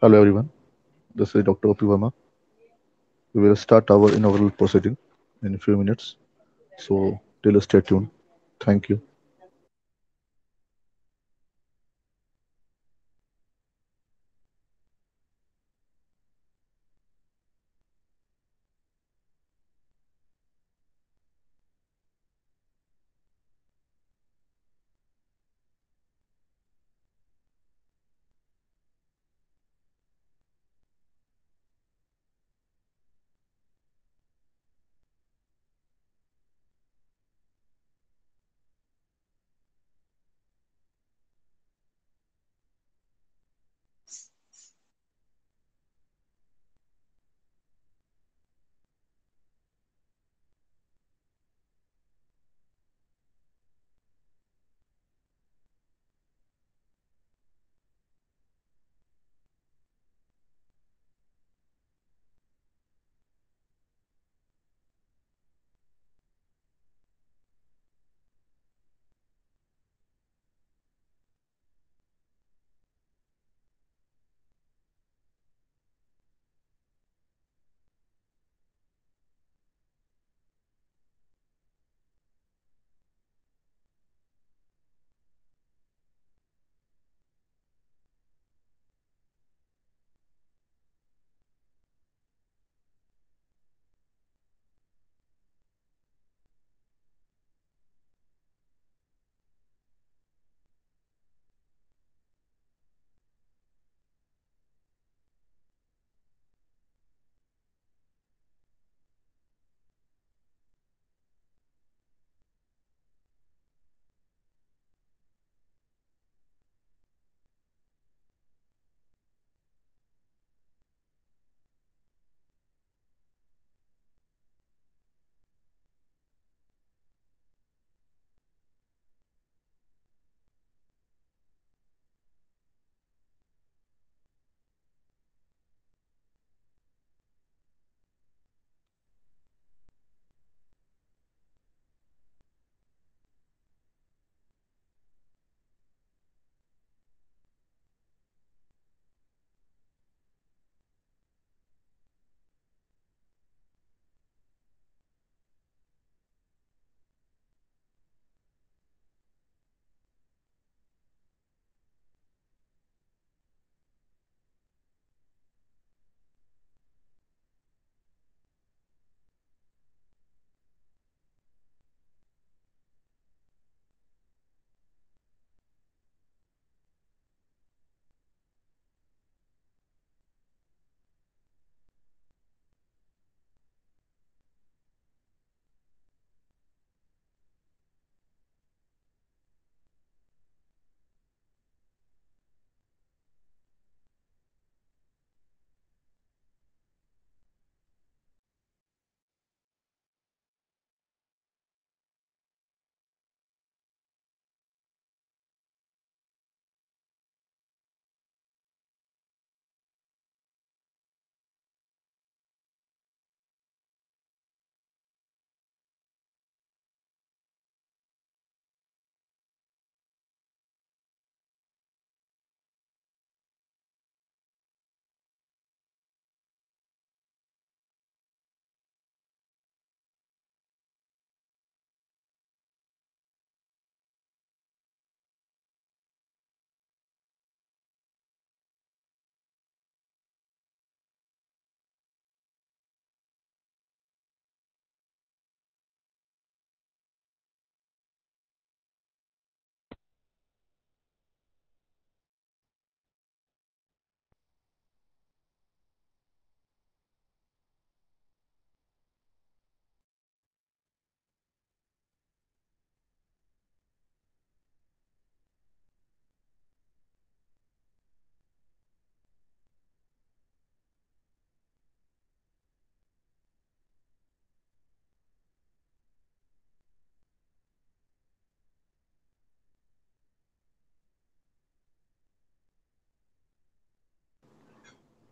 Hello everyone, this is Dr. O.P. Verma. We will start our inaugural proceeding in a few minutes, so till stay tuned. Thank you.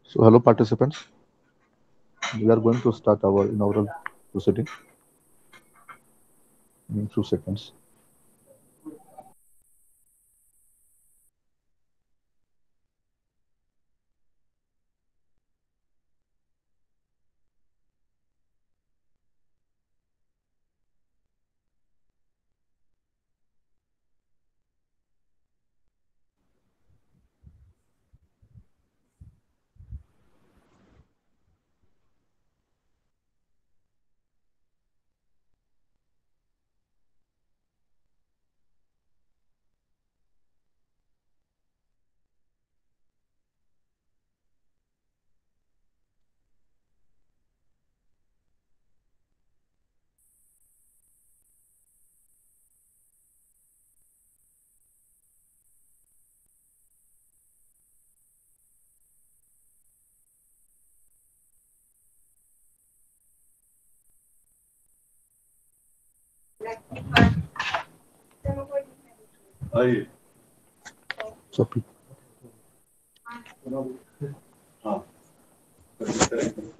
So, hello participants. We are going to start our inaugural proceeding in few seconds. So,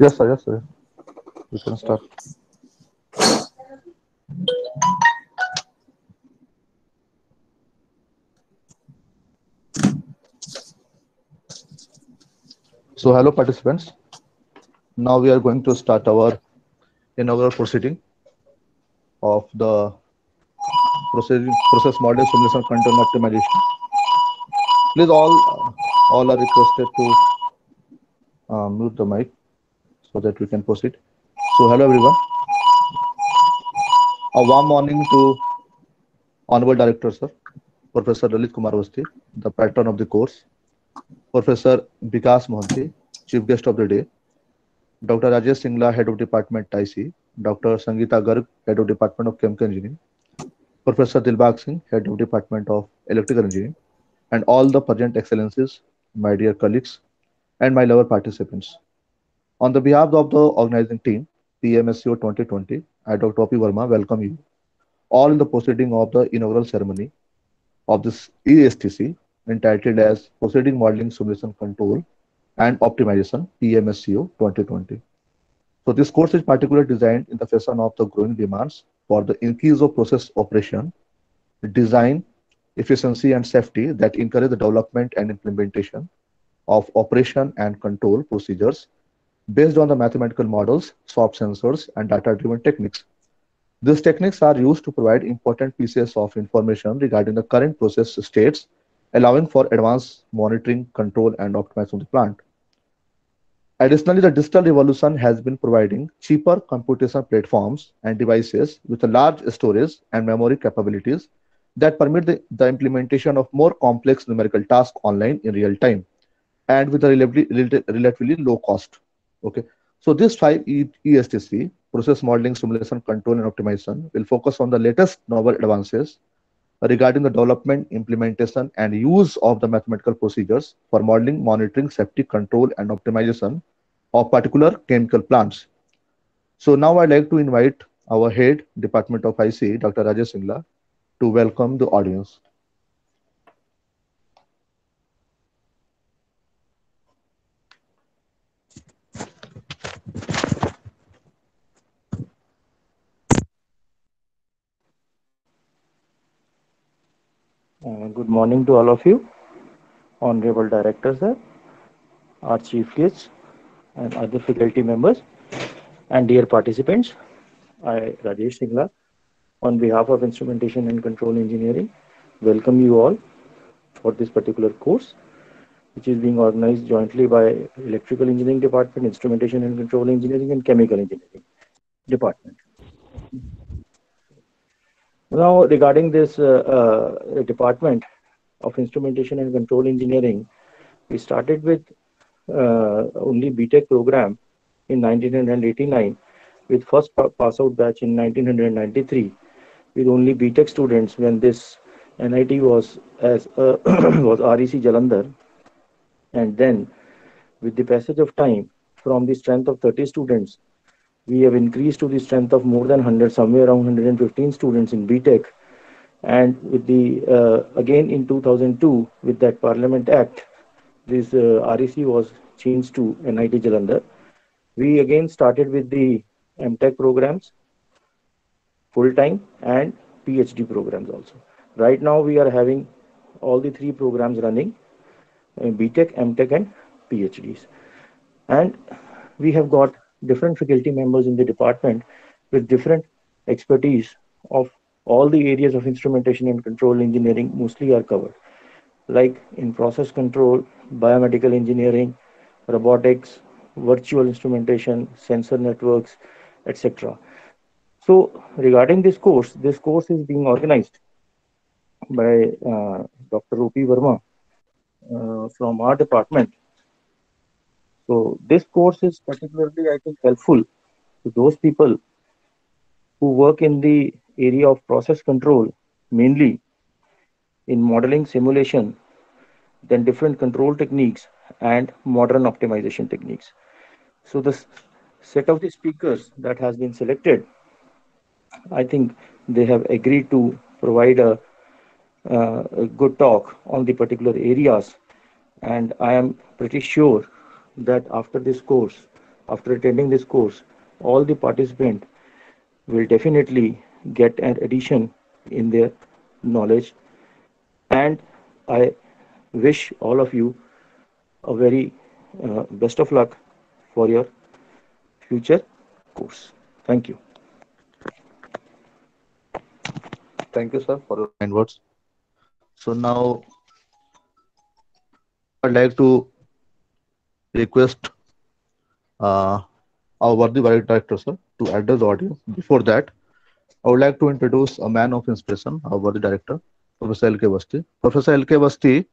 yes, sir. Yes, sir. We can start. So, hello participants. Now we are going to start our inaugural proceeding of the proceeding, process model simulation control optimization. Please all all are requested to uh, mute the mic so that we can proceed. So hello everyone. A warm morning to Honorable Director Sir, Professor Lalit Kumar Awasthi, the patron of the course, Professor Vikas Mohanty, Chief Guest of the Day, Dr. Rajesh Singla, Head of Department IC, Dr. Sangeeta Garg, Head of Department of Chemical Engineering, Professor Dilbag Singh, Head of Department of Electrical Engineering, and all the present excellencies, my dear colleagues, and my lover participants. On the behalf of the organizing team, PMSCO 2020, I, Dr. O.P. Verma, welcome you all in the proceeding of the inaugural ceremony of this ESTC entitled as Proceeding Modeling Simulation Control and Optimization PMSCO 2020. So this course is particularly designed in the fashion of the growing demands for the increase of process operation, design, efficiency and safety that encourage the development and implementation of operation and control procedures based on the mathematical models, soft sensors, and data-driven techniques. These techniques are used to provide important pieces of information regarding the current process states, allowing for advanced monitoring, control, and optimization of the plant. Additionally, the digital revolution has been providing cheaper computation platforms and devices with large storage and memory capabilities that permit the, the implementation of more complex numerical tasks online in real time and with a relatively, relatively low cost. Okay. So this five ESTC, process modeling, simulation, control, and optimization, will focus on the latest novel advances regarding the development, implementation, and use of the mathematical procedures for modeling, monitoring, safety, control, and optimization of particular chemical plants. So now I'd like to invite our head, Department of IC, Dr. Rajesh Singla, to welcome the audience. Uh, good morning to all of you, Honorable Director Sir, our Chief Guests, and other faculty members, and dear participants. I, Rajesh Singla, on behalf of Instrumentation and Control Engineering, welcome you all for this particular course, which is being organized jointly by Electrical Engineering Department, Instrumentation and Control Engineering, and Chemical Engineering Department. Now, regarding this uh, uh, department of instrumentation and control engineering, we started with uh, only BTech program in 1989, with first pass out batch in 1993, with only BTech students when this NIT was as uh, was REC Jalandhar, and then with the passage of time, from the strength of 30 students we have increased to the strength of more than 100, somewhere around 115 students in BTech. And with the, uh, again in 2002, with that Parliament Act, this uh, REC was changed to NIT Jalandhar. We again started with the MTech programs, full time, and PhD programs also. Right now, we are having all the three programs running uh, BTech, MTech, and PhDs. And we have got different faculty members in the department with different expertise of all the areas of instrumentation and control engineering mostly are covered. Like in process control biomedical engineering robotics virtual instrumentation sensor networks etc so regarding this course this course is being organized by uh, dr rupi verma uh, from our department so this course is particularly, I think, helpful to those people who work in the area of process control, mainly in modeling simulation, then different control techniques and modern optimization techniques. So the set of the speakers that has been selected, I think they have agreed to provide a, uh, a good talk on the particular areas. And I am pretty sure that after this course, after attending this course, all the participants will definitely get an addition in their knowledge. And I wish all of you a very uh, best of luck for your future course. Thank you. Thank you, sir, for your kind words. So now I'd like to request uh, our worthy director, sir, to address the audience. Before that, I would like to introduce a man of inspiration, our worthy director, Professor L.K. Awasthi. Professor L.K. Awasthi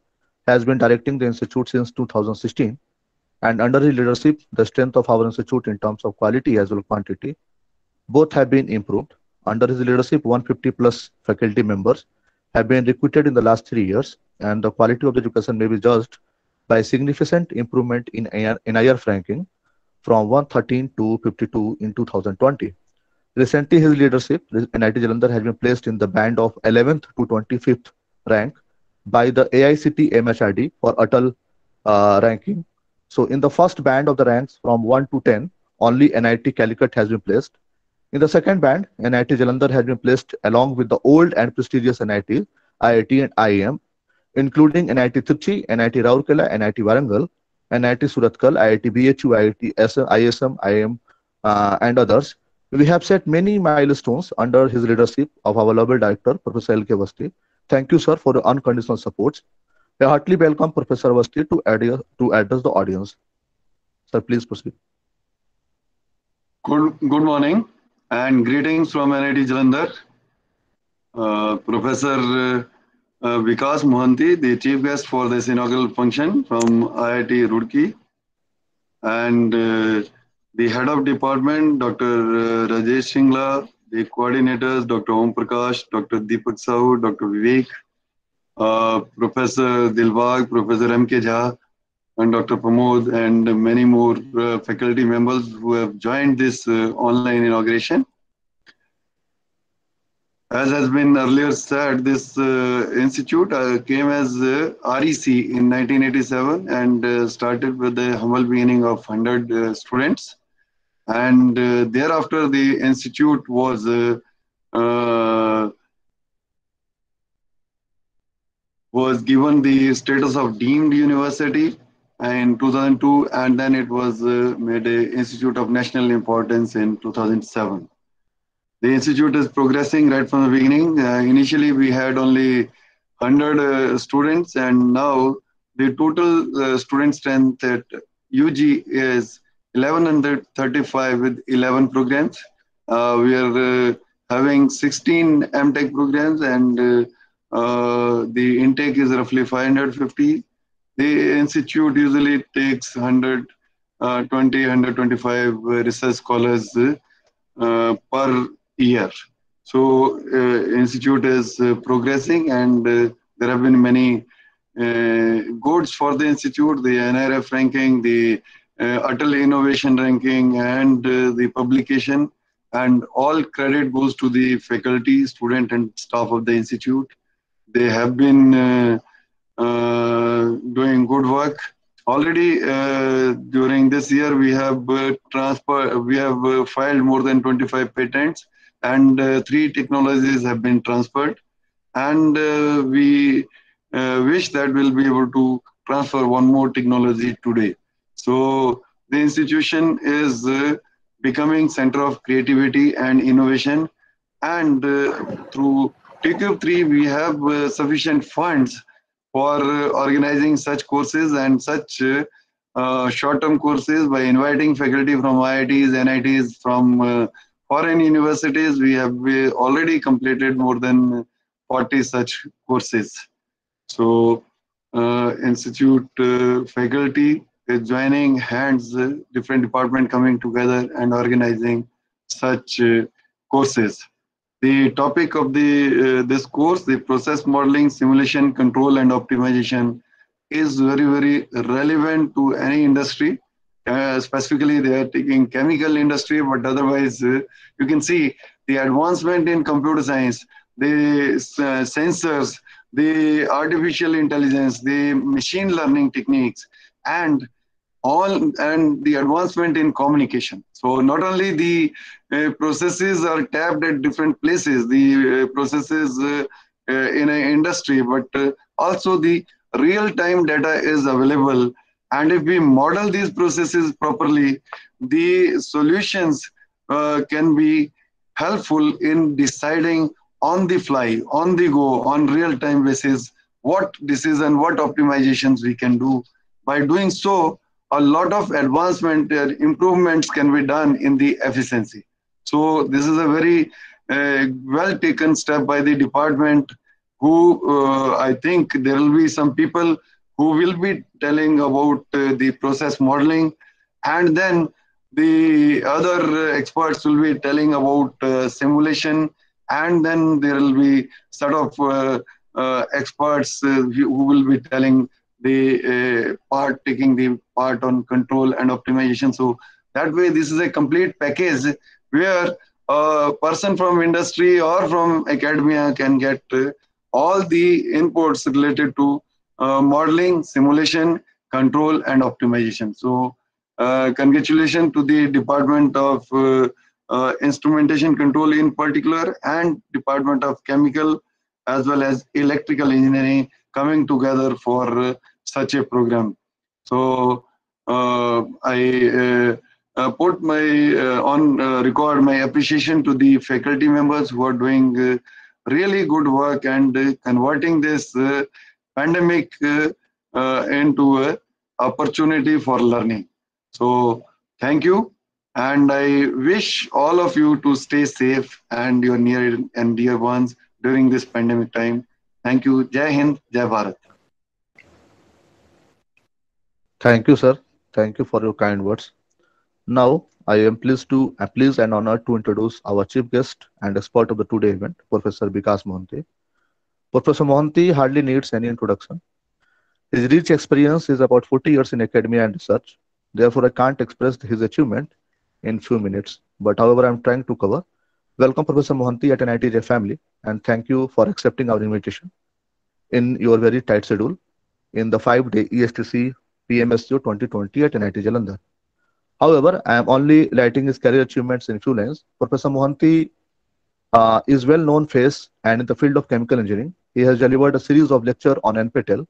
has been directing the institute since 2016 and under his leadership, the strength of our institute in terms of quality as well as quantity, both have been improved. Under his leadership, 150 plus faculty members have been recruited in the last three years, and the quality of the education may be judged by significant improvement in NIRF ranking from 113 to 52 in 2020. Recently, his leadership, NIT Jalandhar has been placed in the band of 11th to 25th rank by the AICTE MHRD for Atal uh, ranking so in the first band of the ranks from 1 to 10, only NIT Calicut has been placed. In the second band, NIT Jalandhar has been placed along with the old and prestigious NIT, IIT and IIM, including NIT Trichy, NIT Rourkela, NIT Warangal, NIT Surathkal, IIT BHU, IIT ISM, IIM, uh, and others. We have set many milestones under his leadership of our lovely director, Professor L.K. Awasthi. Thank you, sir, for the unconditional support. I heartily welcome Professor Awasthi to, to address the audience. Sir, please proceed. Good, good morning and greetings from NIT Jalandhar. Uh, Professor uh, Bikash Mohanty, the chief guest for this inaugural function from IIT Roorkee, and uh, the head of department, Dr. Uh, Rajesh Singla, the coordinators, Dr. Om Prakash, Dr. Deepak Sahu, Dr. Vivek, uh, Professor Dilbag, Professor M.K. Jha, and Dr. Pramod, and many more uh, faculty members who have joined this uh, online inauguration. As has been earlier said, this uh, institute uh, came as REC in 1987 and started with the humble beginning of 100 students. And thereafter, the institute was was given the status of deemed university in 2002 and then it was uh, made a institute of national importance in 2007 the institute is progressing right from the beginning uh, initially we had only 100 uh, students and now the total uh, student strength at ug is 1135 with 11 programs uh, we are uh, having 16 mtech programs and uh, the intake is roughly 550. The institute usually takes 120, uh, 125 research scholars per year. So institute is progressing and there have been many uh, goods for the institute, the NIRF ranking, the uh, Atal Innovation ranking, and uh, the publication. And all credit goes to the faculty, student, and staff of the institute. They have been uh, uh, doing good work. Already uh, during this year, we have transfer, we have filed more than 25 patents, and three technologies have been transferred. And we wish that we'll be able to transfer one more technology today. So the institution is uh, becoming center of creativity and innovation and uh, through TEQIP-III, we have uh, sufficient funds for uh, organizing such courses and such uh, uh short-term courses by inviting faculty from IITs, NITs, from uh, foreign universities. We have already completed more than 40 such courses. So, uh, institute faculty is joining hands, different department coming together and organizing such courses. The topic of the uh, this course, the process modeling, simulation, control, and optimization, is very very relevant to any industry. Uh, specifically, they are taking chemical industry, but otherwise, uh, you can see the advancement in computer science, the uh, sensors, the artificial intelligence, the machine learning techniques, and all and the advancement in communication. So not only the uh, processes are tapped at different places, the uh, processes in an industry, but also the real-time data is available. And if we model these processes properly, the solutions uh, can be helpful in deciding on the fly, on the go, on real-time basis, what decision, what optimizations we can do. By doing so, a lot of advancement uh, improvements can be done in the efficiency. So this is a very uh, well taken step by the department who uh, I think there will be some people who will be telling about uh, the process modeling. And then the other experts will be telling about uh, simulation. And then there will be sort of uh, experts who will be telling the part taking the part on control and optimization. So that way this is a complete package where a person from industry or from academia can get all the inputs related to uh, modeling simulation control and optimization so uh, congratulations to the department of uh, uh, instrumentation control in particular and department of chemical as well as electrical engineering coming together for such a program. So uh, I uh, uh, put my on record my appreciation to the faculty members who are doing really good work and converting this pandemic into a opportunity for learning. So thank you. And I wish all of you to stay safe and your near and dear ones during this pandemic time. Thank you. Jai Hind, Jai Bharat. Thank you, sir. Thank you for your kind words. Now, I am pleased to uh, pleased and honored to introduce our chief guest and expert of the today event, Professor Bikash Mohanty. Professor Mohanty hardly needs any introduction. His rich experience is about 40 years in academia and research. Therefore, I can't express his achievement in few minutes. But however, I'm trying to cover. Welcome, Professor Mohanty at NITJ family, and thank you for accepting our invitation in your very tight schedule in the five-day ESTC PMSCO 2020 at NIT Jalandhar. However, I am only writing his career achievements in few lines. Professor Mohanty uh, is well-known face and in the field of chemical engineering. He has delivered a series of lecture on NPTEL.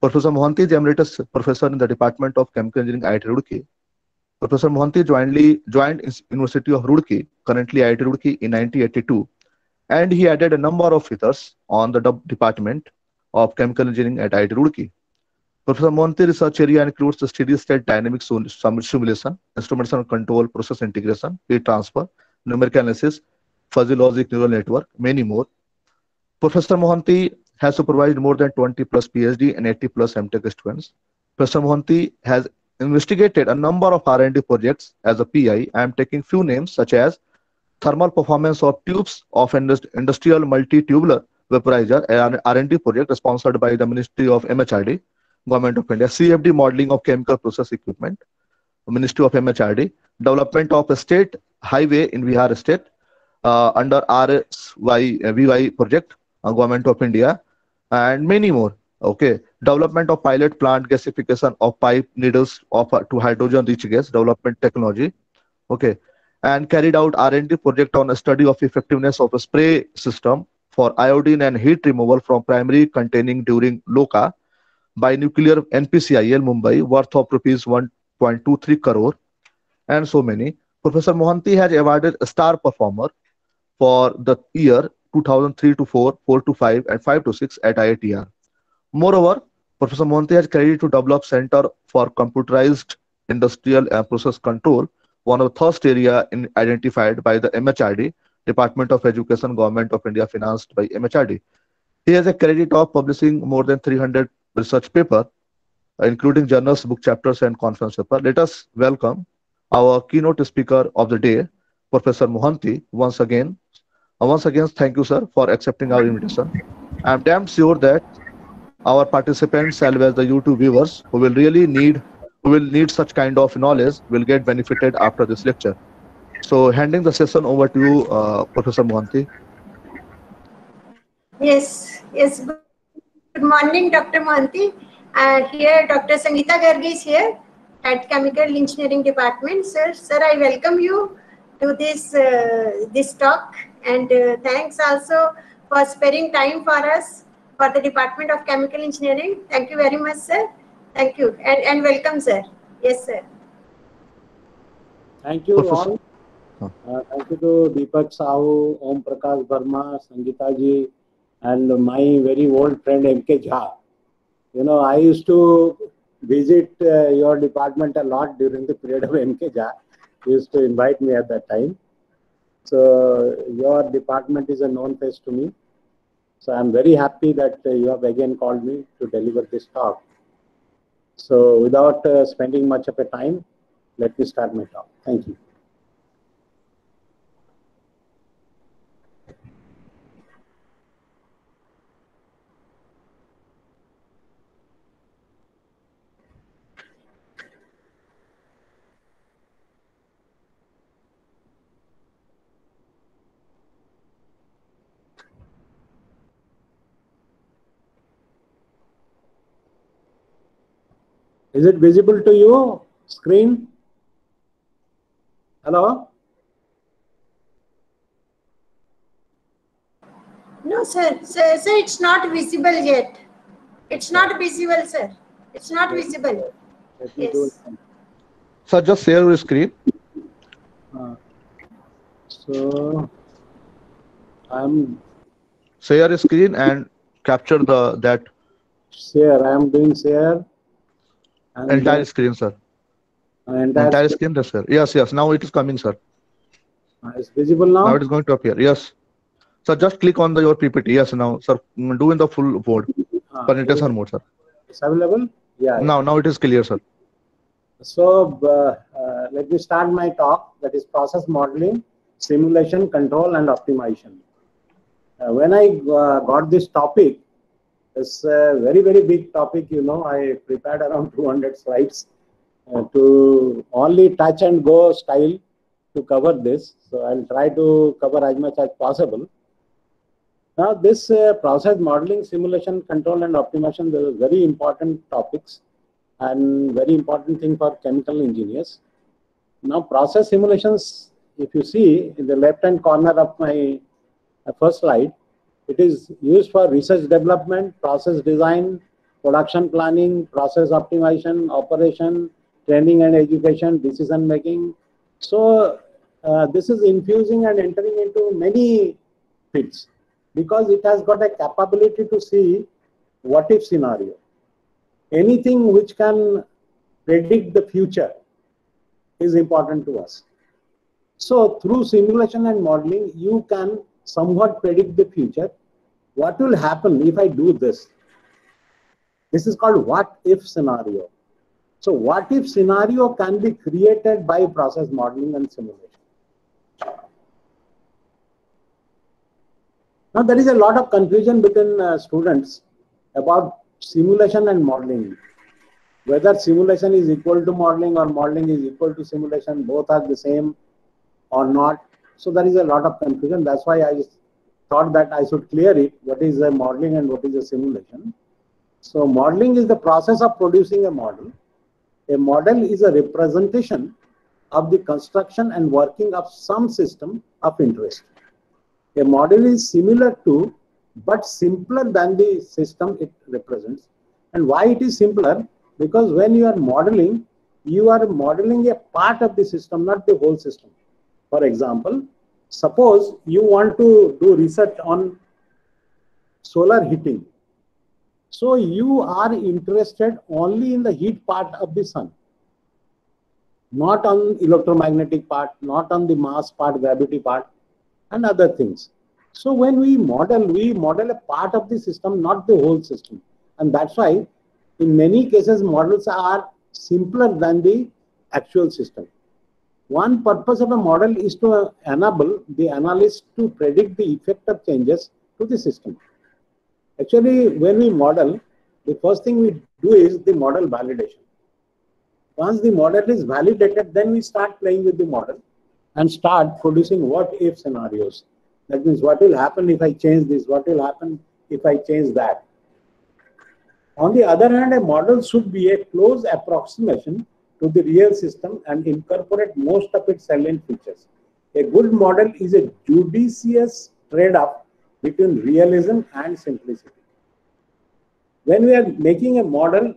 Professor Mohanty is emeritus professor in the Department of Chemical Engineering IIT Roorkee. Professor Mohanty jointly joined University of Roorkee, currently IIT Roorkee in 1982, and he added a number of features on the Department of Chemical Engineering at IIT Roorkee. Professor Mohanty research area includes the steady state dynamic simulation, instrumentation control, process integration, heat transfer, numerical analysis, fuzzy logic neural network, many more. Professor Mohanty has supervised more than 20 plus PhD and 80 plus MTech students. Professor Mohanty has investigated a number of R&D projects as a PI. I am taking few names such as thermal performance of tubes of industrial multi-tubular vaporizer, an R&D project sponsored by the Ministry of MHRD, Government of India, CFD modeling of chemical process equipment, Ministry of MHRD, development of a state highway in Bihar state uh, under RSY uh, VY project, Government of India, and many more. Okay, development of pilot plant gasification of pine needles of uh, to hydrogen rich gas development technology. Okay, and carried out R&D project on a study of effectiveness of a spray system for iodine and heat removal from primary containing during LOCA by nuclear NPCIL Mumbai worth of rupees 1.23 crore and so many. Professor Mohanty has awarded a star performer for the year 2003 to 4, 4 to 5 and 5 to 6 at IITR. Moreover, Professor Mohanty has credit to develop Center for Computerized Industrial and Process Control, one of the first area in, identified by the MHRD, Department of Education, Government of India, financed by MHRD. He has a credit of publishing more than 300 research paper, including journals, book chapters, and conference paper. Let us welcome our keynote speaker of the day, Professor Mohanty, once again. Uh, once again, thank you, sir, for accepting our invitation. I'm damn sure that our participants, as well as the YouTube viewers, who will really need, who will need such kind of knowledge, will get benefited after this lecture. So handing the session over to you, uh, Professor Mohanty. Yes, yes. Good morning, Dr. Mohanty. Uh, here, Dr. Sangeeta Garg is here at Chemical Engineering Department. Sir, sir, I welcome you to this uh, this talk, and uh, thanks also for sparing time for us for the Department of Chemical Engineering. Thank you very much, sir. Thank you, and and welcome, sir. Yes, sir. Thank you Professor- all. Huh. Uh, thank you to Deepak Sahu, Om Prakash Verma, Sangeeta ji, and my very old friend MK Jha. You know, I used to visit uh, your department a lot during the period of MK Jha. He used to invite me at that time. So your department is a known face to me. So I'm very happy that uh, you have again called me to deliver this talk. So without uh, spending much of a time, let me start my talk. Thank you. Is it visible to you? Screen? Hello? No, sir, sir, sir, it's not visible yet. It's not visible, sir. It's not visible. Let Yes. Sir, just share your screen. Uh, so I'm Share your screen and capture the that share. I am doing share. And entire then- screen, sir. uh, entire Entire screen, share. Yes, yes. Now it is coming, sir. uh, It's visible now. Now it is going to appear. Yes. Sir, just click on the your PPT. Yes, now, sir. Do in the full board Uh, presentation mode, sir. It's available. Yeah. Now, now it is clear, sir. So uh, uh, let me start my talk. That is process modeling, simulation, control, and optimization. Uh, when I uh, got this topic, it's a very very big topic. You know, I prepared around 200 slides uh, to only touch and go style to cover this. So I'll try to cover as much as possible. Now, this uh, process modeling, simulation, control, and optimization, they are very important topics and very important thing for chemical engineers. Now, process simulations, if you see in the left-hand corner of my uh, first slide, it is used for research development, process design, production planning, process optimization, operation, training and education, decision making. So, uh, this is infusing and entering into many fields because it has got a capability to see what if scenario anything which can predict the future is important to us. So through simulation and modeling, you can somewhat predict the future. What will happen if I do this? This is called what if scenario. So what if scenario can be created by process modeling and simulation. Now there is a lot of confusion between uh, students about simulation and modeling. Whether simulation is equal to modeling or modeling is equal to simulation, both are the same or not. So there is a lot of confusion. That's why I thought that I should clear it. What is a modeling and what is a simulation? So modeling is the process of producing a model. A model is a representation of the construction and working of some system of interest. A model is similar to but simpler than the system it represents. And why it is simpler? Because when you are modeling, you are modeling a part of the system, not the whole system. For example, suppose you want to do research on solar heating. So you are interested only in the heat part of the sun, not on electromagnetic part, not on the mass part, gravity part, and other things. So when we model, we model a part of the system, not the whole system. And that's why in many cases, models are simpler than the actual system. One purpose of a model is to enable the analyst to predict the effect of changes to the system. Actually, when we model, the first thing we do is the model validation. Once the model is validated, then we start playing with the model and start producing what if scenarios. That means what will happen if I change this? What will happen if I change that? On the other hand, a model should be a close approximation to the real system and incorporate most of its salient features. A good model is a judicious trade-off between realism and simplicity. When we are making a model,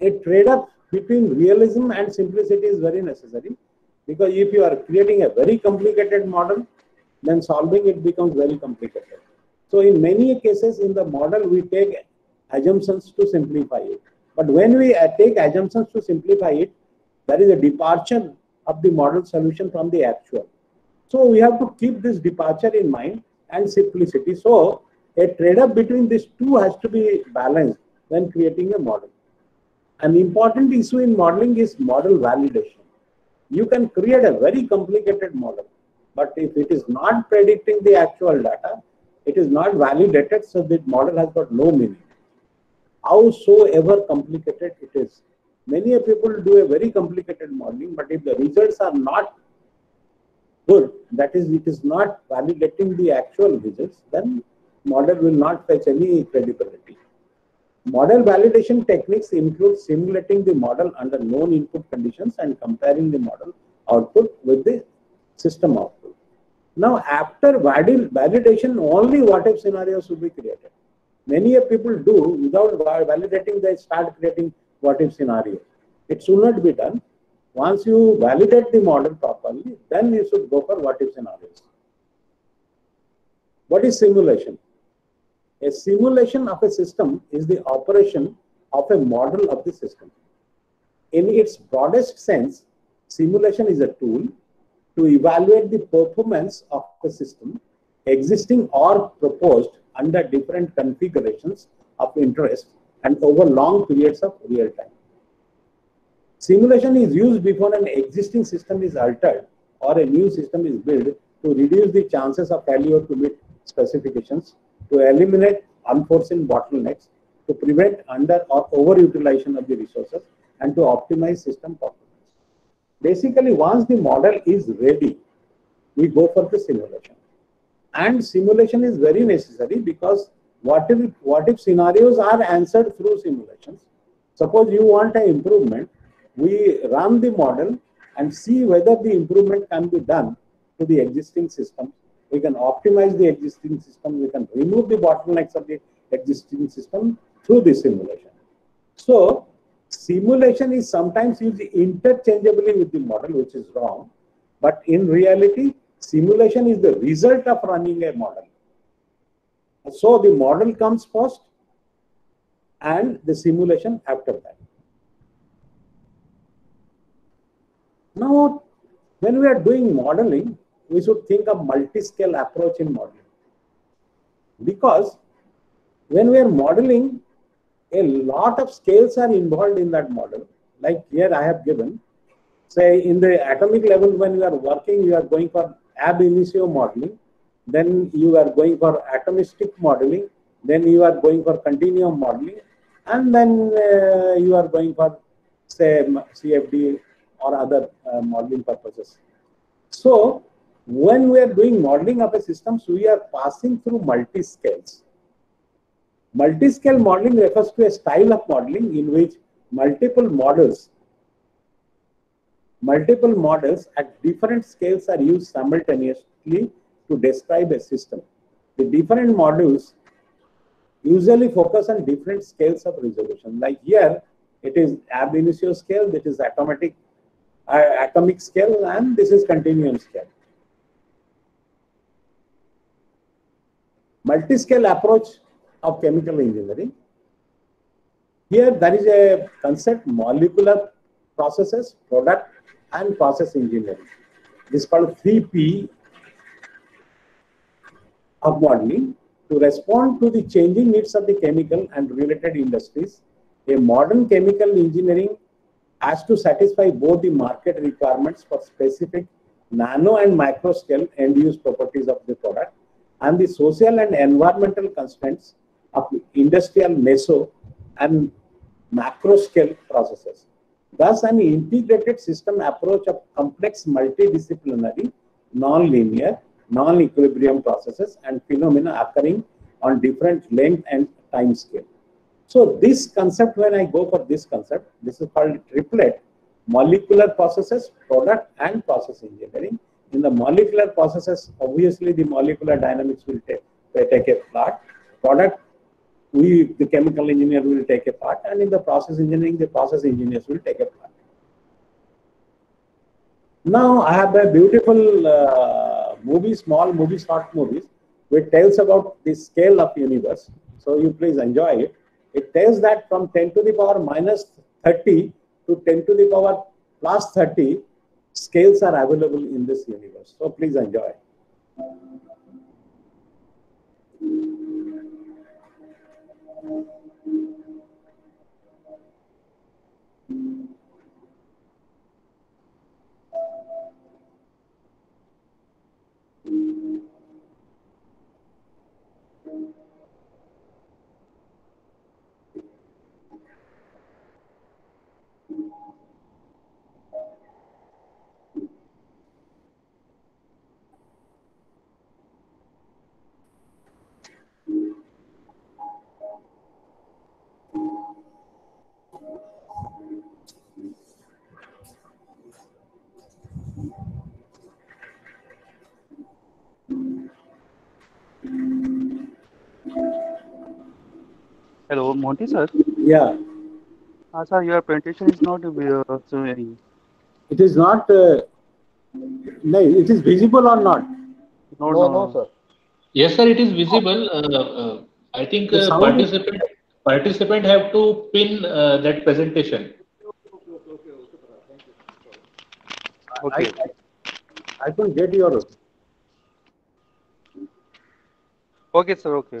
a trade-off between realism and simplicity is very necessary because if you are creating a very complicated model, then solving it becomes very complicated. So in many cases in the model, we take assumptions to simplify it. But when we uh, take assumptions to simplify it, there is a departure of the model solution from the actual. So we have to keep this departure in mind and simplicity. So a trade-off between these two has to be balanced when creating a model. An important issue in modeling is model validation. You can create a very complicated model, but if it is not predicting the actual data, it is not validated, so the model has got no meaning. Howsoever complicated it is. Many people do a very complicated modeling, but if the results are not good, that is, it is not validating the actual results, then model will not fetch any credibility. Model validation techniques include simulating the model under known input conditions and comparing the model output with the system output. Now, after validation, only what if scenarios will be created. Many people do without validating, they start creating what if scenario. It should not be done. Once you validate the model properly, then you should go for what if scenarios. What is simulation? A simulation of a system is the operation of a model of the system. In its broadest sense, simulation is a tool to evaluate the performance of the system existing or proposed under different configurations of interest and over long periods of real time. Simulation is used before an existing system is altered or a new system is built to reduce the chances of failure to meet specifications, to eliminate unforeseen bottlenecks, to prevent under or overutilization of the resources, and to optimize system performance. Basically, once the model is ready, we go for the simulation. And simulation is very necessary because what if, what if scenarios are answered through simulations? Suppose you want an improvement, we run the model and see whether the improvement can be done to the existing system. We can optimize the existing system. We can remove the bottlenecks of the existing system through the simulation. So, simulation is sometimes used interchangeably with the model, which is wrong. But in reality, simulation is the result of running a model. So, the model comes first and the simulation after that. Now, when we are doing modeling, we should think of multi-scale approach in modeling. Because when we are modeling, a lot of scales are involved in that model. Like here I have given, say in the atomic level, when you are working, you are going for ab initio modeling, then you are going for atomistic modeling, then you are going for continuum modeling, and then uh, you are going for say CFD or other uh, modeling purposes. So when we are doing modeling of a system, we are passing through multi-scales. Multi-scale modeling refers to a style of modeling in which multiple models multiple models at different scales are used simultaneously to describe a system. The different models usually focus on different scales of resolution. Like here, it is ab initio scale, that is atomic uh, atomic scale, and this is continuum scale. Multi-scale approach of chemical engineering. Here there is a concept molecular processes, product and process engineering. This is called 3P modeling to respond to the changing needs of the chemical and related industries. A modern chemical engineering has to satisfy both the market requirements for specific nano and micro scale end use properties of the product and the social and environmental constraints of industrial meso and macro scale processes. Thus, an integrated system approach of complex multidisciplinary, non-linear, non-equilibrium processes and phenomena occurring on different length and time scale. So this concept, when I go for this concept, this is called triplet, molecular processes, product and process engineering. In the molecular processes, obviously the molecular dynamics will take, will take a part. Product, we, the chemical engineer will take a part. And in the process engineering, the process engineers will take a part. Now I have a beautiful uh, movie, small movie, short movies, which tells about the scale of universe. So you please enjoy it. It tells that from 10 to the power minus 30 to 10 to the power plus 30 scales are available in this universe. So please enjoy. Hello, Mohanty sir. Yeah, Uh, sir, your presentation is not uh, showing. it is not, uh, no, it is visible or not? No, No, no, no, sir. Yes, sir, it is visible. Uh, uh, I think The uh, sound is- participant participant have to pin uh, that presentation. Okay. I, I couldn't get your, Okay, sir. Okay.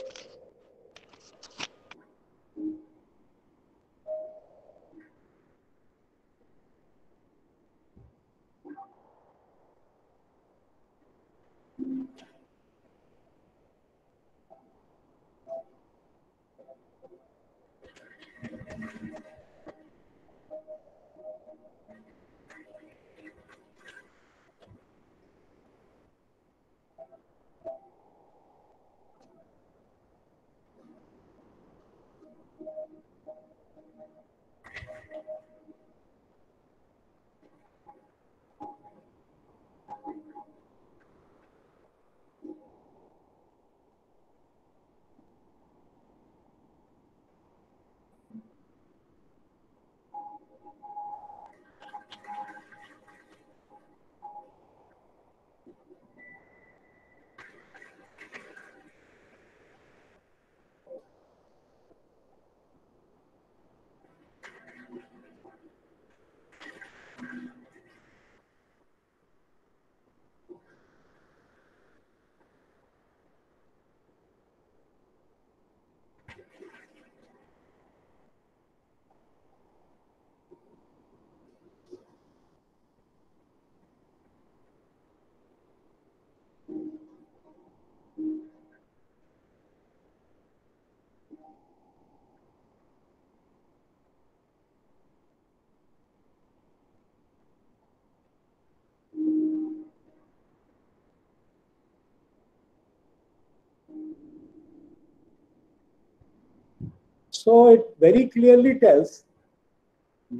so it very clearly tells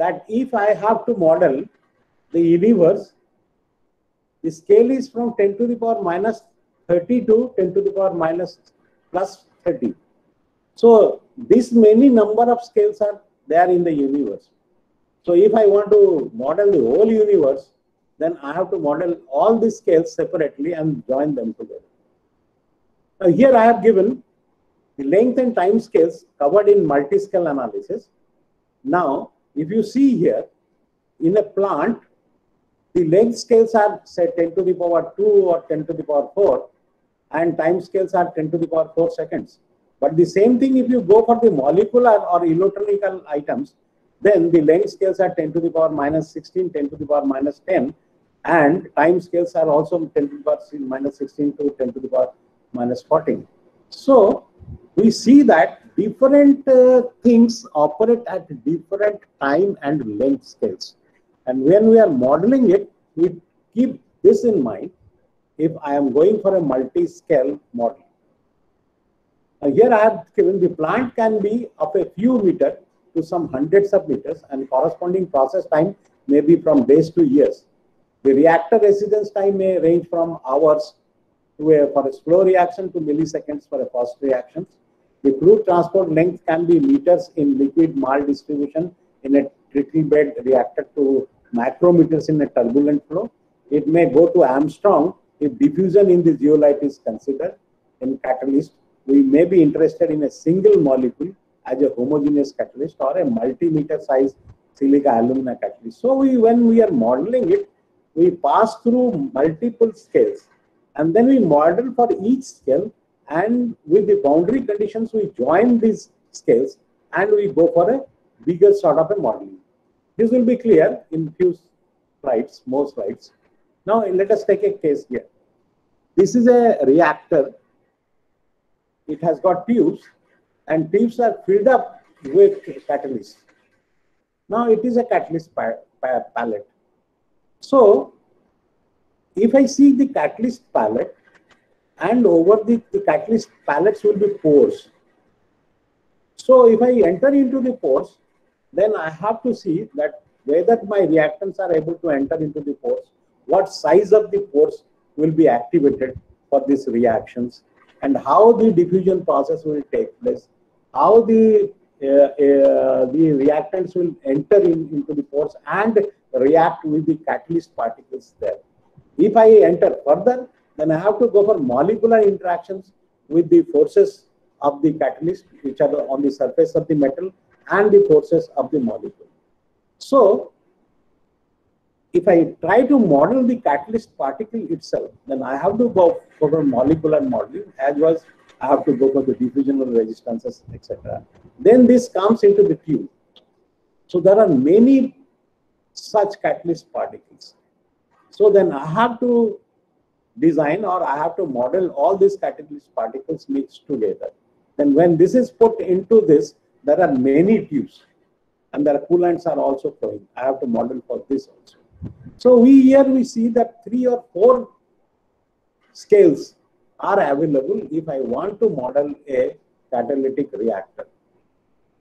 that if I have to model the universe, the scale is from 10 to the power minus 30 to 10 to the power minus plus 30. So this many number of scales are there in the universe. So if I want to model the whole universe, then I have to model all these scales separately and join them together. Now here I have given the length and time scales covered in multi-scale analysis. Now, if you see here, in a plant, the length scales are say 10 to the power 2 or 10 to the power 4, and time scales are 10 to the power 4 seconds. But the same thing if you go for the molecular or electronical items, then the length scales are 10 to the power minus 16, 10 to the power minus 10, and time scales are also 10 to the power minus 16 to 10 to the power minus 14. So we see that different uh, things operate at different time and length scales. And when we are modeling it, we keep this in mind if I am going for a multi-scale model. Now here I have given the plant can be of a few meter to some hundreds of meters and corresponding process time may be from days to years. The reactor residence time may range from hours to a, for a slow reaction to milliseconds for a fast reaction. The fluid transport length can be meters in liquid mole distribution in a trickle bed reactor to micrometers in a turbulent flow. It may go to Angstrom if diffusion in the zeolite is considered. In catalyst, we may be interested in a single molecule as a homogeneous catalyst or a multimeter size silica alumina catalyst. So we, when we are modeling it, we pass through multiple scales and then we model for each scale and with the boundary conditions we join these scales and we go for a bigger sort of a modeling. This will be clear in few slides, more slides. Now let us take a case here. This is a reactor. It has got tubes and tubes are filled up with catalyst. Now it is a catalyst pa pa pellet. So if I see the catalyst pellet and over the, the catalyst pellets will be pores. So if I enter into the pores, then I have to see that whether my reactants are able to enter into the pores, what size of the pores will be activated for these reactions, and how the diffusion process will take place, how the uh, uh, the reactants will enter in, into the pores and react with the catalyst particles there. If I enter further, then I have to go for molecular interactions with the forces of the catalyst, which are on the surface of the metal, and the forces of the molecule. So, if I try to model the catalyst particle itself, then I have to go for molecular modeling as well as I have to go for the diffusional resistances, etc. Then this comes into the tube. So there are many such catalyst particles. So then I have to design or I have to model all these catalyst particles mixed together. Then when this is put into this, there are many tubes and their coolants are also flowing. I have to model for this also. So we here we see that three or four scales are available if I want to model a catalytic reactor.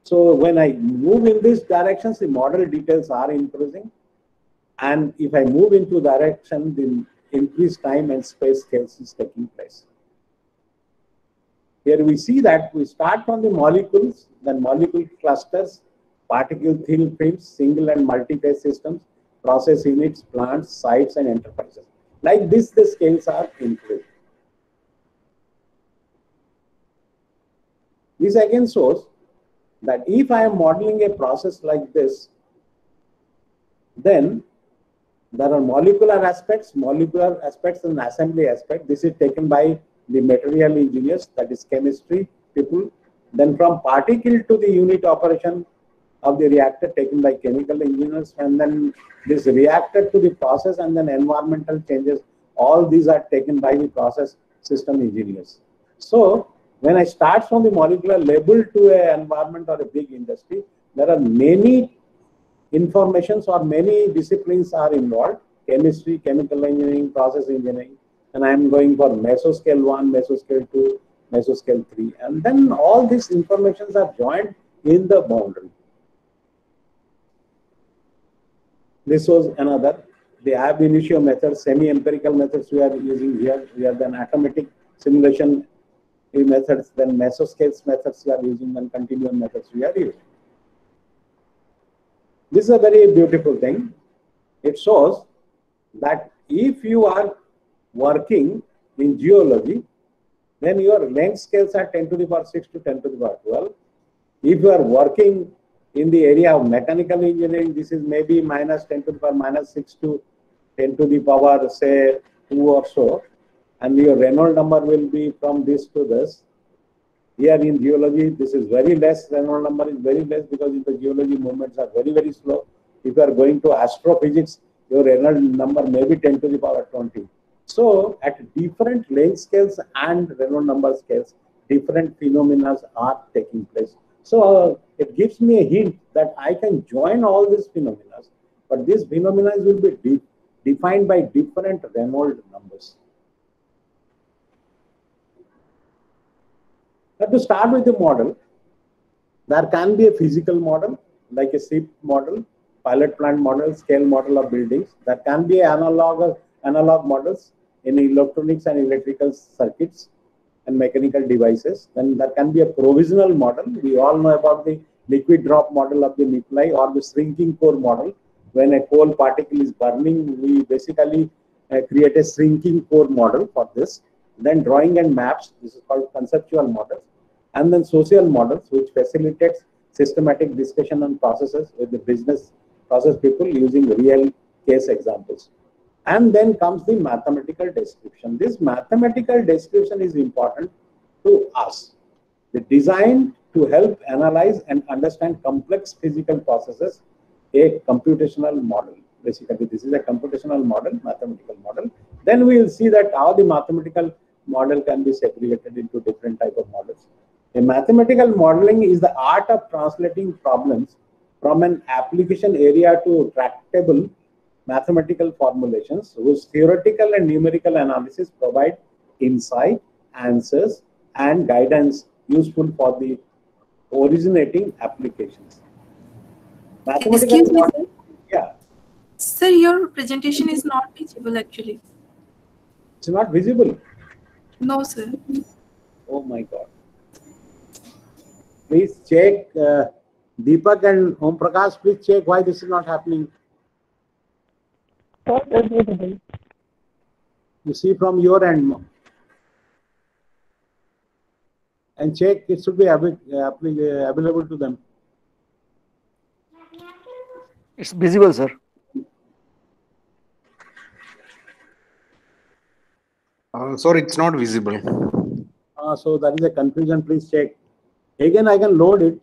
So when I move in these directions, the model details are increasing. And if I move into direction, the increased time and space scales is taking place. Here we see that we start from the molecules, then molecule clusters, particle thin films, single and multi-phase systems, process units, plants, sites, and enterprises. Like this, the scales are increased. This again shows that if I am modeling a process like this, then there are molecular aspects, molecular aspects and assembly aspect. This is taken by the material engineers, that is chemistry people. Then from particle to the unit operation of the reactor taken by chemical engineers and then this reactor to the process and then environmental changes. All these are taken by the process system engineers. So when I start from the molecular level to an environment or a big industry, there are many informations or many disciplines are involved, chemistry, chemical engineering, process engineering, and I'm going for mesoscale 1, mesoscale 2, mesoscale 3. And then all these informations are joined in the boundary. This was another. The ab initio method, semi-empirical methods we are using here. We are then atomistic simulation methods, then mesoscales methods we are using, then continuum methods we are using. This is a very beautiful thing. It shows that if you are working in geology, then your length scales are 10 to the power 6 to 10 to the power 12. If you are working in the area of mechanical engineering, this is maybe minus 10 to the power minus 6 to 10 to the power, say, 2 or so. And your Reynolds number will be from this to this. Here in geology, this is very less, Reynolds number is very less because in the geology movements are very, very slow. If you are going to astrophysics, your Reynolds number may be 10 to the power 20. So at different length scales and Reynolds number scales, different phenomena are taking place. So uh, it gives me a hint that I can join all these phenomena, but these phenomena will be de- defined by different Reynolds numbers. To start with the model, there can be a physical model like a ship model, pilot plant model, scale model of buildings. There can be analog analog models in electronics and electrical circuits and mechanical devices. Then there can be a provisional model. We all know about the liquid drop model of the nuclei or the shrinking core model. When a coal particle is burning, we basically uh, create a shrinking core model for this. Then drawing and maps, this is called conceptual models. And then social models, which facilitates systematic discussion on processes with the business process people using real case examples. And then comes the mathematical description. This mathematical description is important to us. The design to help analyze and understand complex physical processes, a computational model. Basically, this is a computational model, mathematical model. Then we will see that how the mathematical model can be segregated into different type of models. A mathematical modeling is the art of translating problems from an application area to tractable mathematical formulations whose theoretical and numerical analysis provide insight, answers, and guidance useful for the originating applications. Mathematical Excuse me, sir. yeah, Sir, your presentation is not visible actually. it's not visible. No, sir. Oh my God. Please check, uh, Deepak and Om Prakash, please check why this is not happening. You see from your end. And check, it should be avai- uh, appli- uh, available to them. It's visible, sir. Uh, sorry, it's not visible. Uh, so that is a confusion, please check. Again, I can load it.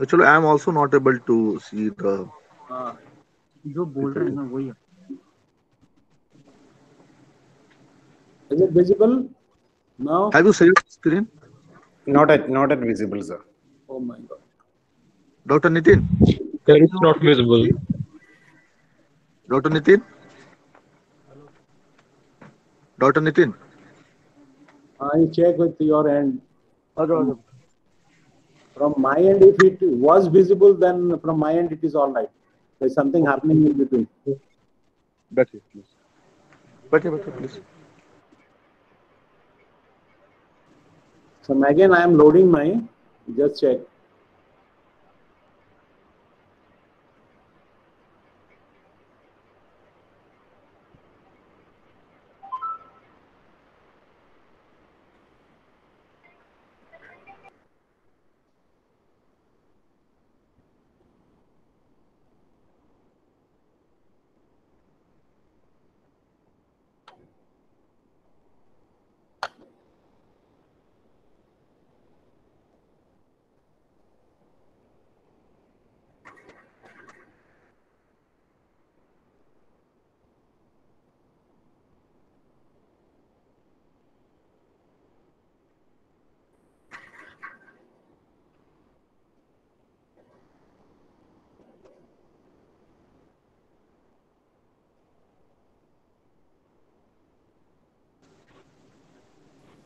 Actually, I am also not able to see the. Uh, जो बोल रहे हैं ना वही is it visible? No? Have you saved the screen, Not at not at visible, sir. Oh my God. Dr. Nitin? Sir, it's not visible. Dr. Nitin? Dr. Nitin? you check with your end. Okay, okay. From my end, if it was visible, then from my end it is all right. There's something happening in between. That's it, please. Better, better, please. So again, I am loading my. Just check.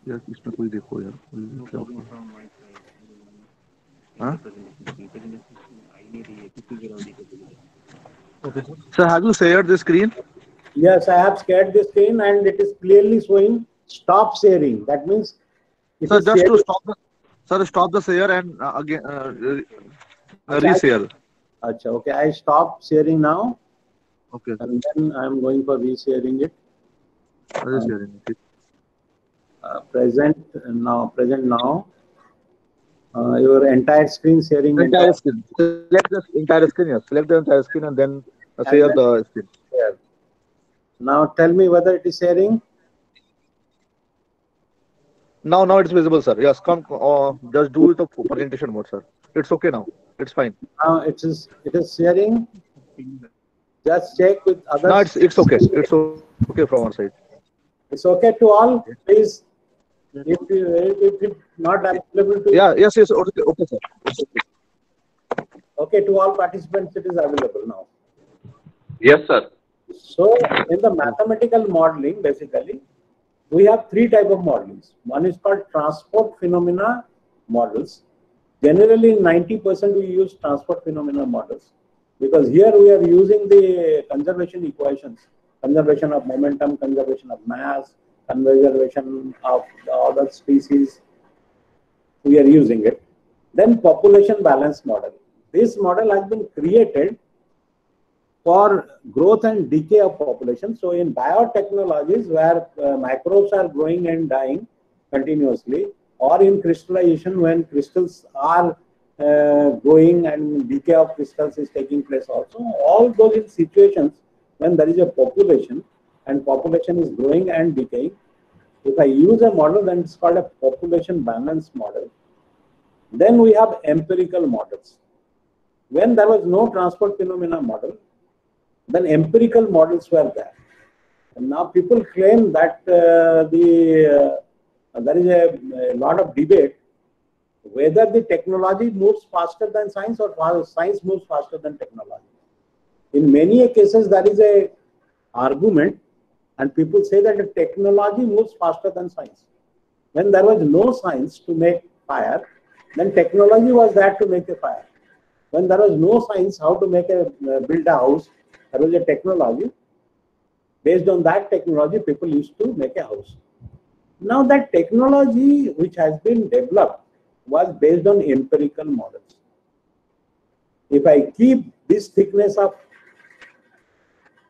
यार इसमें कोई देखो यार कोई क्या हुआ? हाँ? Sir, have you shared the screen? Yes, I have shared the screen and it is clearly showing stop sharing. That means it Sir, is just to shared- stop the, sir, stop the share and uh, again uh, re- uh, Okay, I- reshare. Acha, okay, I stop sharing now Okay, and then I am going for resharing it. resharing. Okay. Uh, present now, present now. Uh, your entire screen sharing. Entire screen. Select the entire screen. Yes. Select the entire screen and then uh, share the screen. share. Now tell me whether it is sharing. Now, now it's visible, sir. Yes, come. Uh, just do it the presentation mode, sir. It's okay now. It's fine. Now it is it is sharing. Just check with others. Now it's it's okay. It's okay from our side. It's okay to all, please. If if it's not available to. Yeah, yes, yes, okay, okay, sir. Okay. Okay, to all participants, it is available now. Yes, sir. So in the mathematical modeling, basically, we have three type of models. One is called transport phenomena models. Generally, 90% we use transport phenomena models because here we are using the conservation equations, conservation of momentum, conservation of mass, conservation of the other species. We are using it. Then population balance model. This model has been created for growth and decay of population. So in biotechnologies where uh, microbes are growing and dying continuously, or in crystallization when crystals are uh, growing and decay of crystals is taking place also, all those in situations when there is a population and population is growing and decaying, if I use a model then it's called a population balance model. Then we have empirical models. When there was no transport phenomena model, then empirical models were there. And now people claim that uh, the uh, there is a, a, lot of debate whether the technology moves faster than science or science moves faster than technology. In many cases, there is a argument, and people say that technology moves faster than science. When there was no science to make fire, then technology was there to make a fire. When there was no science how to make a uh, build a house, there was a technology. Based on that technology, people used to make a house. Now that technology which has been developed was based on empirical models. If I keep this thickness of,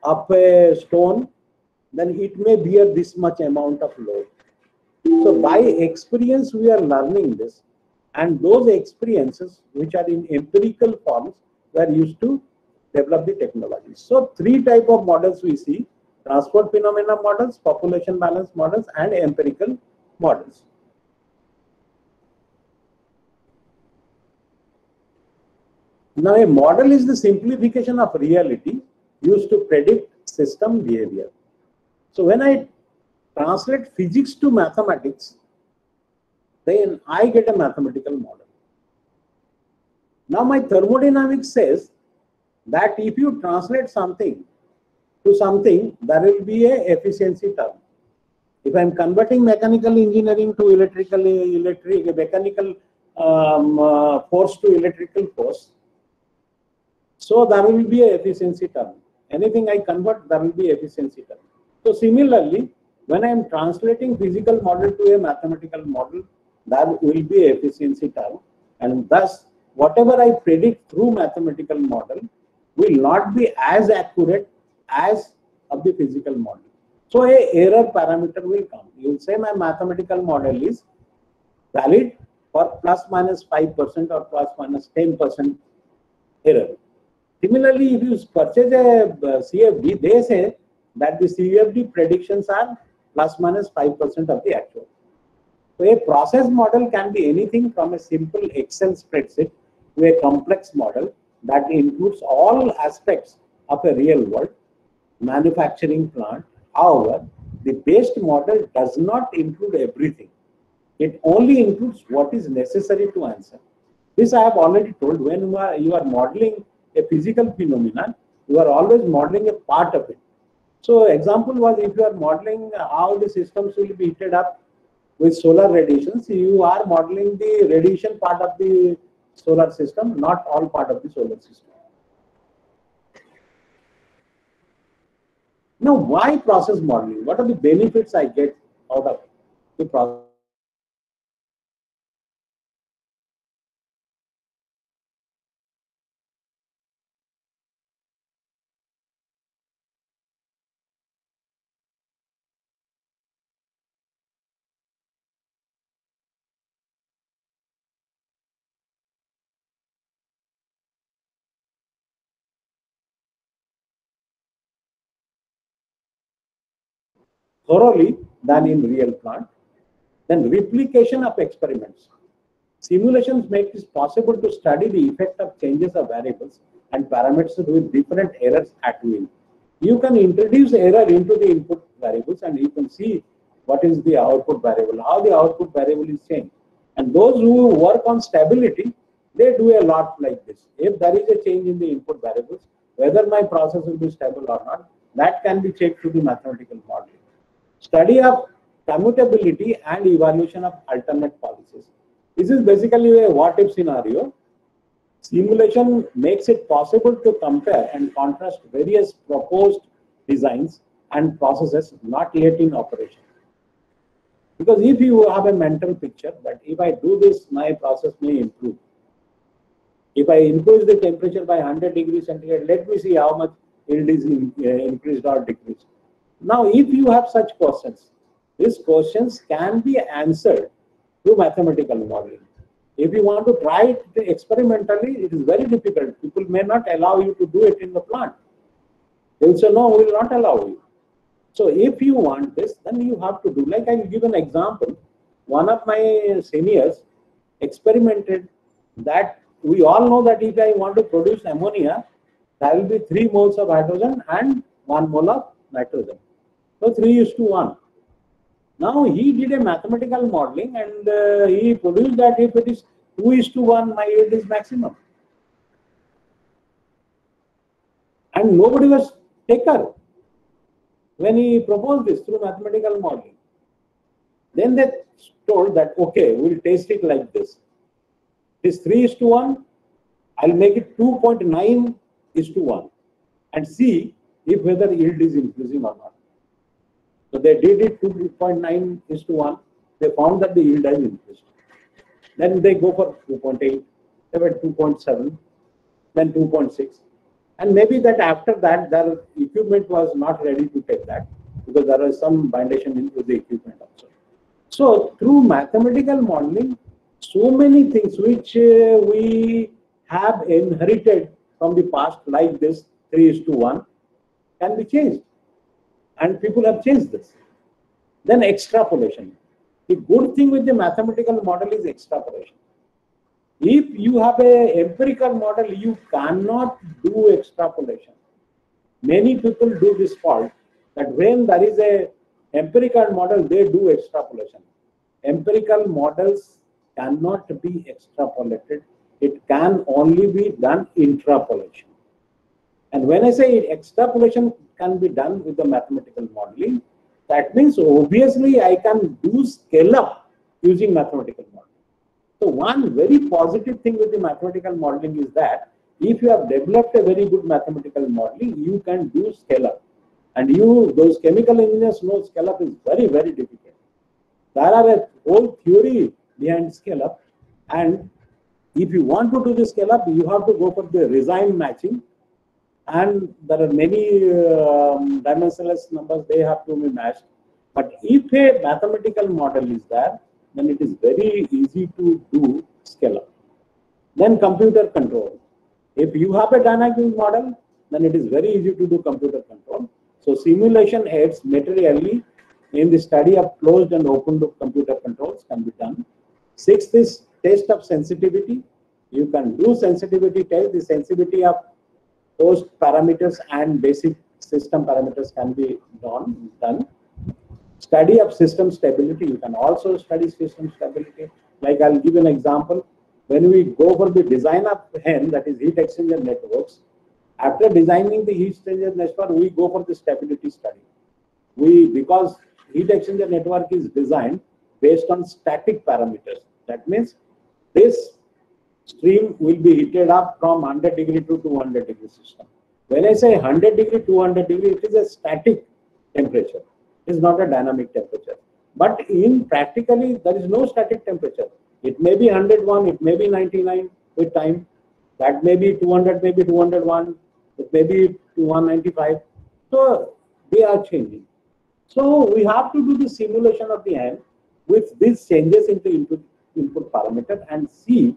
of a stone, then it may bear this much amount of load. So by experience, we are learning this. And those experiences, which are in empirical forms, were used to develop the technology. So three type of models we see, transport phenomena models, population balance models, and empirical models. Now a model is the simplification of reality used to predict system behavior. So when I translate physics to mathematics, then I get a mathematical model. Now my thermodynamics says that if you translate something to something, there will be a efficiency term. If I'm converting mechanical engineering to electrical, electric, mechanical um, uh, force to electrical force, so there will be a efficiency term. Anything I convert, there will be efficiency term. So similarly, when I am translating physical model to a mathematical model, there will be efficiency term. And thus, whatever I predict through mathematical model will not be as accurate as of the physical model. So a error parameter will come. You will say my mathematical model is valid for plus minus 5% or plus minus 10% error. Similarly, if you purchase a uh, CFD, they say that the CFD predictions are plus minus 5% of the actual. So a process model can be anything from a simple Excel spreadsheet to a complex model that includes all aspects of a real world manufacturing plant. However, the base model does not include everything. It only includes what is necessary to answer. This I have already told when you are, you are modeling a physical phenomenon, you are always modeling a part of it. So example was if you are modeling how the systems will be heated up with solar radiations, you are modeling the radiation part of the solar system, not all part of the solar system. Now, why process modeling? What are the benefits I get out of the process? Thoroughly than in real plant. Then replication of experiments. Simulations make it possible to study the effect of changes of variables and parameters with different errors at will. you can introduce error into the input variables and you can see what is the output variable, how the output variable is changed. And those who work on stability, they do a lot like this. If there is a change in the input variables, whether my process will be stable or not, that can be checked through the mathematical modeling. Study of commutability and evaluation of alternate policies. This is basically a what if scenario. Simulation makes it possible to compare and contrast various proposed designs and processes not yet in operation. Because if you have a mental picture that if I do this, my process may improve. If I increase the temperature by 100 degrees centigrade, let me see how much it is uh, increased or decreased. Now, if you have such questions, these questions can be answered through mathematical modeling. If you want to try it experimentally, it is very difficult. People may not allow you to do it in the plant. They will say, no, we will not allow you. So if you want this, then you have to do, like I'll give an example. One of my seniors experimented that we all know that if I want to produce ammonia, there will be three moles of hydrogen and one mole of nitrogen. So 3 is to 1. Now he did a mathematical modeling and uh, he produced that if it is 2 is to 1, my yield is maximum. And nobody was taker when he proposed this through mathematical modeling. Then they told that, okay, we'll test it like this. This 3 is to 1, I'll make it 2.9 is to 1 and see if whether yield is increasing or not. So they did it 2.9 is to 1. They found that the yield has increased. Then they go for 2.8, they were 2.7, then 2.6. And maybe that after that, their equipment was not ready to take that because there was some bindation into the equipment also. So through mathematical modeling, so many things which uh, we have inherited from the past, like this 3 is to 1, can be changed. And people have changed this. Then extrapolation. The good thing with the mathematical model is extrapolation. If you have a empirical model, you cannot do extrapolation. Many people do this fault that when there is a empirical model, they do extrapolation. Empirical models cannot be extrapolated. It can only be done intrapolation. And when I say extrapolation can be done with the mathematical modeling, that means obviously I can do scale up using mathematical modeling. So one very positive thing with the mathematical modeling is that if you have developed a very good mathematical modeling, you can do scale up. And you, those chemical engineers know scale up is very, very difficult. There are a whole theory behind scale up. And if you want to do the scale up, you have to go for the regime matching. And there are many um, dimensionless numbers, they have to be matched. But if a mathematical model is there, then it is very easy to do scale up. Then computer control. If you have a dynamic model, then it is very easy to do computer control. So simulation aids materially in the study of closed and open loop computer controls can be done. Sixth is test of sensitivity. You can do sensitivity test. The sensitivity of post parameters and basic system parameters can be done. done. Study of system stability. You can also study system stability. Like I'll give an example. When we go for the design of HEN, that is heat exchanger networks, after designing the heat exchanger network, we go for the stability study. We, because heat exchanger network is designed based on static parameters. That means this stream will be heated up from 100 degree to 200 degree system. When I say 100 degree, 200 degree, it is a static temperature. It is not a dynamic temperature. But in practically, there is no static temperature. It may be 101, it may be 99 with time. That may be 200, maybe 201, it may be 195. So they are changing. So we have to do the simulation of the HEN with these changes in the input, input parameter and see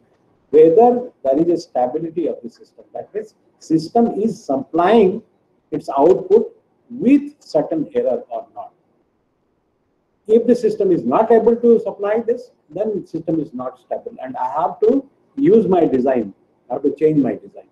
whether there is a stability of the system. That means system is supplying its output with certain error or not. If the system is not able to supply this, then system is not stable and I have to use my design, I have to change my design.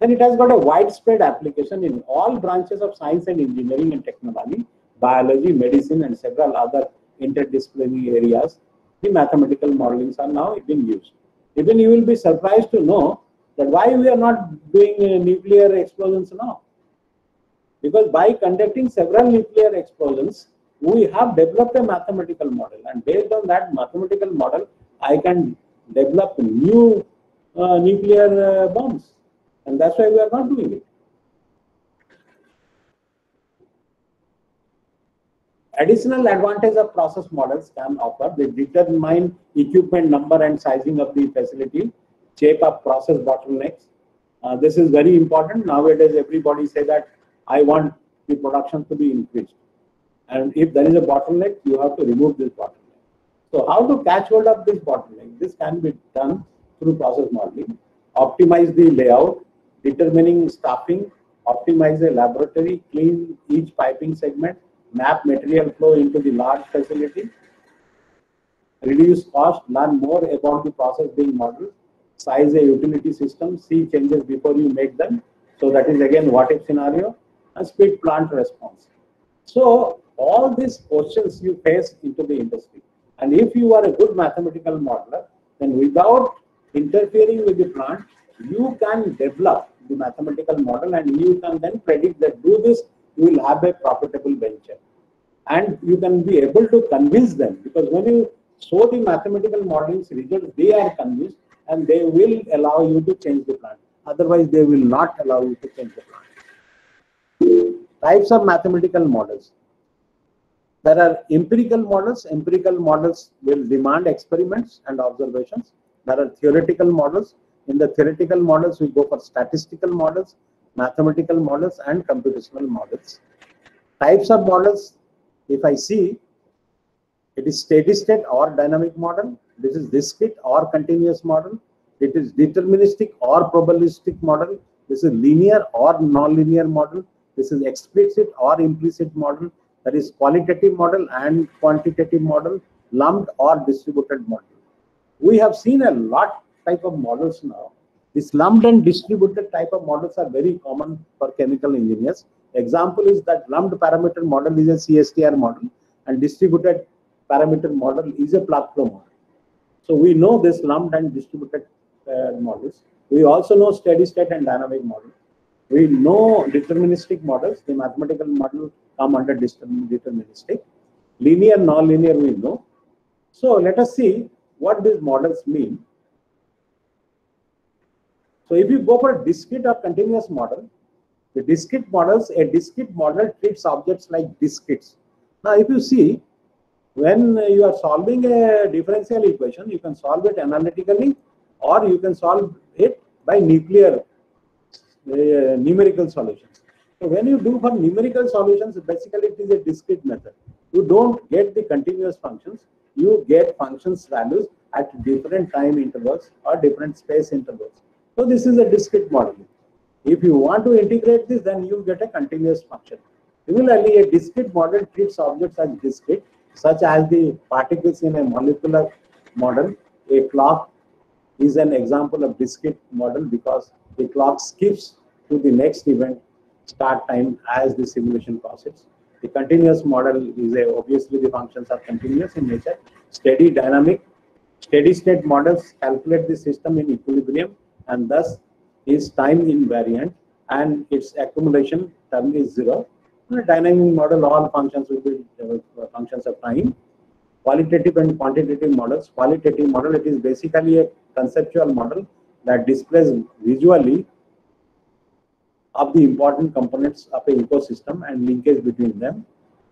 then it has got a widespread application in all branches of science and engineering and technology, biology, medicine, and several other interdisciplinary areas. The mathematical modelings are now being used. Even you will be surprised to know that why we are not doing uh, nuclear explosions now. Because by conducting several nuclear explosions, we have developed a mathematical model, and based on that mathematical model, I can develop new uh, nuclear uh, bombs, and that's why we are not doing it. Additional advantage of process models can offer. They determine equipment number and sizing of the facility, shape up process bottlenecks. Uh, this is very important. Nowadays, everybody say that I want the production to be increased. And if there is a bottleneck, you have to remove this bottleneck. So how to catch hold of this bottleneck? This can be done through process modeling. Optimize the layout, determining staffing, optimize the laboratory, clean each piping segment, map material flow into the large facility, reduce cost, learn more about the process being modeled, size a utility system, see changes before you make them. So that is again what if scenario and speed plant response. So all these questions you face into the industry. And if you are a good mathematical modeler, then without interfering with the plant, you can develop the mathematical model and you can then predict that do this, you will have a profitable venture. And you can be able to convince them because when you show the mathematical modeling's results, they are convinced and they will allow you to change the plan. Otherwise, they will not allow you to change the plan. Types of mathematical models. There are empirical models. Empirical models will demand experiments and observations. There are theoretical models. In the theoretical models, we go for statistical models, mathematical models, and computational models. Types of models, if I see, it is steady state or dynamic model. This is discrete or continuous model. It is deterministic or probabilistic model. This is linear or non-linear model. This is explicit or implicit model. That is qualitative model and quantitative model, lumped or distributed model. We have seen a lot type of models now. This lumped and distributed type of models are very common for chemical engineers. Example is that lumped parameter model is a CSTR model and distributed parameter model is a plug flow model. So we know this lumped and distributed uh, models. We also know steady state and dynamic model. We know deterministic models. The mathematical model come under deterministic. Linear, non-linear we know. So let us see what these models mean. So if you go for a discrete or continuous model, the discrete models, a discrete model treats objects like discretes. Now if you see, when you are solving a differential equation, you can solve it analytically or you can solve it by nuclear uh, numerical solutions. So when you do for numerical solutions, basically it is a discrete method. You don't get the continuous functions, you get functions values at different time intervals or different space intervals. So this is a discrete model. If you want to integrate this, then you get a continuous function. Similarly, a discrete model treats objects as discrete, such as the particles in a molecular model. A clock is an example of discrete model because the clock skips to the next event start time as the simulation proceeds. The continuous model is a, obviously the functions are continuous in nature. Steady dynamic, steady state models calculate the system in equilibrium and thus is time invariant and its accumulation term is zero. In a dynamic model, all functions will be uh, functions of time. Qualitative and quantitative models. Qualitative model, it is basically a conceptual model that displays visually of the important components of an ecosystem and linkage between them.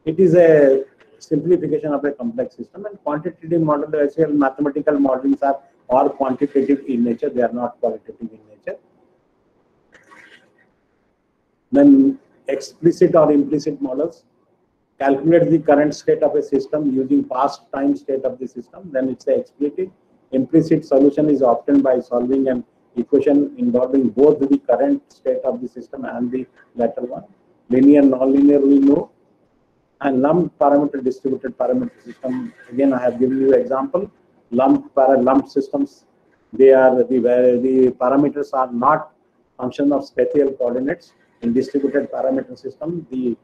It is a simplification of a complex system and quantitative model, the actual mathematical modelings are or quantitative in nature, they are not qualitative in nature. Then explicit or implicit models calculate the current state of a system using past time state of the system, then it's a explicit. Implicit solution is obtained by solving an equation involving both the current state of the system and the latter one. Linear, non-linear we know. And lumped parameter distributed parameter system. Again, I have given you example. Lumped para lumped systems, they are the the parameters are not function of spatial coordinates. In distributed parameter system, the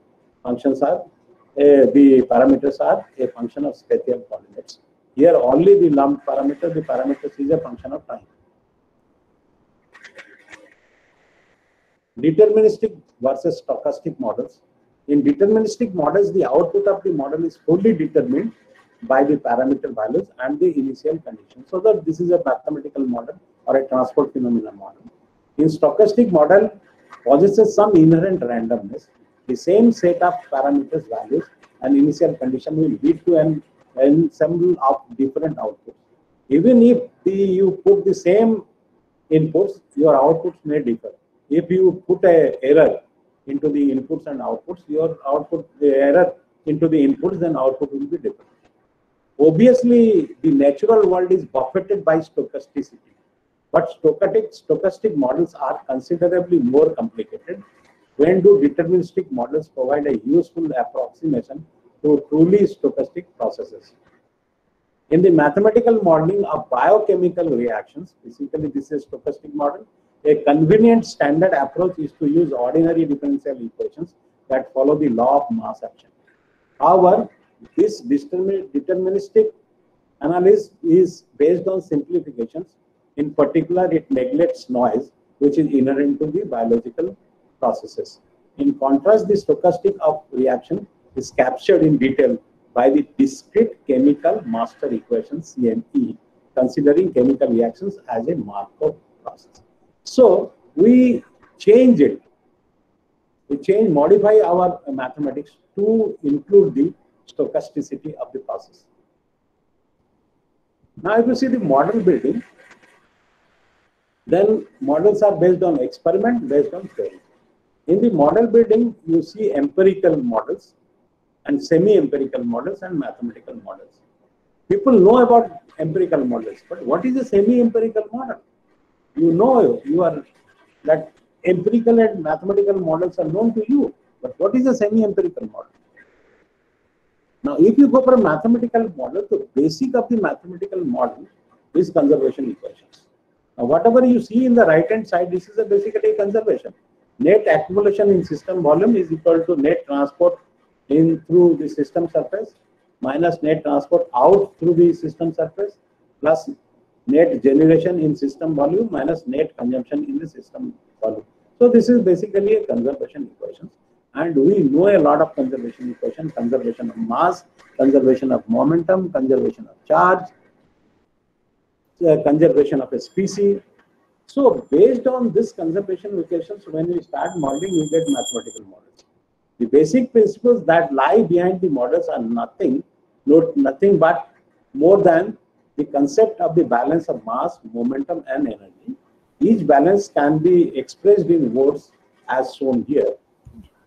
functions are uh, the parameters are a function of spatial coordinates. Here only the lump parameter, the parameters is a function of time. Deterministic versus stochastic models. In deterministic models, the output of the model is fully determined by the parameter values and the initial conditions. So that this is a mathematical model or a transport phenomena model. In stochastic model possesses some inherent randomness. The same set of parameters values and initial condition will lead to an ensemble of different outputs. Even if the, you put the same inputs, your outputs may differ. If you put a error into the inputs and outputs, your output the error into the inputs, then output will be different. Obviously, the natural world is buffeted by stochasticity, but stochastic, stochastic models are considerably more complicated. When do deterministic models provide a useful approximation to truly stochastic processes? In the mathematical modeling of biochemical reactions, basically this is stochastic model, a convenient standard approach is to use ordinary differential equations that follow the law of mass action. However, this deterministic analysis is based on simplifications. In particular, it neglects noise, which is inherent to the biological processes. In contrast, the stochastic of reaction is captured in detail by the discrete chemical master equation CME, considering chemical reactions as a Markov process. So we change it. We change, modify our mathematics to include the stochasticity of the process. Now, if you see the model building, then models are based on experiment, based on theory. In the model building, you see empirical models and semi-empirical models and mathematical models. People know about empirical models, but what is a semi-empirical model? You know you are that empirical and mathematical models are known to you, but what is a semi-empirical model? Now, if you go for a mathematical model, the basic of the mathematical model is conservation equations. Now, whatever you see in the right hand side, this is a basically conservation. Net accumulation in system volume is equal to net transport in through the system surface minus net transport out through the system surface plus net generation in system volume minus net consumption in the system volume. So this is basically a conservation equation. And we know a lot of conservation equation, conservation of mass, conservation of momentum, conservation of charge, uh, conservation of a species. So based on this conservation equations, when we start modeling, we get mathematical models. The basic principles that lie behind the models are nothing, not nothing but more than the concept of the balance of mass, momentum, and energy. Each balance can be expressed in words as shown here.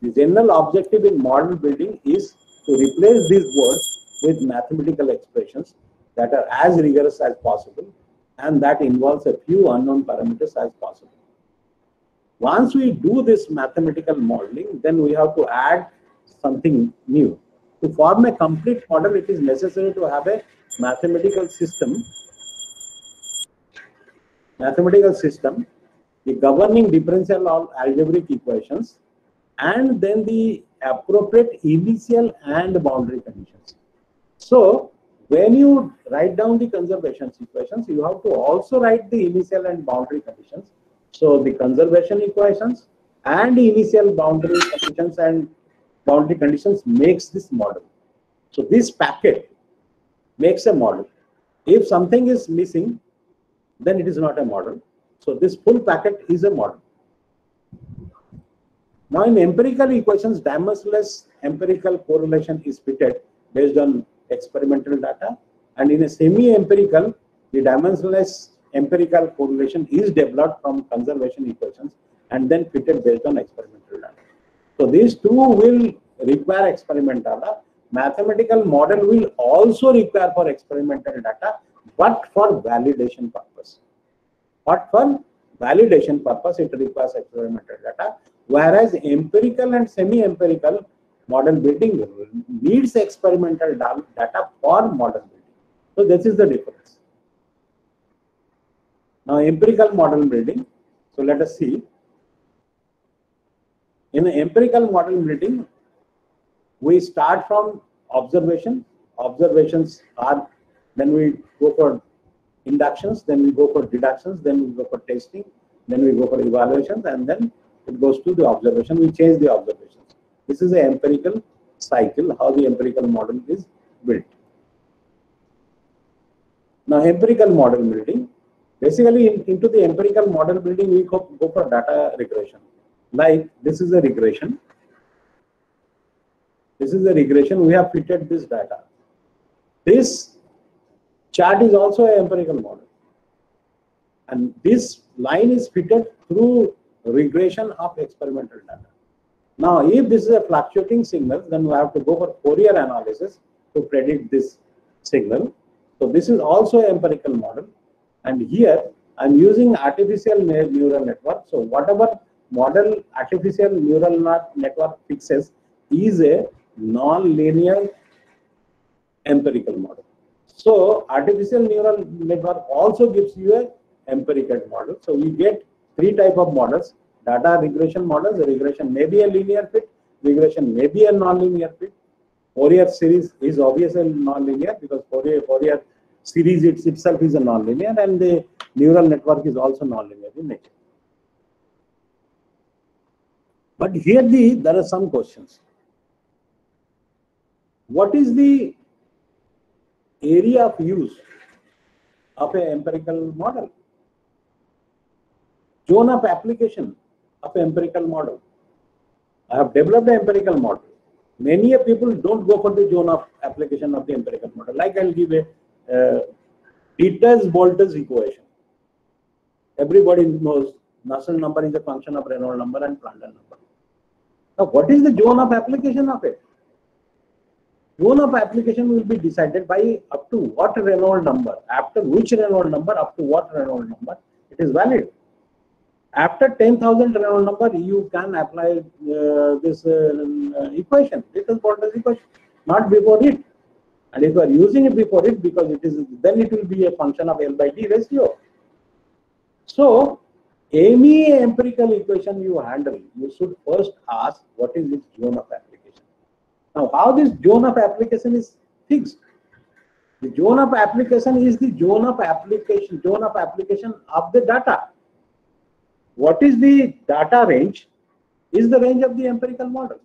The general objective in model building is to replace these words with mathematical expressions that are as rigorous as possible and that involves a few unknown parameters as possible. Once we do this mathematical modeling, then we have to add something new. To form a complete model, it is necessary to have a mathematical system, mathematical system, the governing differential algebraic equations, and then the appropriate initial and boundary conditions. So when you write down the conservation equations, you have to also write the initial and boundary conditions. So the conservation equations and initial boundary conditions and boundary conditions makes this model. So this packet makes a model. If something is missing, then it is not a model. So this full packet is a model. Now in empirical equations, dimensionless empirical correlation is fitted based on experimental data. And in a semi-empirical, the dimensionless empirical correlation is developed from conservation equations and then fitted based on experimental data. So these two will require experimental data. Mathematical model will also require for experimental data, but for validation purpose. But for validation purpose, it requires experimental data. Whereas empirical and semi-empirical model building needs experimental data for model building. So this is the difference. Now empirical model building. So let us see. In empirical model building, we start from observation. Observations are, then we go for inductions, then we go for deductions, then we go for testing, then we go for evaluations, and then it goes to the observation. We change the observations. This is an empirical cycle, how the empirical model is built. Now, empirical model building, basically in, into the empirical model building, we go, go for data regression. Like this is a regression. This is a regression. We have fitted this data. This chart is also an empirical model. And this line is fitted through regression of experimental data. Now, if this is a fluctuating signal, then we have to go for Fourier analysis to predict this signal. So this is also an empirical model. And here I'm using artificial neural network. So whatever model artificial neural network fixes is a non-linear empirical model. So artificial neural network also gives you a empirical model. So we get three type of models. Data regression models. Regression may be a linear fit. Regression may be a non-linear fit. Fourier series is obviously non-linear because Fourier, Fourier series itself is a non-linear and the neural network is also non-linear in nature. But here the there are some questions. What is the area of use of an empirical model? Zone of application of empirical model. I have developed the empirical model. Many people don't go for the zone of application of the empirical model. Like I'll give a uh, Dittus-Boelter's equation. Everybody knows Nusselt number is a function of Reynolds number and Prandtl number. Now, what is the zone of application of it? Zone of application will be decided by up to what Reynolds number, after which Reynolds number, up to what Reynolds number it is valid. After 10,000 Reynolds number, you can apply uh, this uh, equation. This is Boelter's equation, not before it. And if you are using it before it, because it is then it will be a function of L by D ratio. So any empirical equation you handle, you should first ask what is its zone of application. Now, how this zone of application is fixed? The zone of application is the zone of application, zone of application of the data. What is the data range? Is the range of the empirical model.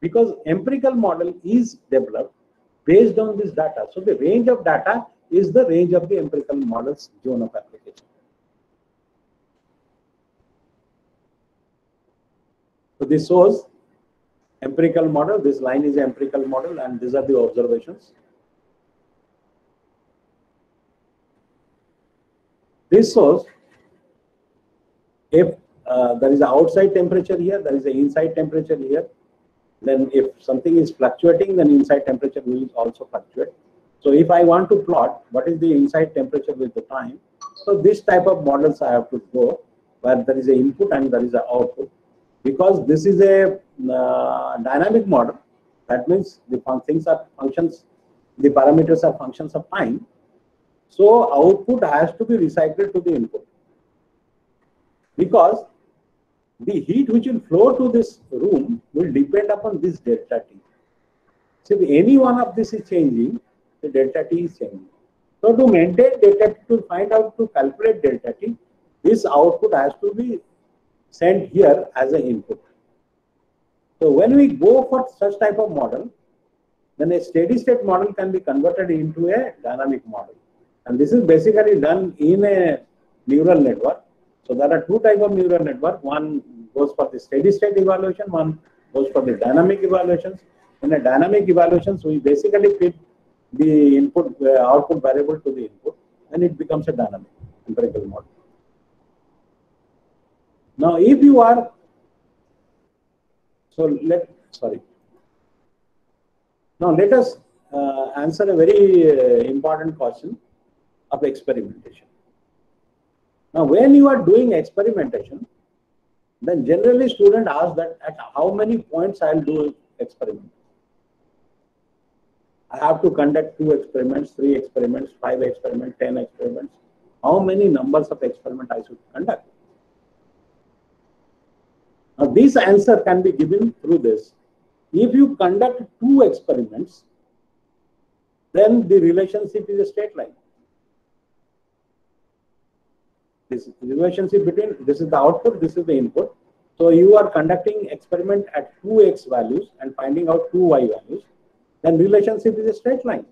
Because empirical model is developed based on this data. So the range of data is the range of the empirical model's zone of application. So this was empirical model. This line is empirical model and these are the observations. This shows if uh, there is an outside temperature here, there is an inside temperature here. Then if something is fluctuating, then inside temperature will also fluctuate. So if I want to plot what is the inside temperature with the time, so this type of models I have to go where there is an input and there is an output. Because this is a uh, dynamic model, that means the things are functions, the parameters are functions of time. So output has to be recycled to the input. Because the heat which will flow to this room will depend upon this delta T. So if any one of this is changing, the delta T is changing. So to maintain delta T, to find out to calculate delta T, this output has to be sent here as an input. So when we go for such type of model, then a steady state model can be converted into a dynamic model. And this is basically done in a neural network. So there are two type of neural network. One goes for the steady state evaluation, one goes for the dynamic evaluations. In the dynamic evaluations, we basically feed the input uh, output variable to the input and it becomes a dynamic empirical model. Now, if you are, so let, sorry. Now, let us uh, answer a very uh, important question of experimentation. Now, when you are doing experimentation, then generally student ask that at how many points I'll do experiment. I have to conduct two experiments, three experiments, five experiments, 10 experiments. How many numbers of experiment I should conduct? Now, this answer can be given through this. If you conduct two experiments, then the relationship is a straight line. This relationship between this is the output, this is the input. So you are conducting experiment at two x values and finding out two y values, then relationship is a straight line.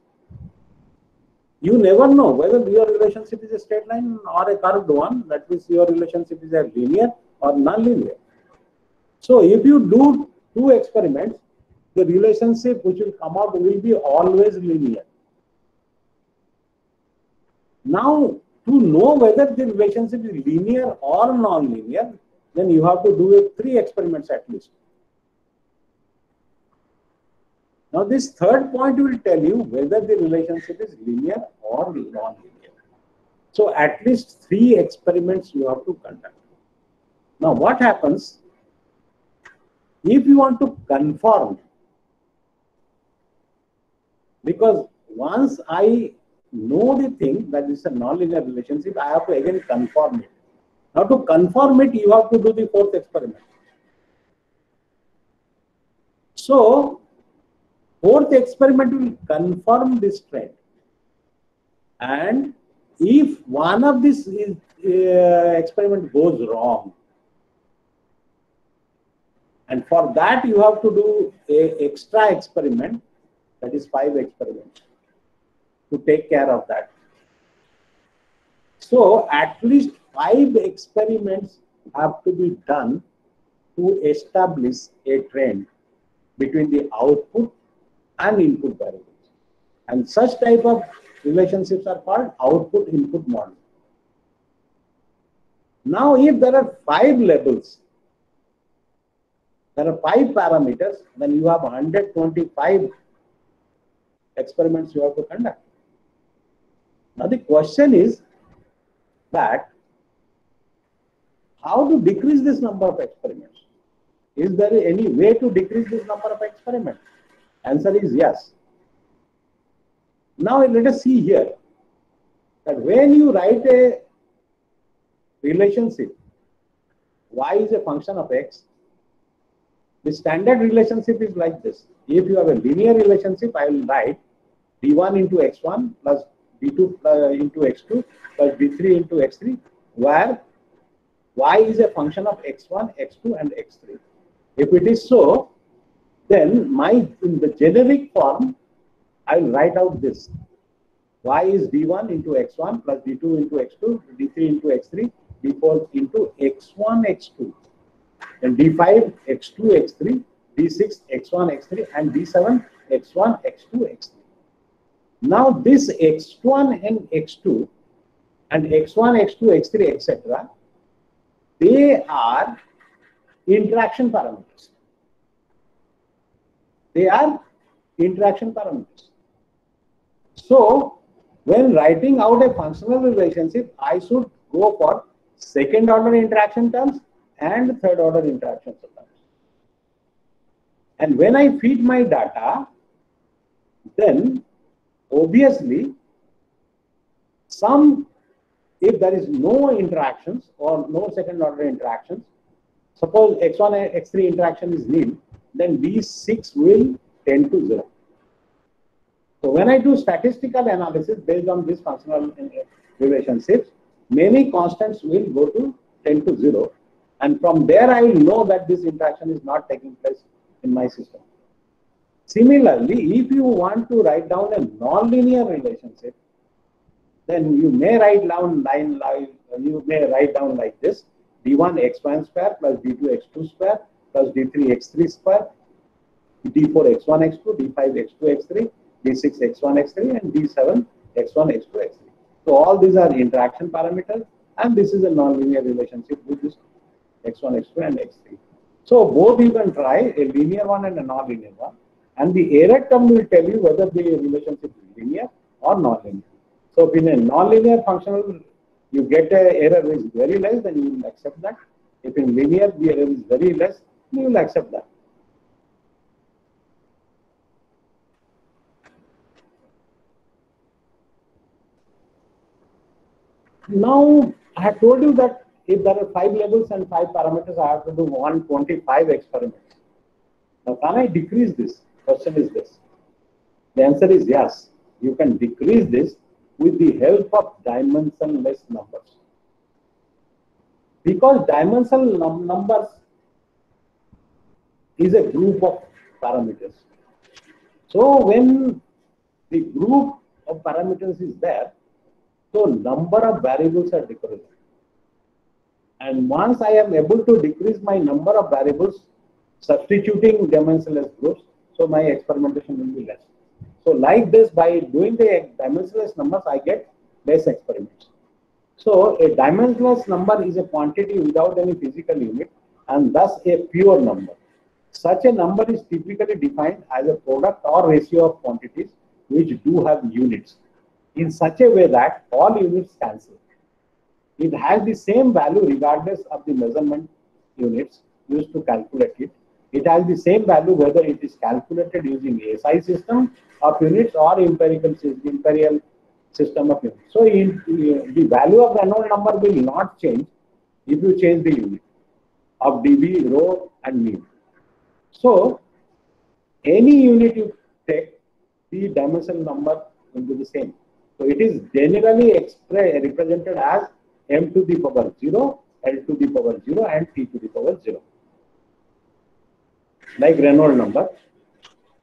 You never know whether your relationship is a straight line or a curved one. That means your relationship is a linear or non-linear. So if you do two experiments, the relationship which will come out will be always linear. Now, to know whether the relationship is linear or non-linear, then you have to do it three experiments at least. Now, this third point will tell you whether the relationship is linear or non-linear. So, at least three experiments you have to conduct. Now, what happens if you want to confirm? Because once I know the thing that is a non-linear relationship, I have to again confirm it. Now, to confirm it, you have to do the fourth experiment. So, fourth experiment will confirm this trend. And if one of these is, uh, experiment goes wrong, and for that you have to do a extra experiment, that is five experiments, to take care of that. So at least five experiments have to be done to establish a trend between the output and input variables. And such type of relationships are called output-input model. Now, if there are five levels, there are five parameters, then you have 125 experiments you have to conduct. Now, the question is that how to decrease this number of experiments? Is there any way to decrease this number of experiments? Answer is yes. Now let us see here that when you write a relationship, y is a function of x, the standard relationship is like this. If you have a linear relationship, I will write d1 into x1 plus d2 uh, into x2 plus d3 into x3, where y is a function of x1, x2, and x3. If it is so, then my in the generic form, I will write out this. y is d1 into x1 plus d2 into x2, d3 into x3, d4 into x1, x2, and d5, x2, x3, d6, x1, x3, and d7, x1, x2, x3. Now this x1 and x2 and x1, x2, x3, etc., they are interaction parameters. They are interaction parameters. So, when writing out a functional relationship, I should go for second order interaction terms and third order interaction terms. And when I feed my data, then obviously some if there is no interactions or no second order interactions, suppose x1 and x3 interaction is nil, then d6 will tend to 0. So when I do statistical analysis based on this functional uh, relationships, many constants will go to 10 to 0. And from there, I will know that this interaction is not taking place in my system. Similarly, if you want to write down a nonlinear relationship, then you may write down line like you may write down like this d1 x1 square plus d2 x2 square plus d3 x3 square d4 x1 x2 d5 x2 x3 d6 x1 x3 and d7 x1 x2 x3 so all these are interaction parameters and this is a nonlinear relationship with this x1 x2 and x3 so both you can try a linear one and a nonlinear one and the error term will tell you whether the relationship is linear or nonlinear so if in a nonlinear functional, you get a error which is very less, then you will accept that. If in linear the error is very less, you will accept that. Now, I have told you that if there are five levels and five parameters, I have to do 125 experiments. Now, can I decrease this? Question is this. The answer is yes. You can decrease this with the help of dimensionless numbers. Because dimensional num- numbers is a group of parameters. So when the group of parameters is there, so number of variables are decreasing. And once I am able to decrease my number of variables, substituting dimensionless groups, so my experimentation will be less. So like this, by doing the dimensionless numbers, I get less experiments. So a dimensionless number is a quantity without any physical unit and thus a pure number. Such a number is typically defined as a product or ratio of quantities which do have units in such a way that all units cancel. It has the same value regardless of the measurement units used to calculate it. It has the same value whether it is calculated using SI system of units or empirical system, imperial system of units. So in, the value of Reynolds number will not change if you change the unit of dV, rho, and mu. So any unit you take, the dimensional number will be the same. So it is generally represented as m to the power 0, L to the power 0, and T to the power 0. Like Reynolds number,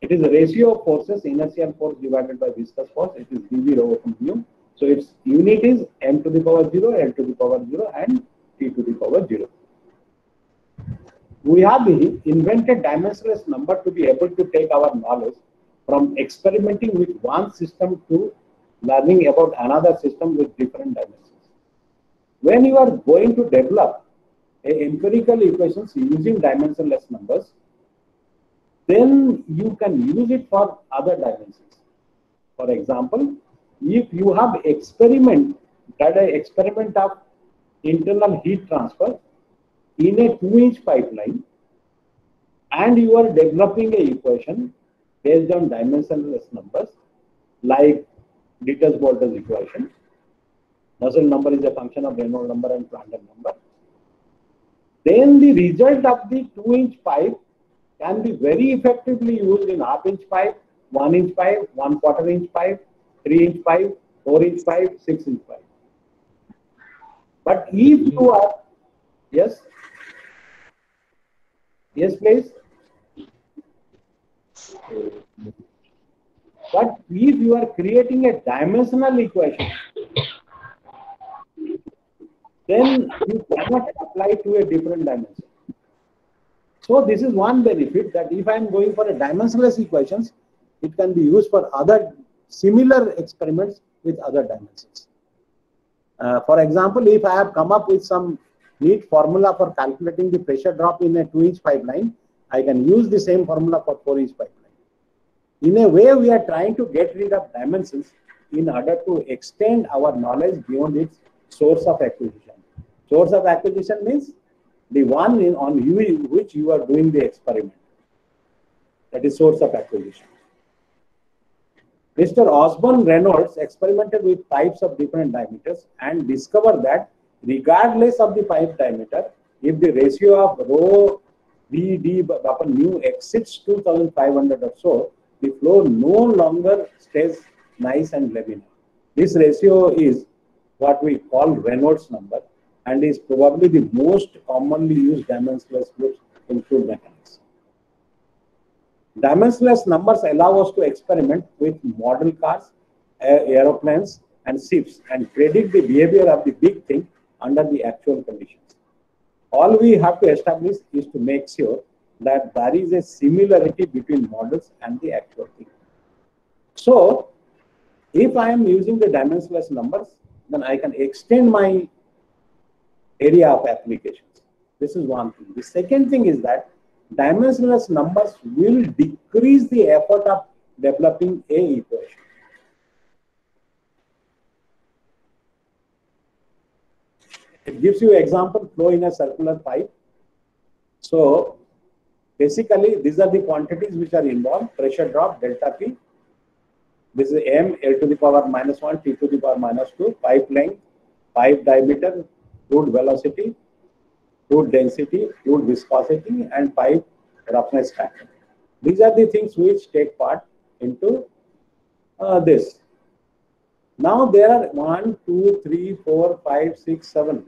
it is a ratio of forces, inertial force divided by viscous force. It is dV rho upon mu. So its unit is m to the power 0, L to the power 0, and T to the power 0. We have invented dimensionless number to be able to take our knowledge from experimenting with one system to learning about another system with different dimensions. When you are going to develop empirical equations using dimensionless numbers, then you can use it for other dimensions. For example, if you have experiment, that a experiment of internal heat transfer in a 2 inch pipeline and you are developing a equation based on dimensionless numbers like Dittus-Boelter's equation. Nusselt number is a function of Reynolds number and Prandtl number. Then the result of the 2 inch pipe can be very effectively used in half inch pipe, 1 inch pipe, 1 quarter inch pipe, 3 inch pipe, 4 inch pipe, 6 inch pipe. But if you hmm. are, yes, yes, please. But if you are creating a dimensional equation, then you cannot apply to a different dimension. So this is one benefit that if I am going for a dimensionless equations, it can be used for other similar experiments with other dimensions. Uh, for example, if I have come up with some neat formula for calculating the pressure drop in a 2 inch pipeline, I can use the same formula for 4 inch pipeline. In a way, we are trying to get rid of dimensions in order to extend our knowledge beyond its source of acquisition. Source of acquisition means the one in, on you, which you are doing the experiment. That is source of acquisition. Mr. Osborne Reynolds experimented with pipes of different diameters and discovered that regardless of the pipe diameter, if the ratio of rho V D upon mu exceeds 2500 or so, the flow no longer stays nice and laminar. This ratio is what we call Reynolds number and is probably the most commonly used dimensionless groups in fluid mechanics. Dimensionless numbers allow us to experiment with model cars, aeroplanes, and ships and predict the behavior of the big thing under the actual conditions. All we have to establish is to make sure that there is a similarity between models and the actual thing. So, if I am using the dimensionless numbers, then I can extend my area of applications. This is one thing. The second thing is that dimensionless numbers will decrease the effort of developing a equation. It gives you example flow in a circular pipe. So basically these are the quantities which are involved, pressure drop, delta P. This is M, L to the power minus 1, T to the power minus 2, pipe length, pipe diameter, fluid velocity, fluid density, fluid viscosity, and pipe roughness factor. These are the things which take part into uh, this. Now there are one, two, three, four, five, six, seven,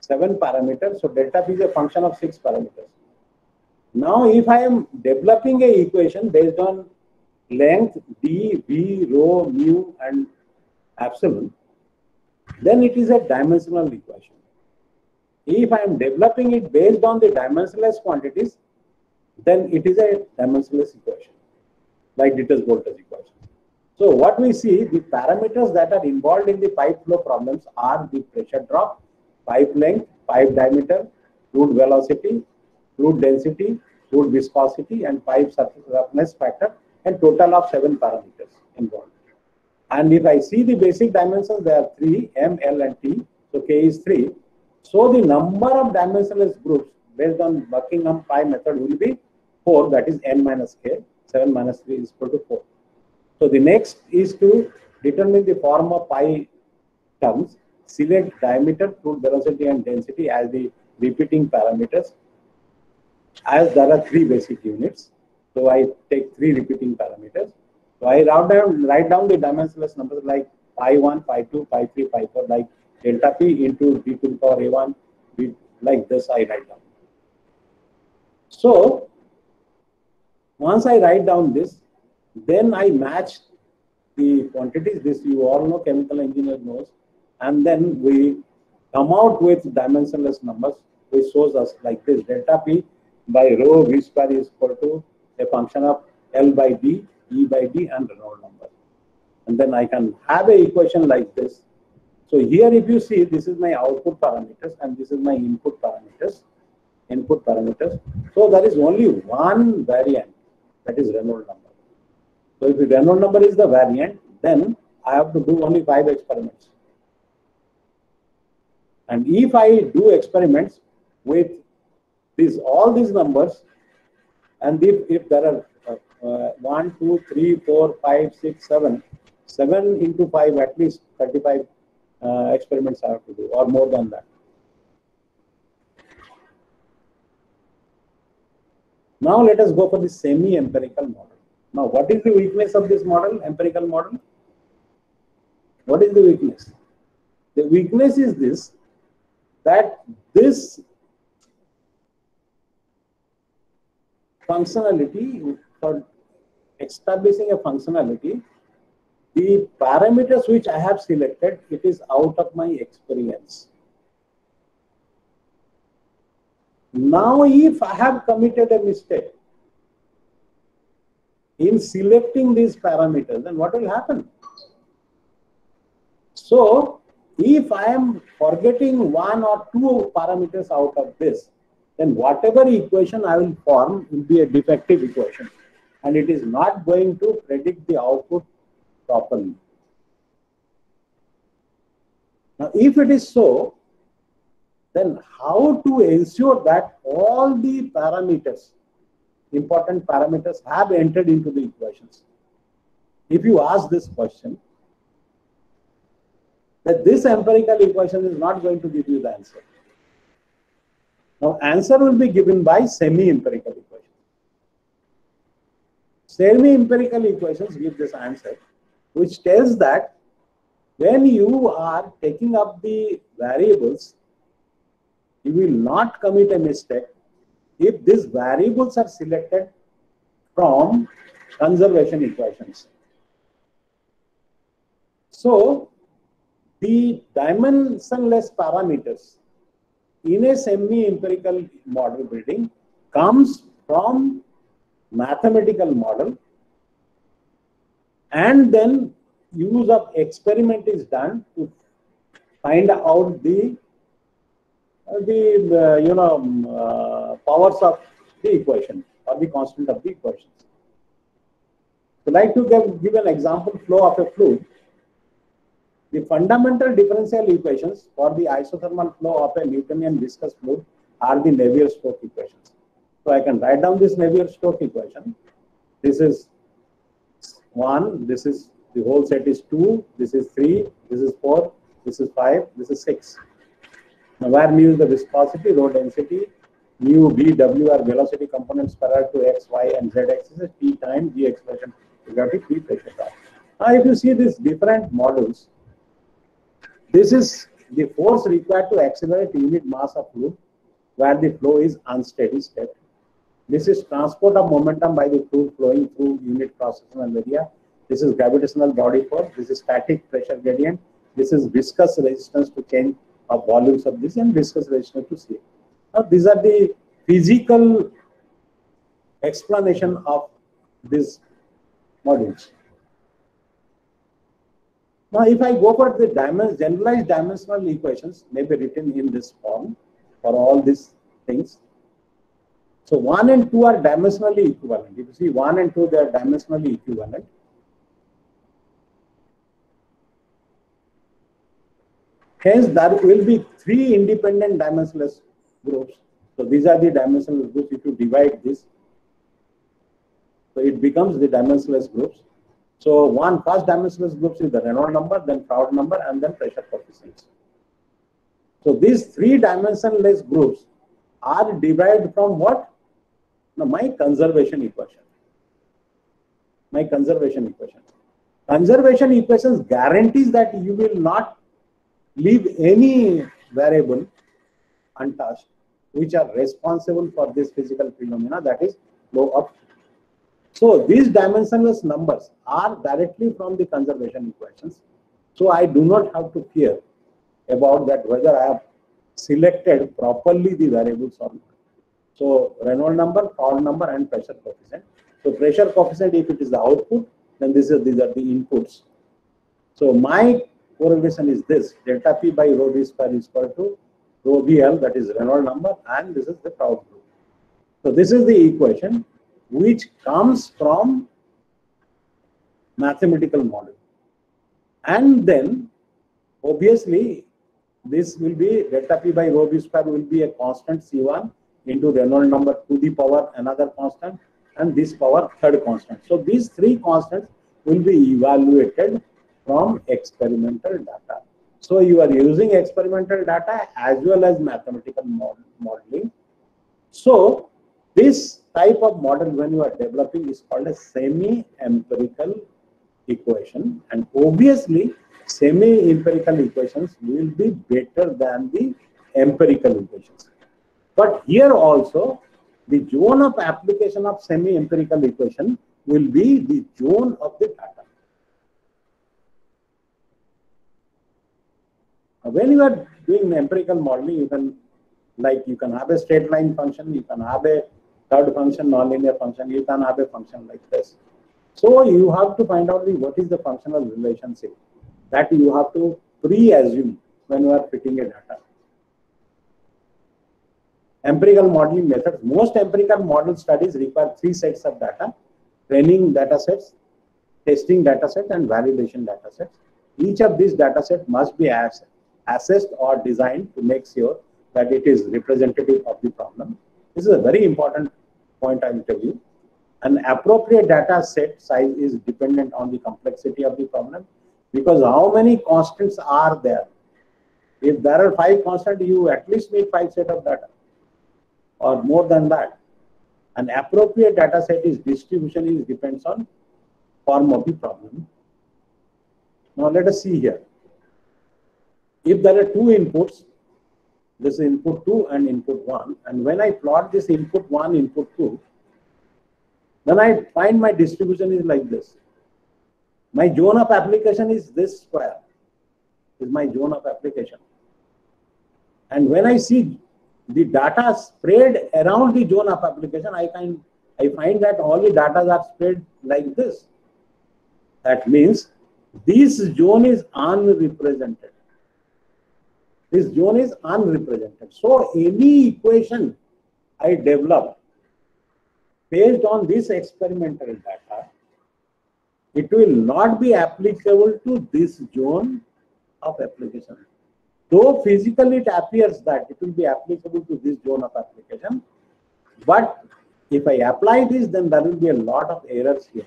seven parameters. So delta P is a function of six parameters. Now if I am developing a equation based on length d, v, rho, mu, and epsilon, then it is a dimensional equation. If I am developing it based on the dimensionless quantities, then it is a dimensionless equation, like Dittus-Boelter's equation. So what we see, the parameters that are involved in the pipe flow problems are the pressure drop, pipe length, pipe diameter, fluid velocity, fluid density, fluid viscosity, and pipe surface roughness factor, and total of seven parameters involved. And if I see the basic dimensions, there are three, M, L, and T. So K is three. So the number of dimensionless groups based on Buckingham pi method will be 4, that is n minus k. 7 minus 3 is equal to 4. So the next is to determine the form of pi terms, select diameter, fluid velocity, and density as the repeating parameters. As there are three basic units, so I take three repeating parameters. So I write down, write down the dimensionless numbers like pi 1, pi 2, pi 3, pi 4, like delta p into d to the power a1, b, like this I write down. So once I write down this, then I match the quantities. This you all know, chemical engineer knows, and then we come out with dimensionless numbers, which shows us like this: delta p by rho v square is equal to a function of L by D, E by D, and Reynolds number. And then I can have a equation like this. So here, if you see, this is my output parameters, and this is my input parameters. Input parameters. So there is only one variant that is Reynolds number. So if the Reynolds number is the variant, then I have to do only five experiments. And if I do experiments with these all these numbers, and if, if there are uh, uh, 1, 2, 3, 4, 5, 6, 7, 7 into 5, at least 35 uh, experiments I have to do, or more than that. Now let us go for the semi-empirical model. Now, what is the weakness of this model, empirical model? What is the weakness? The weakness is this, that this functionality, for establishing a functionality, the parameters which I have selected, it is out of my experience. Now, if I have committed a mistake in selecting these parameters, then what will happen? So, if I am forgetting one or two parameters out of this, then whatever equation I will form will be a defective equation and it is not going to predict the output properly. Now, if it is so, then how to ensure that all the parameters, important parameters have entered into the equations? If you ask this question, that this empirical equation is not going to give you the answer. Now, answer will be given by semi-empirical equations. Semi-empirical equations give this answer, which tells that when you are taking up the variables, you will not commit a mistake if these variables are selected from conservation equations. So, the dimensionless parameters in a semi-empirical model building comes from mathematical model and then use of experiment is done to find out the uh, the uh, you know um, uh, powers of the equation or the constant of the equation. So, like to give, give an example flow of a fluid. The fundamental differential equations for the isothermal flow of a Newtonian viscous fluid are the Navier-Stokes equations. So I can write down this Navier-Stokes equation. This is 1, this is the whole set is 2, this is 3, this is 4, this is 5, this is 6. Now, where mu is the viscosity, rho density, mu v, w are velocity components parallel to x, y, and z axis, t time g expression regarding p pressure drop. Now, if you see these different models, this is the force required to accelerate unit mass of fluid where the flow is unsteady state. This is transport of momentum by the fluid flowing through unit cross-sectional area. This is gravitational body force. This is static pressure gradient. This is viscous resistance to change of volumes of this and viscous resistance to C. Now, these are the physical explanation of these modules. Now, if I go for the generalized dimensional equations, may be written in this form for all these things. So 1 and 2 are dimensionally equivalent. If you see 1 and 2, they are dimensionally equivalent. Hence, there will be three independent dimensionless groups. So these are the dimensionless groups. If you divide this, so it becomes the dimensionless groups. So one first dimensionless groups is the Reynolds number, then Froude number, and then pressure coefficients. So these three dimensionless groups are derived from what? Now my conservation equation. My conservation equation. Conservation equations guarantees that you will not leave any variable untouched which are responsible for this physical phenomena that is flow of so these dimensionless numbers are directly from the conservation equations. So I do not have to fear about that whether I have selected properly the variables or not. So Reynolds number, Froude number, and pressure coefficient. So pressure coefficient, if it is the output, then this is these are the inputs. So my correlation is this delta P by rho V square is equal to rho VL, that is Reynolds number, and this is the Froude group. So this is the equation which comes from mathematical model. And then obviously this will be delta P by rho V square will be a constant C1 into Reynolds number to the power another constant and this power third constant. So these three constants will be evaluated from experimental data. So you are using experimental data as well as mathematical modeling. So this type of model when you are developing is called a semi-empirical equation and obviously semi-empirical equations will be better than the empirical equations. But here also the zone of application of semi-empirical equation will be the zone of the data. When you are doing empirical modeling, you can like you can have a straight line function, you can have a third function, nonlinear function, you can have a function like this. So you have to find out the, what is the functional relationship that you have to pre-assume when you are fitting a data. Empirical modeling methods. Most empirical model studies require three sets of data, training data sets, testing data sets, and validation data sets. Each of these data sets must be assessed or designed to make sure that it is representative of the problem. This is a very important point I will tell you. An appropriate data set size is dependent on the complexity of the problem because how many constants are there? If there are five constants, you at least need five set of data or more than that. An appropriate data set is distribution is depends on form of the problem. Now let us see here. If there are two inputs, this is input 2 and input 1. And when I plot this input 1, input 2, then I find my distribution is like this. My zone of application is this square, is my zone of application. And when I see the data spread around the zone of application, I find, I find that all the data are spread like this. That means this zone is unrepresented. This zone is unrepresented. So any equation I develop based on this experimental data, it will not be applicable to this zone of application. Though physically it appears that it will be applicable to this zone of application, but if I apply this, then there will be a lot of errors here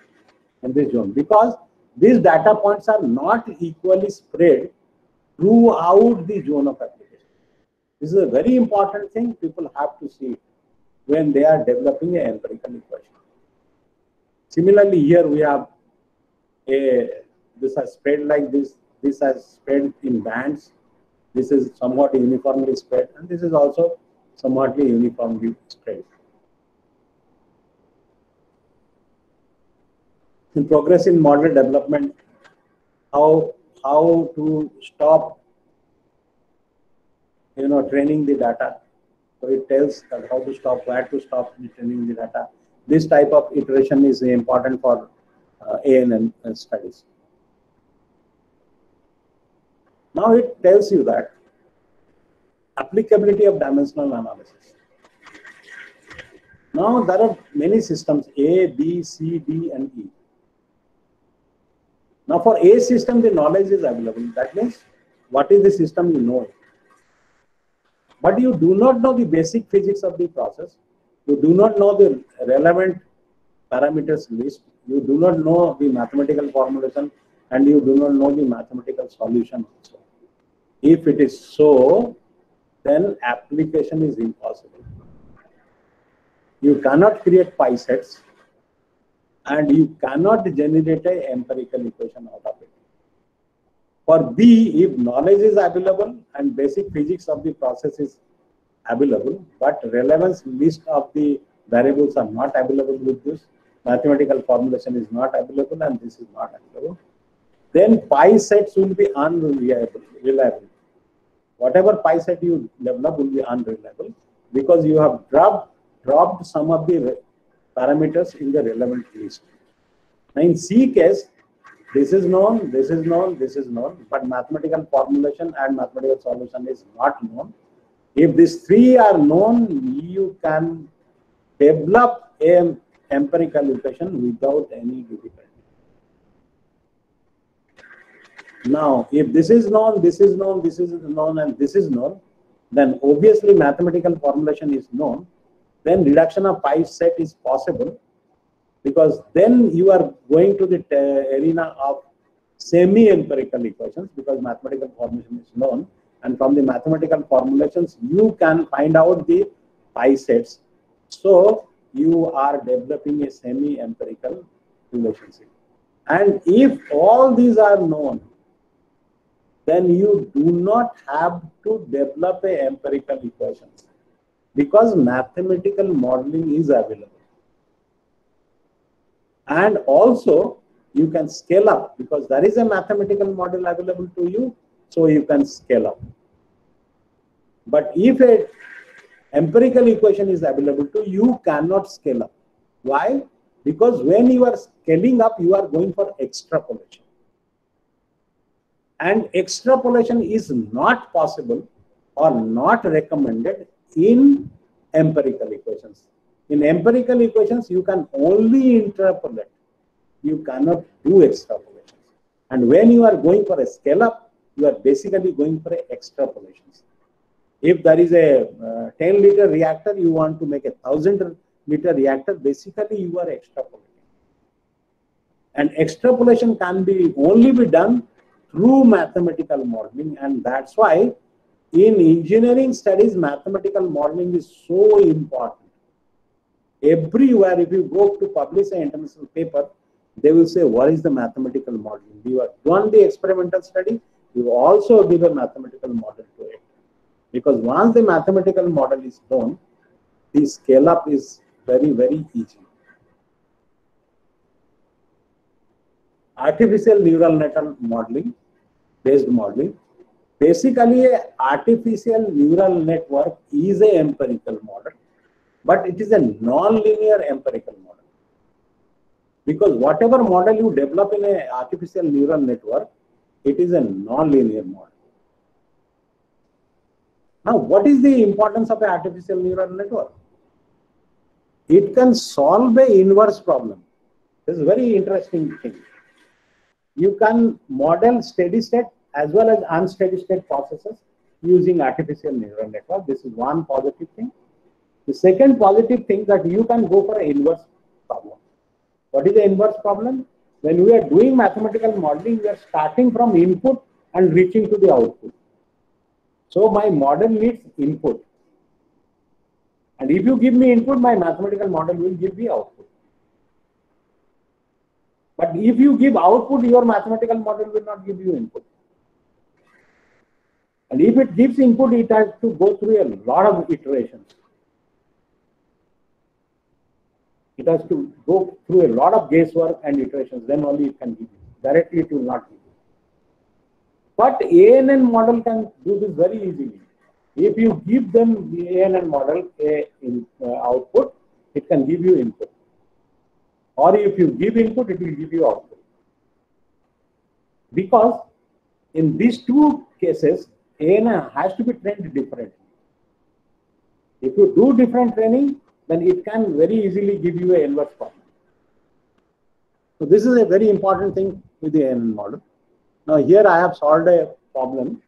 in this zone because these data points are not equally spread throughout the zone of application. This is a very important thing people have to see when they are developing an empirical equation. Similarly, here we have a this has spread like this, this has spread in bands, this is somewhat uniformly spread, and this is also somewhat uniformly spread. In progress in model development, how how to stop you know training the data. So it tells how to stop, where to stop training the data. This type of iteration is important for uh, ANN studies. Now it tells you that applicability of dimensional analysis. Now there are many systems A, B, C, D, and E. Now for A system, the knowledge is available. That means what is the system you know. But you do not know the basic physics of the process. You do not know the relevant parameters list. You do not know the mathematical formulation and you do not know the mathematical solution also. If it is so, then application is impossible. You cannot create pi sets and you cannot generate an empirical equation out of it. For B, if knowledge is available and basic physics of the process is available, but relevance list of the variables are not available with this, mathematical formulation is not available and this is not available, then pi sets will be unreliable. Whatever pi set you develop will be unreliable because you have dropped, dropped some of the parameters in the relevant list. Now in C case, this is known, this is known, this is known, but mathematical formulation and mathematical solution is not known. If these three are known, you can develop a empirical equation without any difficulty. Now, if this is known, this is known, this is known, and this is known, then obviously mathematical formulation is known, then reduction of pi set is possible because then you are going to the arena of semi-empirical equations because mathematical formulation is known and from the mathematical formulations you can find out the pi sets. So you are developing a semi-empirical relationship. And if all these are known, then you do not have to develop a empirical equations because mathematical modeling is available. And also you can scale up because there is a mathematical model available to you, so you can scale up. But if a empirical equation is available to you, you cannot scale up. Why? Because when you are scaling up, you are going for extrapolation. And extrapolation is not possible or not recommended in empirical equations. In empirical equations, you can only interpolate. You cannot do extrapolations. And when you are going for a scale up, you are basically going for extrapolations. If there is a uh, 10 liter reactor, you want to make a 1000 liter reactor, basically you are extrapolating. And extrapolation can be only be done through mathematical modeling. And that's why in engineering studies, mathematical modeling is so important. Everywhere, if you go to publish an international paper, they will say, what is the mathematical modeling? You have done the experimental study, you also give a mathematical model to it. Because once the mathematical model is done, the scale up is very, very easy. Artificial neural network modeling, based modeling. Basically, a artificial neural network is a empirical model, but it is a non-linear empirical model. Because whatever model you develop in an artificial neural network, it is a non-linear model. Now, what is the importance of an artificial neural network? It can solve a inverse problem. This is a very interesting thing. You can model steady state as well as unsteady state processes using artificial neural network. This is one positive thing. The second positive thing that you can go for an inverse problem. What is the inverse problem? When we are doing mathematical modeling, we are starting from input and reaching to the output. So my model needs input. And if you give me input, my mathematical model will give me output. But if you give output, your mathematical model will not give you input. And if it gives input, it has to go through a lot of iterations. It has to go through a lot of guesswork and iterations, then only it can give you. Directly, it will not give you. But ANN model can do this very easily. If you give them the ANN model a in, uh, output, it can give you input. Or if you give input, it will give you output. Because in these two cases, ANN has to be trained differently. If you do different training, then it can very easily give you a inverse problem. So this is a very important thing with the ANN model. Now here I have solved a problem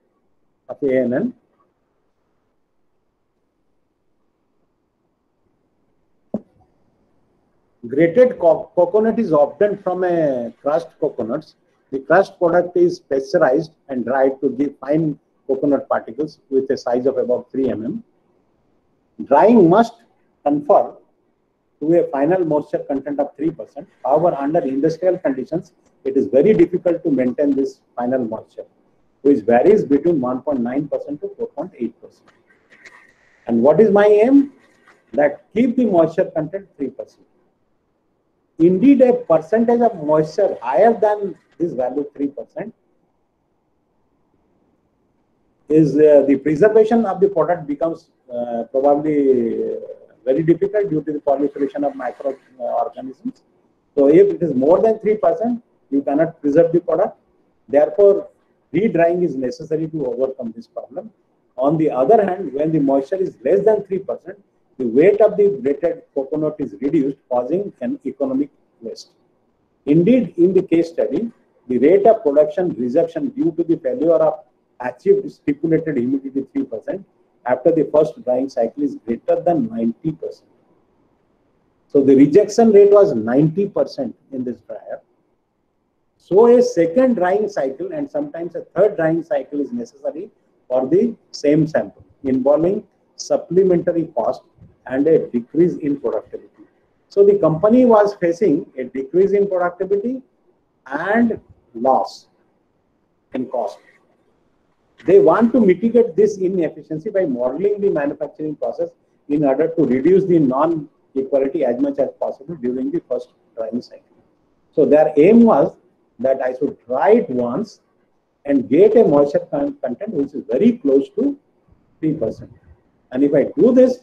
of ANN. Grated co coconut is obtained from a crushed coconuts. The crushed product is pasteurized and dried to give fine coconut particles with a size of about 3 mm. Drying must confer to a final moisture content of 3%. However, under industrial conditions, it is very difficult to maintain this final moisture, which varies between 1.9% to 4.8%. And what is my aim? That keep the moisture content 3%. Indeed, a percentage of moisture higher than this value 3% is uh, the preservation of the product becomes uh, probably very difficult due to the proliferation of microorganisms. So if it is more than 3%, you cannot preserve the product. Therefore, re-drying is necessary to overcome this problem. On the other hand, when the moisture is less than 3%, the weight of the grated coconut is reduced, causing an economic waste. Indeed, in the case study, the rate of production rejection due to the failure of achieved stipulated humidity 3% after the first drying cycle is greater than 90%. So the rejection rate was 90% in this dryer. So a second drying cycle and sometimes a third drying cycle is necessary for the same sample, involving supplementary cost and a decrease in productivity. So the company was facing a decrease in productivity and loss in cost. They want to mitigate this inefficiency by modeling the manufacturing process in order to reduce the non-equality as much as possible during the first drying cycle. So their aim was that I should dry it once and get a moisture content which is very close to 3%. And if I do this,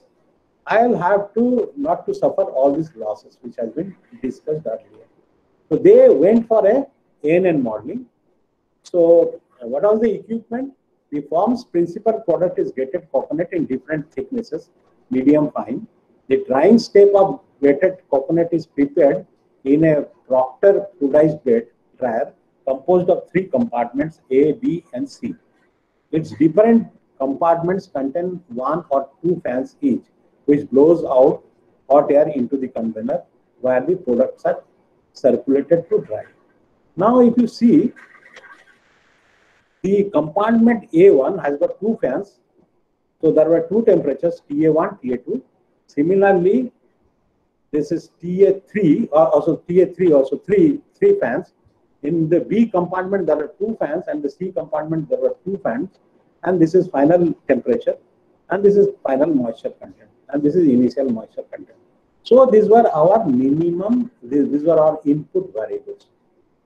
I'll have to not to suffer all these losses which has been discussed earlier. So they went for a ANN modeling. So uh, what was the equipment? The firm's principal product is grated coconut in different thicknesses, medium fine. The drying step of grated coconut is prepared in a Proctor fluidized bed dryer composed of three compartments A, B, and C. Its different compartments contain one or two fans each, which blows out hot air into the container where the products are circulated to dry. Now, if you see, the compartment A1 has got two fans. So there were two temperatures, TA1, TA2. Similarly, this is TA3, or also TA3, also three, three fans. In the B compartment, there are two fans, and the C compartment, there were two fans. And this is final temperature, and this is final moisture content, and this is initial moisture content. So these were our minimum, these, these were our input variables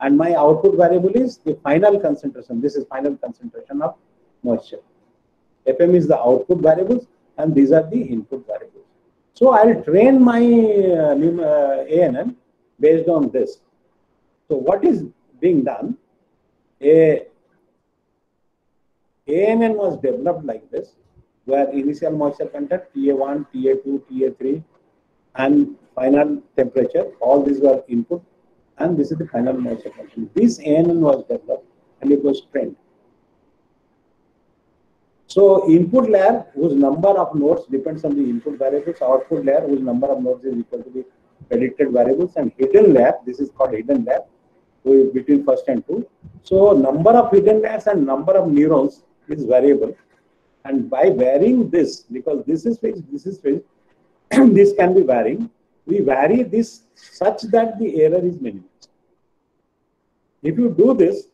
and my output variable is the final concentration. This is final concentration of moisture. FM is the output variables and these are the input variables. So I'll train my uh, uh ANN based on this. So what is being done? A ANN was developed like this, where initial moisture content TA1, TA2, TA3, and final temperature, all these were input and this is the final moisture content. This ANN was developed and it was trained. So input layer whose number of nodes depends on the input variables, output layer whose number of nodes is equal to the predicted variables and hidden layer, this is called hidden layer between first and two. So number of hidden layers and number of neurons is variable And by varying this, because this is fixed, this is fixed, this can be varying, we vary this such that the error is minimized. If you do this,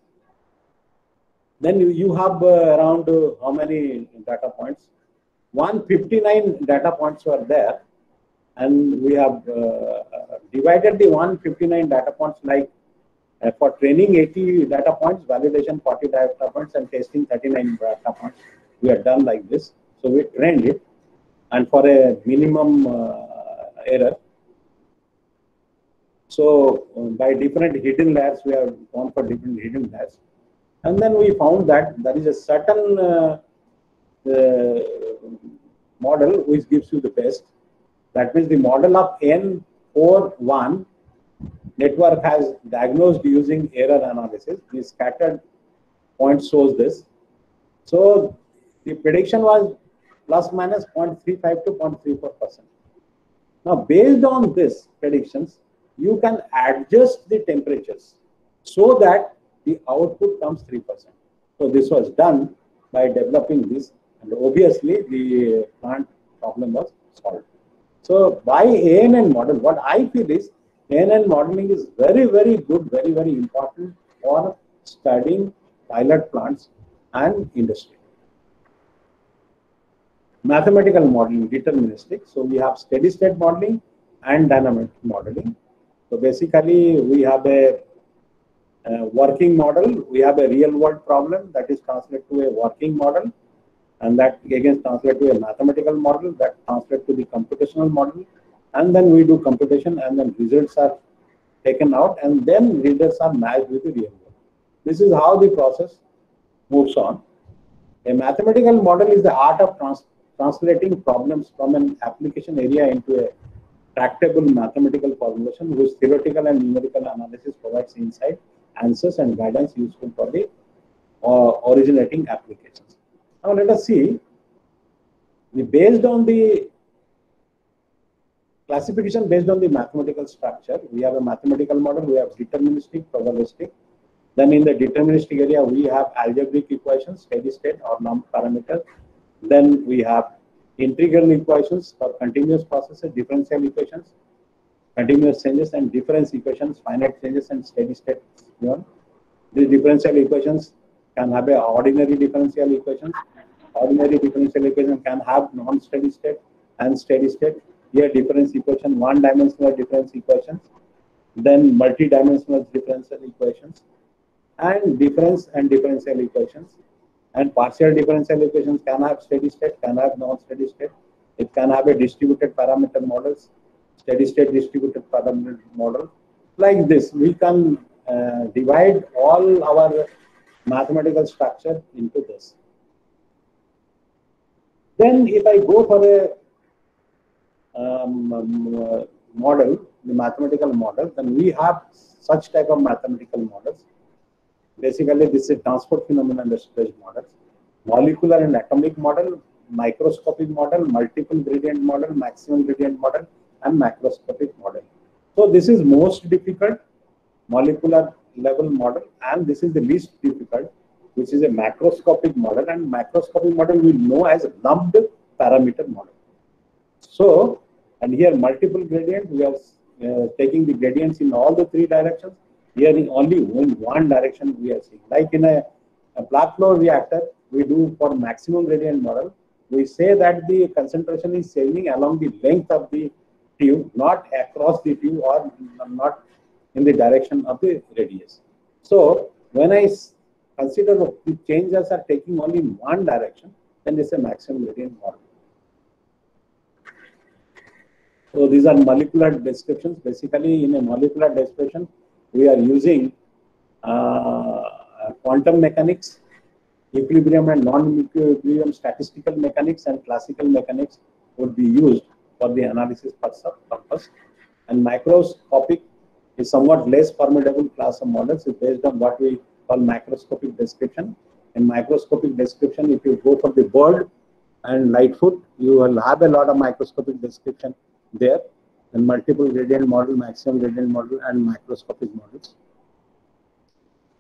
then you, you have uh, around uh, how many data points? 159 data points were there, and we have uh, divided the 159 data points like uh, for training 80 data points, validation 40 data points, and testing 39 data points. We have done like this. So we trained it, and for a minimum uh, error. So uh, by different hidden layers, we have gone for different hidden layers. And then we found that there is a certain uh, uh, model which gives you the best. That means the model of N41 network has diagnosed using error analysis. The scattered point shows this. So the prediction was plus minus 0.35 to 0.34 percent. Now, based on this predictions, you can adjust the temperatures so that the output comes 3%. So this was done by developing this and obviously the plant problem was solved. So by ANN model, what I feel is ANN modeling is very, very good, very, very important for studying pilot plants and industry. Mathematical modeling, deterministic. So we have steady state modeling and dynamic modeling. So basically we have a uh, working model, we have a real world problem that is translated to a working model and that again translated to a mathematical model that translates to the computational model and then we do computation and then results are taken out and then results are matched with the real world. This is how the process moves on. A mathematical model is the art of trans translating problems from an application area into a tractable mathematical formulation whose theoretical and numerical analysis provides insight answers and guidance useful for the uh, originating applications. Now let us see, based on the classification based on the mathematical structure, we have a mathematical model, we have deterministic, probabilistic. Then in the deterministic area, we have algebraic equations, steady state or norm parameter. Then we have integral equations for continuous processes, differential equations, continuous changes and difference equations, finite changes and steady state. Know, these differential equations can have a ordinary differential equations. Ordinary differential equation can have non-steady state and steady state. Here difference equation, one-dimensional difference equations, then multi-dimensional differential equations, and difference and differential equations. And partial differential equations can have steady state, can have non-steady state. It can have a distributed parameter models, steady state distributed parameter model. Like this, we can uh, divide all our mathematical structure into this. Then if I go for a um, um, uh, model, the mathematical model, then we have such type of mathematical models. Basically, this is transport phenomenon based models, molecular and atomic model, microscopic model, multiple gradient model, maximum gradient model, and macroscopic model. So this is most difficult molecular level model, and this is the least difficult, which is a macroscopic model, and macroscopic model we know as lumped parameter model. So, and here multiple gradient, we are uh, taking the gradients in all the three directions. Here only in one direction we are seeing. Like in a, a plug flow reactor, we do for maximum gradient model, we say that the concentration is changing along the length of the tube, not across the tube or not in the direction of the radius. So when I consider the changes are taking only in one direction, then it's a maximum gradient model. So these are molecular descriptions. Basically, in a molecular description, we are using uh, quantum mechanics, equilibrium and non-equilibrium statistical mechanics and classical mechanics would be used for the analysis purpose. And microscopic is somewhat less formidable class of models is based on what we call macroscopic description. In microscopic description, if you go for the Bird and Lightfoot, you will have a lot of microscopic description there and multiple gradient model, maximum gradient model, and microscopic models.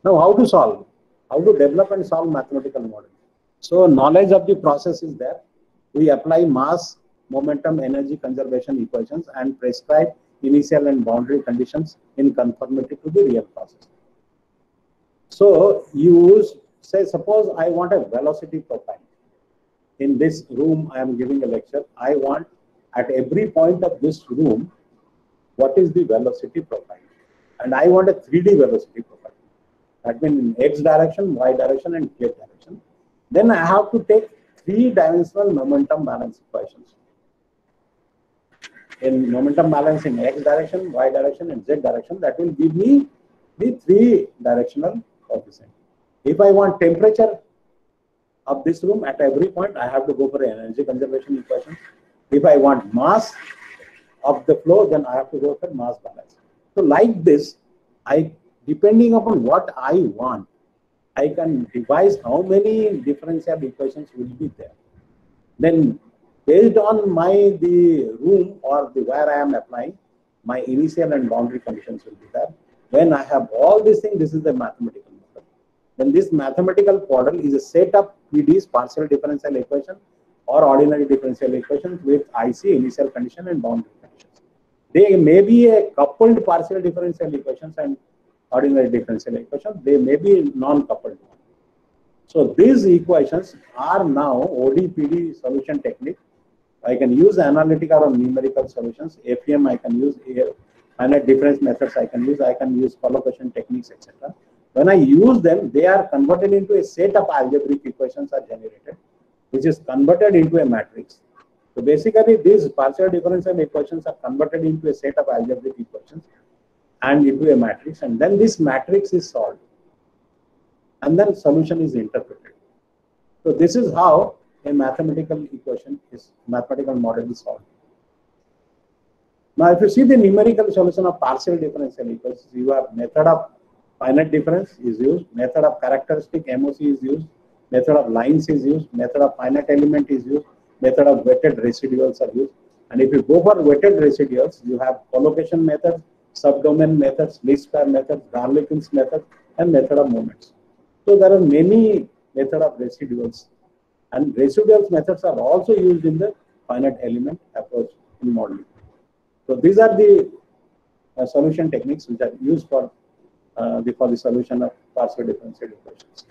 Now, how to solve? How to develop and solve mathematical models? So knowledge of the process is there. We apply mass, momentum, energy conservation equations and prescribe initial and boundary conditions in conformity to the real process. So use, say, suppose I want a velocity profile. In this room, I am giving a lecture. I want at every point of this room, what is the velocity profile? And I want a 3D velocity profile. That means in x direction, y direction, and z direction. Then I have to take three-dimensional momentum balance equations. In momentum balance in x direction, y direction, and z direction, that will give me the three-directional coefficient. If I want temperature of this room at every point, I have to go for energy conservation equation. If I want mass of the flow, then I have to go for mass balance. So like this, I depending upon what I want, I can devise how many differential equations will be there. Then based on my the room or the where I am applying, my initial and boundary conditions will be there. When I have all these things, this is the mathematical model. Then this mathematical model is a set of PD's partial differential equation or ordinary differential equations with IC initial condition and boundary conditions. They may be a coupled partial differential equations and ordinary differential equations. They may be non-coupled. So these equations are now ODPD solution technique. I can use analytical or numerical solutions. FEM I can use. Finite difference methods I can use. I can use collocation techniques, etc. When I use them, they are converted into a set of algebraic equations are generated, which is converted into a matrix. So basically, these partial differential equations are converted into a set of algebraic equations and into a matrix, and then this matrix is solved, and then solution is interpreted. So this is how a mathematical equation is mathematical model is solved. Now, if you see the numerical solution of partial differential equations, you have method of finite difference is used, method of characteristic MOC is used, method of lines is used, method of finite element is used, method of weighted residuals are used. And if you go for weighted residuals, you have collocation methods, subdomain methods, least square method, Galerkin's method, and method of moments. So there are many method of residuals. And residuals methods are also used in the finite element approach in modeling. So these are the uh, solution techniques which are used for uh, for the solution of partial differential equations.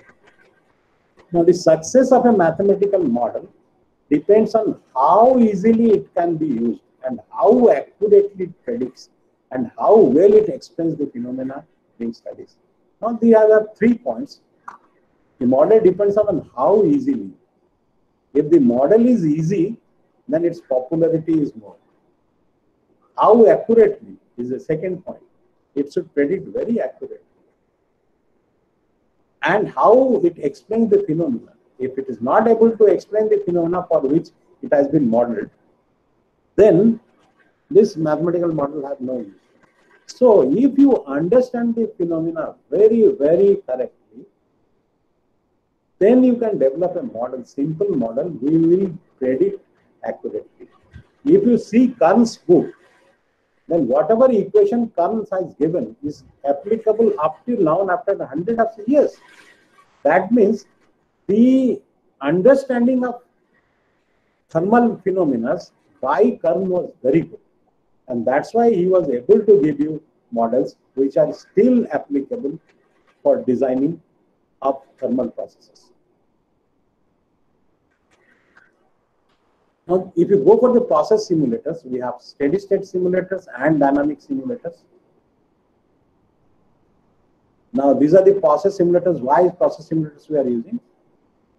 Now the success of a mathematical model depends on how easily it can be used and how accurately it predicts and how well it explains the phenomena being studied. Now there are three points. The model depends on how easily. If the model is easy, then its popularity is more. How accurately is the second point. It should predict very accurately. And how it explains the phenomena. If it is not able to explain the phenomena for which it has been modeled, then this mathematical model has no use. So if you understand the phenomena very, very correctly, then you can develop a model, simple model, we will predict accurately. If you see Kern's book, then whatever equation Kern has given is applicable up till now and after the hundred of years. That means the understanding of thermal phenomena by Kern was very good. And that's why he was able to give you models which are still applicable for designing of thermal processes. Now, if you go for the process simulators, we have steady state simulators and dynamic simulators. Now, these are the process simulators. Why process simulators we are using?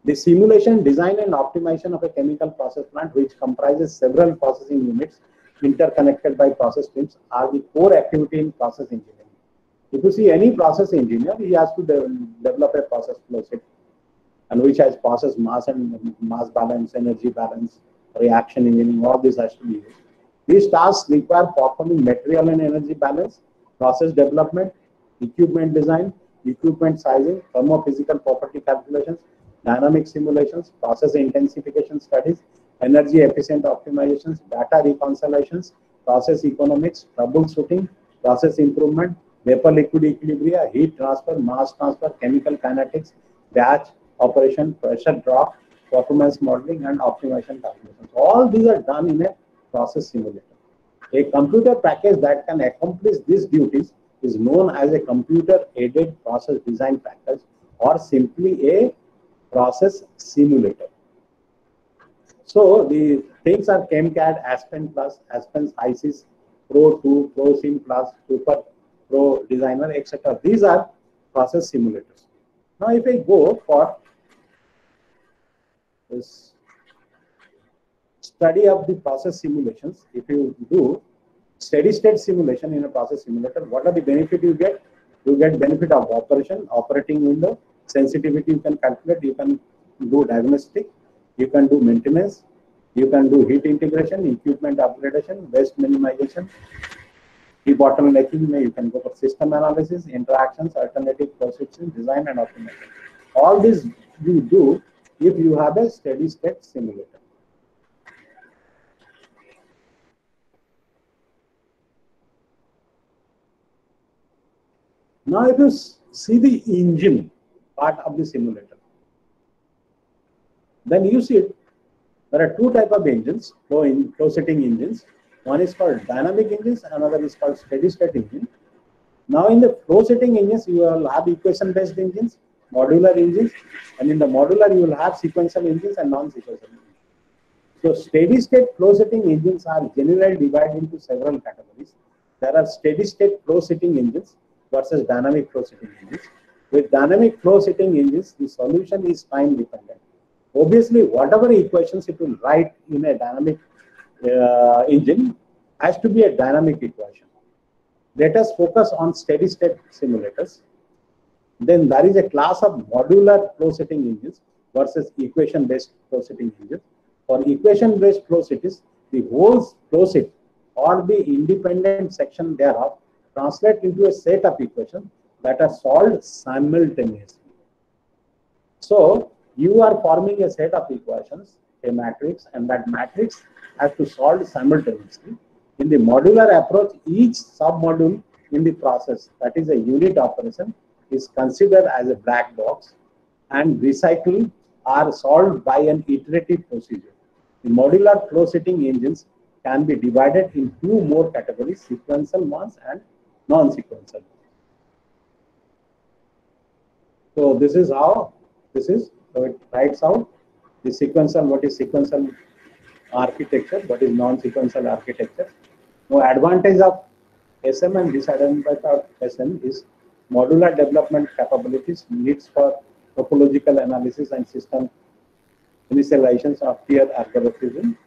The simulation, design, and optimization of a chemical process plant, which comprises several processing units interconnected by process streams, are the core activity in process engineering. If you see any process engineer, he has to de develop a process flow sheet, and which has process mass and mass balance, energy balance, reaction engineering, all this has to be used. These tasks require performing material and energy balance, process development, equipment design, equipment sizing, thermophysical property calculations, dynamic simulations, process intensification studies, energy efficient optimizations, data reconciliations, process economics, troubleshooting, process improvement, vapor liquid equilibria, heat transfer, mass transfer, chemical kinetics, batch, operation, pressure drop, performance modeling, and optimization calculations. All these are done in a process simulator. A computer package that can accomplish these duties is known as a computer-aided process design package or simply a process simulator. So the things are ChemCAD, Aspen Plus, Aspen HYSYS, Pro 2, Pro Sim Plus, Super Pro Designer, etc. These are process simulators. Now, if I go for this study of the process simulations, if you do steady state simulation in a process simulator, what are the benefit you get? You get benefit of operation, operating window, sensitivity you can calculate, you can do diagnostic, you can do maintenance, you can do heat integration, equipment upgradation, waste minimization, debottlenecking, you can go for system analysis, interactions, alternative processing, design and automation. All this you do if you have a steady state simulator. Now, if you see the engine part of the simulator, then you see it, there are two type of engines, flow, in, flowsheeting engines. One is called dynamic engines, another is called steady state engine. Now, in the flowsheeting engines, you will have equation based engines, modular engines, and in the modular, you will have sequential engines and non sequential engines. So, steady state flowsheeting engines are generally divided into several categories. There are steady state flowsheeting engines versus dynamic flowsheeting engines. With dynamic flowsheeting engines, the solution is time dependent. Obviously, whatever equations it will write in a dynamic uh, engine has to be a dynamic equation. Let us focus on steady state simulators. Then there is a class of modular flowsheeting engines versus equation based flowsheeting engines. For equation based flow cities, the whole flowsheet or the independent section thereof translate into a set of equations that are solved simultaneously. So you are forming a set of equations, a matrix, and that matrix has to solve simultaneously. In the modular approach, each submodule in the process, that is a unit operation, is considered as a black box and recycle are solved by an iterative procedure. The modular flowsheeting engines can be divided in two more categories, sequential ones and non-sequential. So this is how this is. So it writes out the sequential, what is sequential architecture, what is non-sequential architecture. Now advantage of SM and disadvantage of SM is modular development capabilities, needs for topological analysis and system initializations of tier algorithm.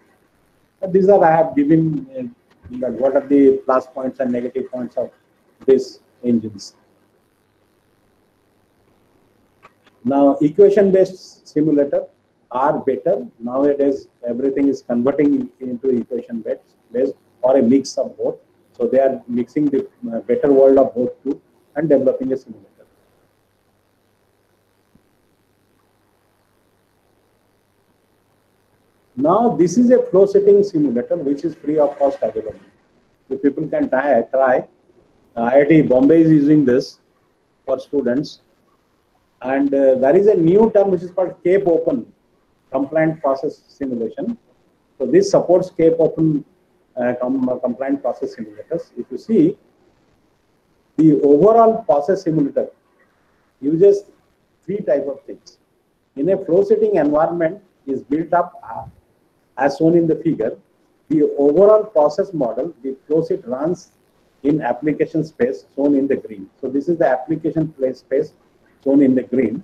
These are I have given uh, what are the plus points and negative points of these engines. Now, equation-based simulator are better. Nowadays, everything is converting into equation-based or a mix of both. So they are mixing the uh, better world of both two and developing a simulator. Now, this is a flowsheeting simulator which is free of cost available. So people can try. try. IIT Bombay is using this for students. And uh, there is a new term which is called CAPE Open compliant process simulation. So this supports CAPE Open uh, com uh, compliant process simulators. If you see, the overall process simulator uses three type of things. In a flowsheeting environment is built up uh, as shown in the figure. The overall process model, the flowsheet runs in application space shown in the green. So this is the application space shown in the green.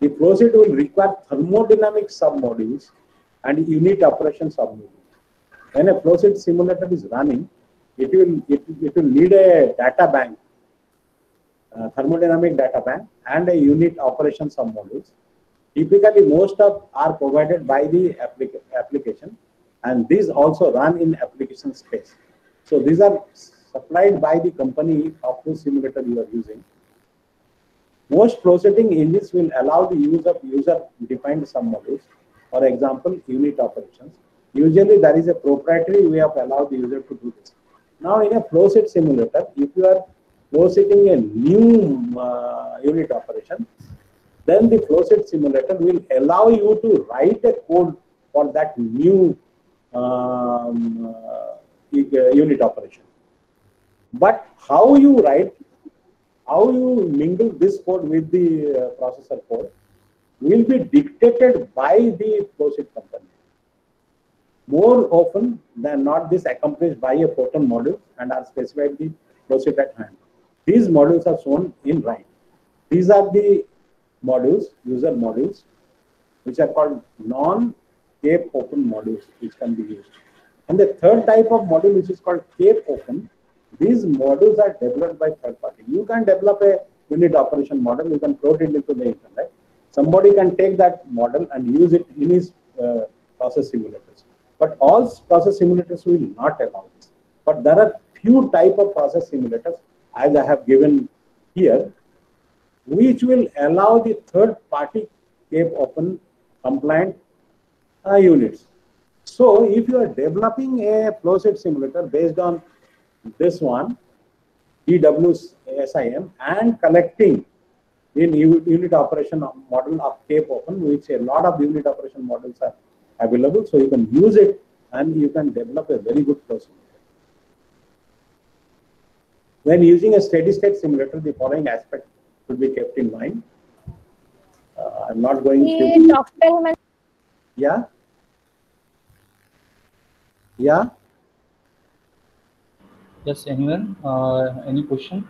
The flow will require thermodynamic submodules and unit operation submodules. When a flowsheet simulator is running, it will it, will need a data bank, uh, thermodynamic data bank, and a unit operation submodules. Typically, most of are provided by the applica application, and these also run in application space. So these are supplied by the company of whose simulator you are using. Most processing engines will allow the use of user-defined submodules, for example, unit operations. Usually there is a proprietary way of allow the user to do this. Now in a flowsheet simulator, if you are flowsheeting a new uh, unit operation, then the flowsheet simulator will allow you to write a code for that new um, uh, e- unit operation. But how you write, how you mingle this code with the uh, processor code will be dictated by the flowsheet component. More often than not, this accomplished by a Fortran module and are specified the state at hand. These modules are shown in right. These are the modules, user modules, which are called non-cape open modules, which can be used. And the third type of module, which is called cape open, these modules are developed by third party. You can develop a unit operation model, you can float it into the internet. Somebody can take that model and use it in his uh, process simulators. But all process simulators will not allow this. But there are few type of process simulators, as I have given here, which will allow the third party cape open compliant uh, units. So if you are developing a state simulator based on this one, DWSIM, and collecting in unit operation model of Cape Open, which a lot of unit operation models are available. So you can use it and you can develop a very good person. When using a steady state simulator, the following aspect should be kept in mind. Uh, I'm not going to. Doctor, yeah. Yeah. Yes, anyone? Uh, any question?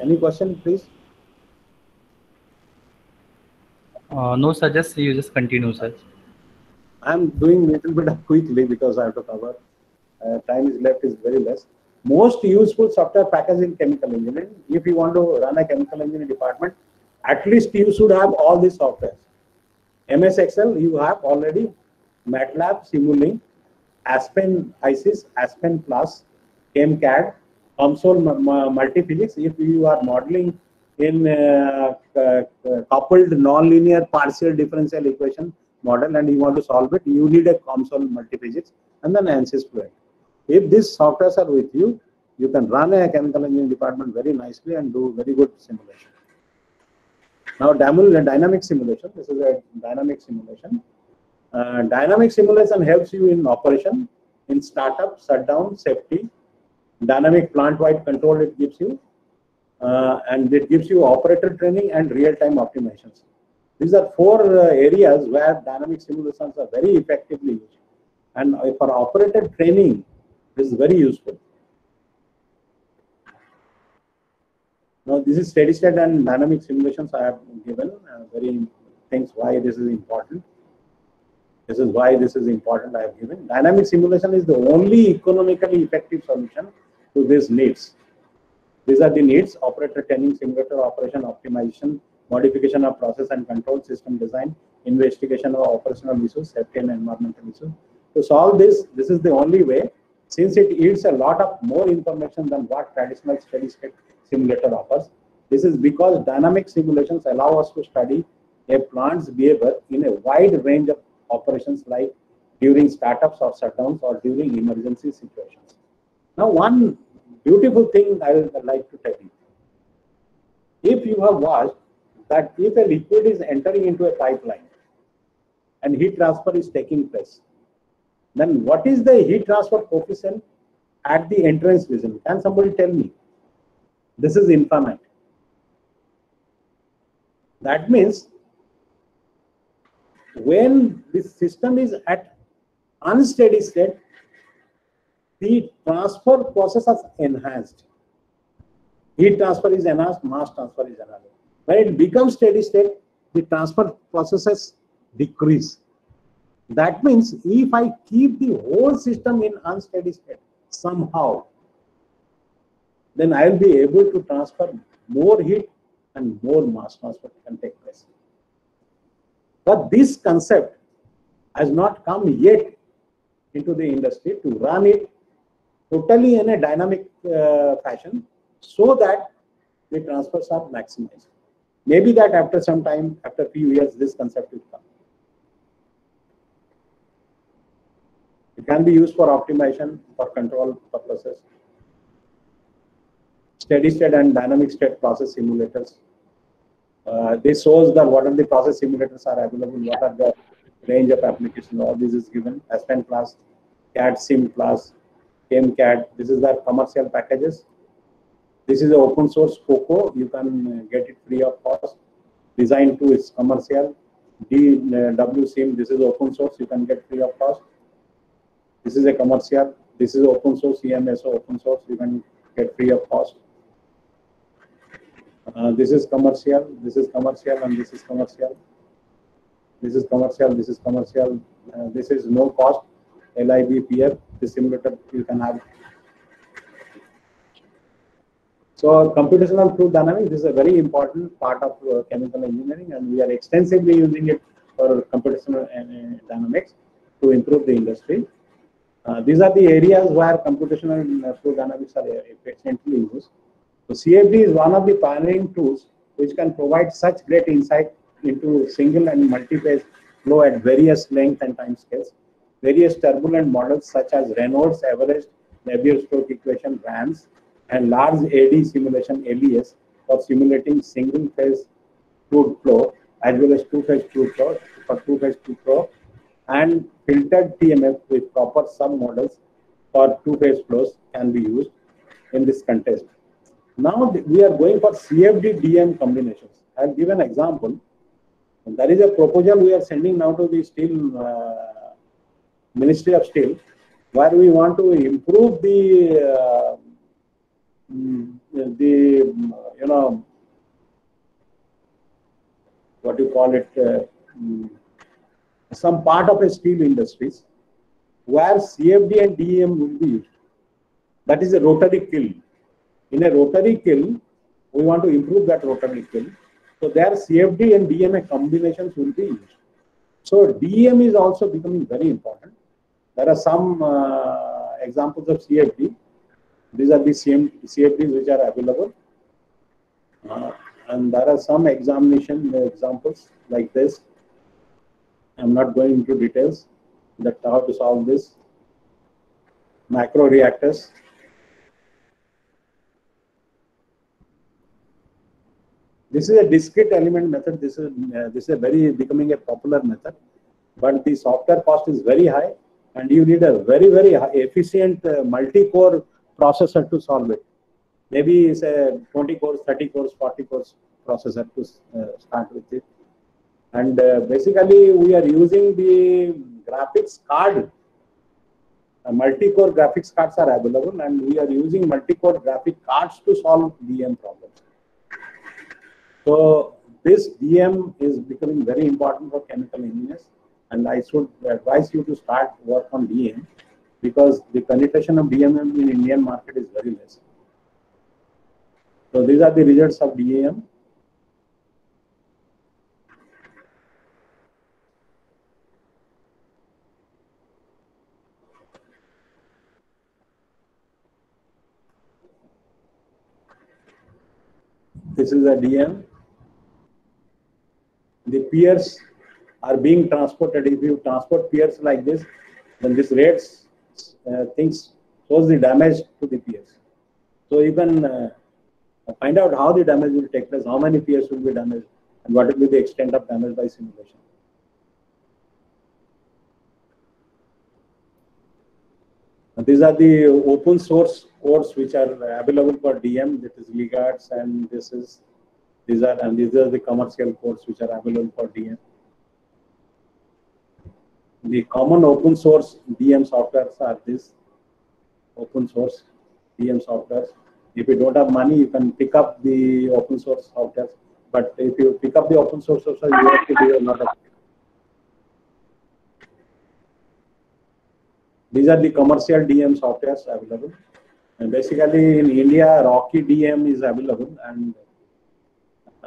Any question, please? Uh, no, sir. Just you just continue, sir. I'm doing little bit quickly because I have to cover. Uh, time is left is very less. Most useful software package in chemical engineering. If you want to run a chemical engineering department, at least you should have all these softwares. MS Excel, you have already MATLAB, Simulink, Aspen HYSYS, Aspen Plus, mu- mu- Multiphysics. If you are modeling in uh, uh, uh, coupled nonlinear partial differential equation model and you want to solve it, you need a COMSOL Multiphysics and then ANSYS Fluent. If these softwares are with you, you can run a chemical engineering department very nicely and do very good simulation. Now, dynamic simulation. This is a dynamic simulation. Uh, dynamic simulation helps you in operation, in startup, shutdown, safety. Dynamic plant-wide control it gives you, and it gives you operator training and real-time optimizations. These are four uh, areas where dynamic simulations are very effectively used. And uh, for operator training, this is very useful. Now, this is steady state and dynamic simulations I have given, uh, very things why this is important. This is why this is important I have given. Dynamic simulation is the only economically effective solution to these needs. These are the needs, operator training, simulator operation optimization, modification of process and control system design, investigation of operational issues, safety and environmental issues. To solve this, this is the only way, since it yields a lot of more information than what traditional steady state simulator offers. This is because dynamic simulations allow us to study a plant's behavior in a wide range of operations like during startups or shutdowns or during emergency situations. Now, one beautiful thing I would like to tell you. If you have watched that if a liquid is entering into a pipeline and heat transfer is taking place, then what is the heat transfer coefficient at the entrance region? Can somebody tell me? This is infinite. That means when this system is at unsteady state, the transfer process is enhanced. Heat transfer is enhanced, mass transfer is enhanced. When it becomes steady state, the transfer processes decrease. That means if I keep the whole system in unsteady state somehow, then I will be able to transfer more heat and more mass transfer can take place. But this concept has not come yet into the industry to run it totally in a dynamic uh, fashion so that the transfers are maximized. Maybe that after some time, after a few years, this concept will come. It can be used for optimization, for control purposes. Steady state and dynamic state process simulators Uh, this shows that what are the process simulators are available, what are the range of applications. All this is given. Aspen Plus, CAD sim class, CAD. This is the commercial packages. This is the open source COCO. You can uh, get it free of cost. Design 2 is commercial. D, uh, this is open source. You can get free of cost. This is a commercial. This is open source. EMSO open source. You can get free of cost. Uh, this is commercial. This is commercial, and this is commercial. This is commercial. This is commercial. Uh, this is no cost. LIBPF. This simulator you can have So computational fluid dynamics is a very important part of uh, chemical engineering and we are extensively using it for computational uh, dynamics to improve the industry. Uh, these are the areas where computational fluid dynamics are efficiently used. So CFD is one of the pioneering tools which can provide such great insight into single and multi-phase flow at various length and time scales. Various turbulent models such as Reynolds average Navier-Stokes equation RANS and large eddy simulation LES for simulating single phase fluid flow as well as two phase fluid flow for two phase fluid flow and filtered TMF with proper sub models for two phase flows can be used in this contest. Now we are going for CFD DEM combinations. I'll give an example. There is a proposal we are sending now to the steel uh, Ministry of Steel where we want to improve the uh, the you know what do you call it uh, some part of a steel industries where CFD and DEM will be used. That is a rotary kiln. In a rotary kiln, we want to improve that rotary kiln. So there CFD and DMA combinations will be used. So DEM is also becoming very important. There are some uh, examples of CFD these are the CM, CFDs which are available. Uh, and there are some examination examples like this. I'm not going into details that how to solve this. Macro reactors. This is a discrete element method. This is uh, this is a very becoming a popular method, but the software cost is very high, and you need a very very efficient uh, multi-core processor to solve it. Maybe it's a 20 cores, 30 cores, 40 cores processor to uh, start with it. And uh, basically, we are using the graphics card. Uh, multi-core graphics cards are available, and we are using multi-core graphic cards to solve DEM problems. So this DEM is becoming very important for chemical engineers, and I should advise you to start work on DEM because the penetration of DMM in Indian market is very less. So these are the results of DAM. This is a DEM. The piers are being transported. If you transport piers like this, then this rates uh, things shows the damage to the piers. So you can uh, find out how the damage will take place, how many piers will be damaged, and what will be the extent of damage by simulation. And these are the open source codes which are available for DEM. This is LIGGGHTS, and this is these are and these are the commercial codes which are available for DEM the common open source DEM softwares are this open source DEM softwares. If you don't have money, you can pick up the open source softwares. But if you pick up the open source software, you have to do a lot of. These are the commercial DEM softwares available. And basically in India, Rocky DEM is available. And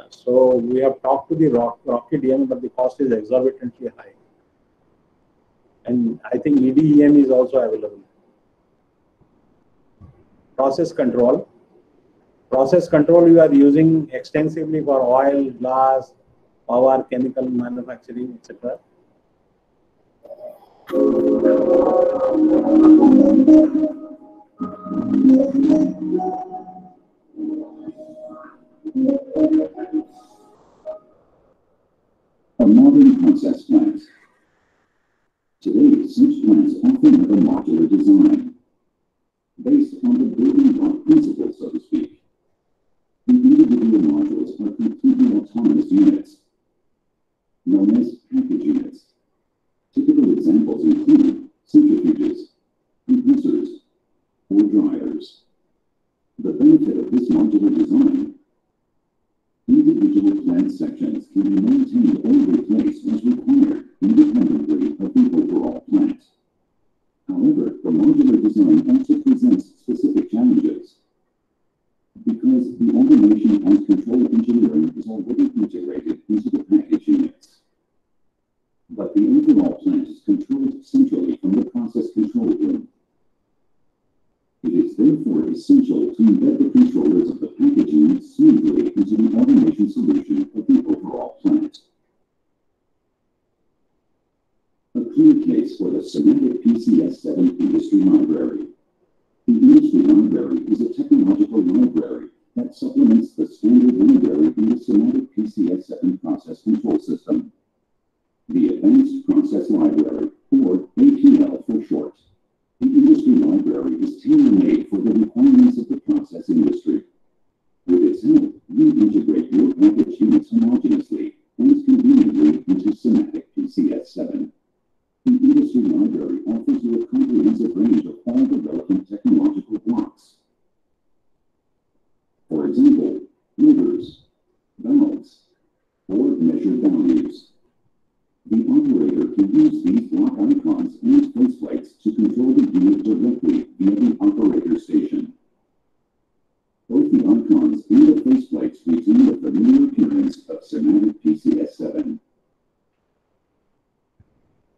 so we have talked to the Rocky DEM, but the cost is exorbitantly high and I think EDEM is also available. Process control. Process control you are using extensively for oil, glass, power, chemical manufacturing, etc. A modern process plant often have a modular design based on the building block principle, so to speak. The individual modules are completely autonomous units, known as package units. Typical examples include centrifuges, compressors, or dryers. The benefit of this modular design Individual plant sections can be maintained Process Library, or APL for short. The industry library is tailor-made for the requirements of the process industry. With its help, we integrate your package units homogeneously and conveniently into SIMATIC PCS7. The industry library offers you a comprehensive range of all the relevant technological blocks. For example, motors, valves, or measured values. The operator can use these block icons and faceplates to control the unit directly via the operator station. Both the icons and the faceplates retain the familiar appearance of SIMATIC PCS7.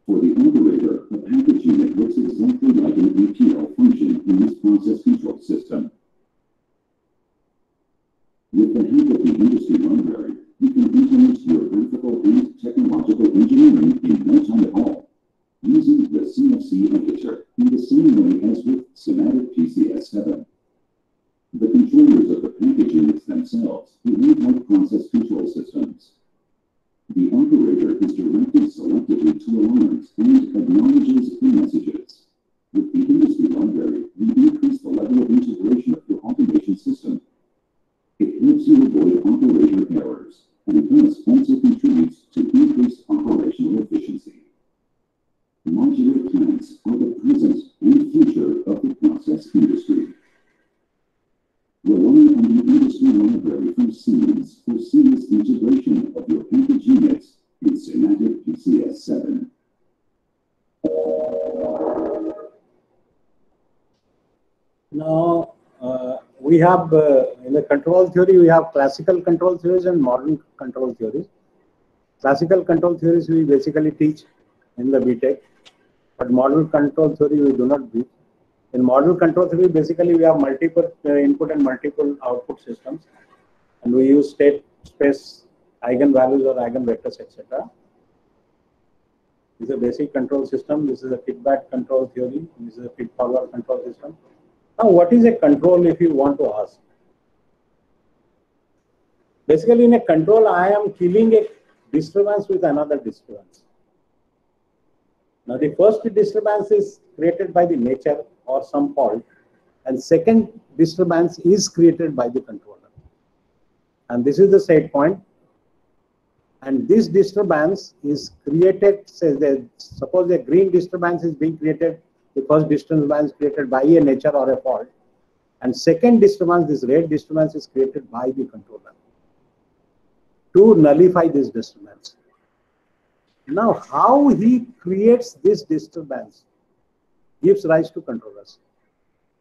For the operator, a package unit looks exactly like an APL function in this process control system. With the help of the industry library, you can implement your graphical and technological engineering in no time at all, using the CFC editor in the same way as with SIMATIC PCS7. The controllers of the package units themselves behave like process control systems. The operator is directed selectively to alarms and acknowledges the messages. With the industry library, we increase the level of integration of your automation system. It helps you avoid operator errors and thus also contributes to increased operational efficiency. Modular plants are the present and future of the process industry. Rely on the industry library from Siemens for seamless integration of your package units in SIMATIC PCS7. Now, uh, we have uh, in the control theory, we have classical control theories and modern control theories. Classical control theories we basically teach in the BTech, but modern control theory we do not teach. In modern control theory, basically we have multiple uh, input and multiple output systems, and we use state space eigenvalues or eigenvectors, etc. This is a basic control system. This is a feedback control theory. This is a feed-forward control system. Now, what is a control if you want to ask? Basically, in a control, I am killing a disturbance with another disturbance. Now, the first disturbance is created by the nature or some fault, and second disturbance is created by the controller. And this is the set point. And this disturbance is created, say that suppose a green disturbance is being created first disturbance created by a nature or a fault. And second disturbance, this red disturbance is created by the controller to nullify this disturbance. Now, how he creates this disturbance gives rise to controllers.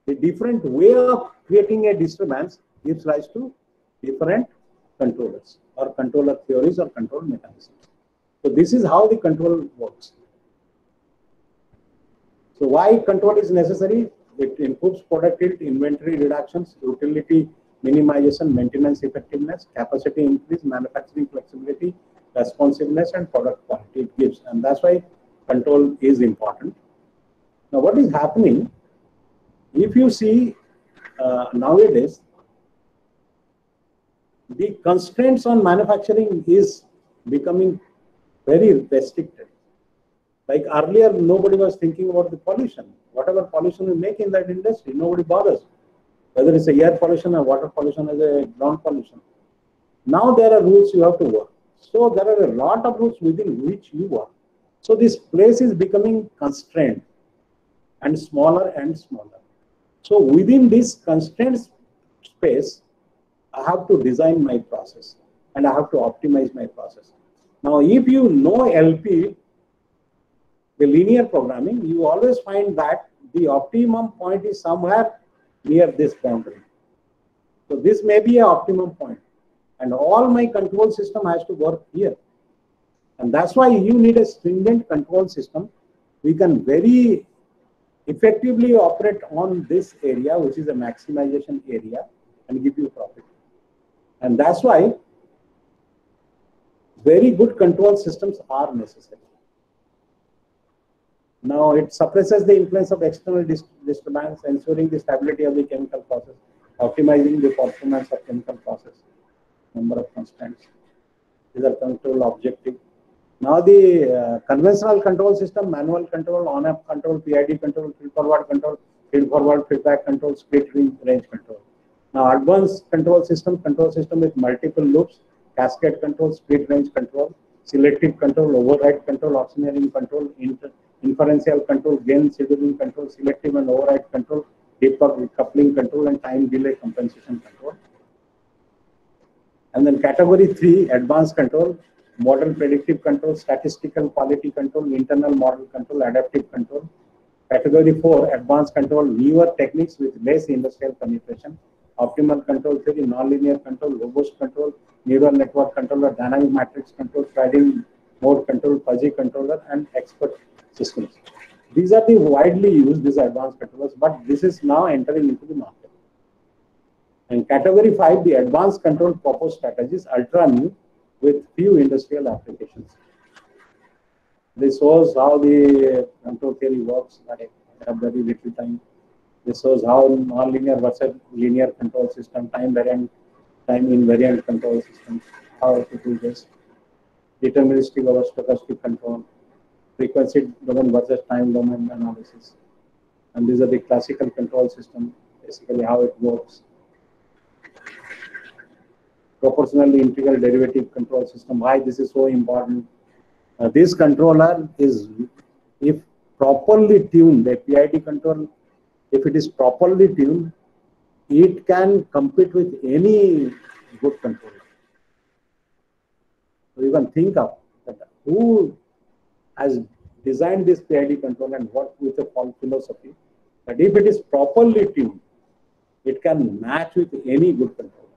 The different way of creating a disturbance gives rise to different controllers or controller theories or control mechanisms. So this is how the control works. So why control is necessary? It improves productivity, inventory reductions, utility minimization, maintenance effectiveness, capacity increase, manufacturing flexibility, responsiveness, and product quality it gives. And that's why control is important. Now, what is happening? If you see uh, nowadays, the constraints on manufacturing is becoming very restricted. Like earlier, nobody was thinking about the pollution. Whatever pollution we make in that industry, nobody bothers. Whether it's a air pollution or water pollution or a ground pollution. Now there are rules you have to work. So there are a lot of rules within which you work. So this place is becoming constrained and smaller and smaller. So within this constrained space, I have to design my process and I have to optimize my process. Now, if you know LP, the linear programming, you always find that the optimum point is somewhere near this boundary. So this may be an optimum point and all my control system has to work here. And that's why you need a stringent control system. We can very effectively operate on this area, which is a maximization area, and give you profit. And that's why very good control systems are necessary. Now it suppresses the influence of external dis disturbance, ensuring the stability of the chemical process, optimizing the performance of chemical process, number of constants. These are control objective. Now the uh, conventional control system, manual control, on-off control, PID control, feed-forward control, feed-forward feedback control, split range control. Now advanced control system, control system with multiple loops, cascade control, split range control, selective control, override control, auxiliary control, inter inferential control, gain scheduling control, selective and override control, decoupling control, and time delay compensation control. And then category three, advanced control, model predictive control, statistical quality control, internal model control, adaptive control. Category four, advanced control, newer techniques with less industrial penetration, optimal control theory, nonlinear control, robust control, neural network controller, dynamic matrix control, sliding mode control, fuzzy controller, and expert systems. These are the widely used, these advanced controllers, but this is now entering into the market. And category five, the advanced control purpose strategies, ultra new with few industrial applications. This shows how the control theory works, I have very little time. This shows how nonlinear versus linear control system, time variant, time invariant control system, how to do this. Deterministic over stochastic control, frequency domain versus time domain analysis. And these are the classical control system, basically how it works. Proportionally integral derivative control system, why this is so important. Uh, this controller is, if properly tuned, the PID control, if it is properly tuned, it can compete with any good controller. So you can think of that who has designed this PID control and worked with a philosophy that if it is properly tuned, it can match with any good controller.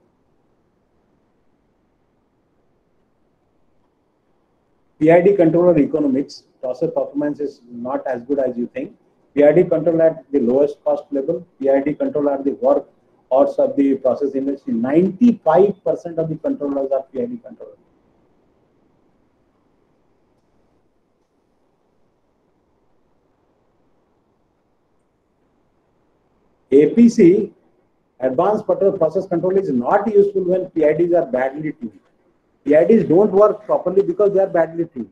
PID controller economics, process performance is not as good as you think. PID control at the lowest cost level, PID control at the work horse of the process industry. 95% of the controllers are PID controllers. APC, advanced process control, is not useful when PIDs are badly tuned. PIDs don't work properly because they are badly tuned.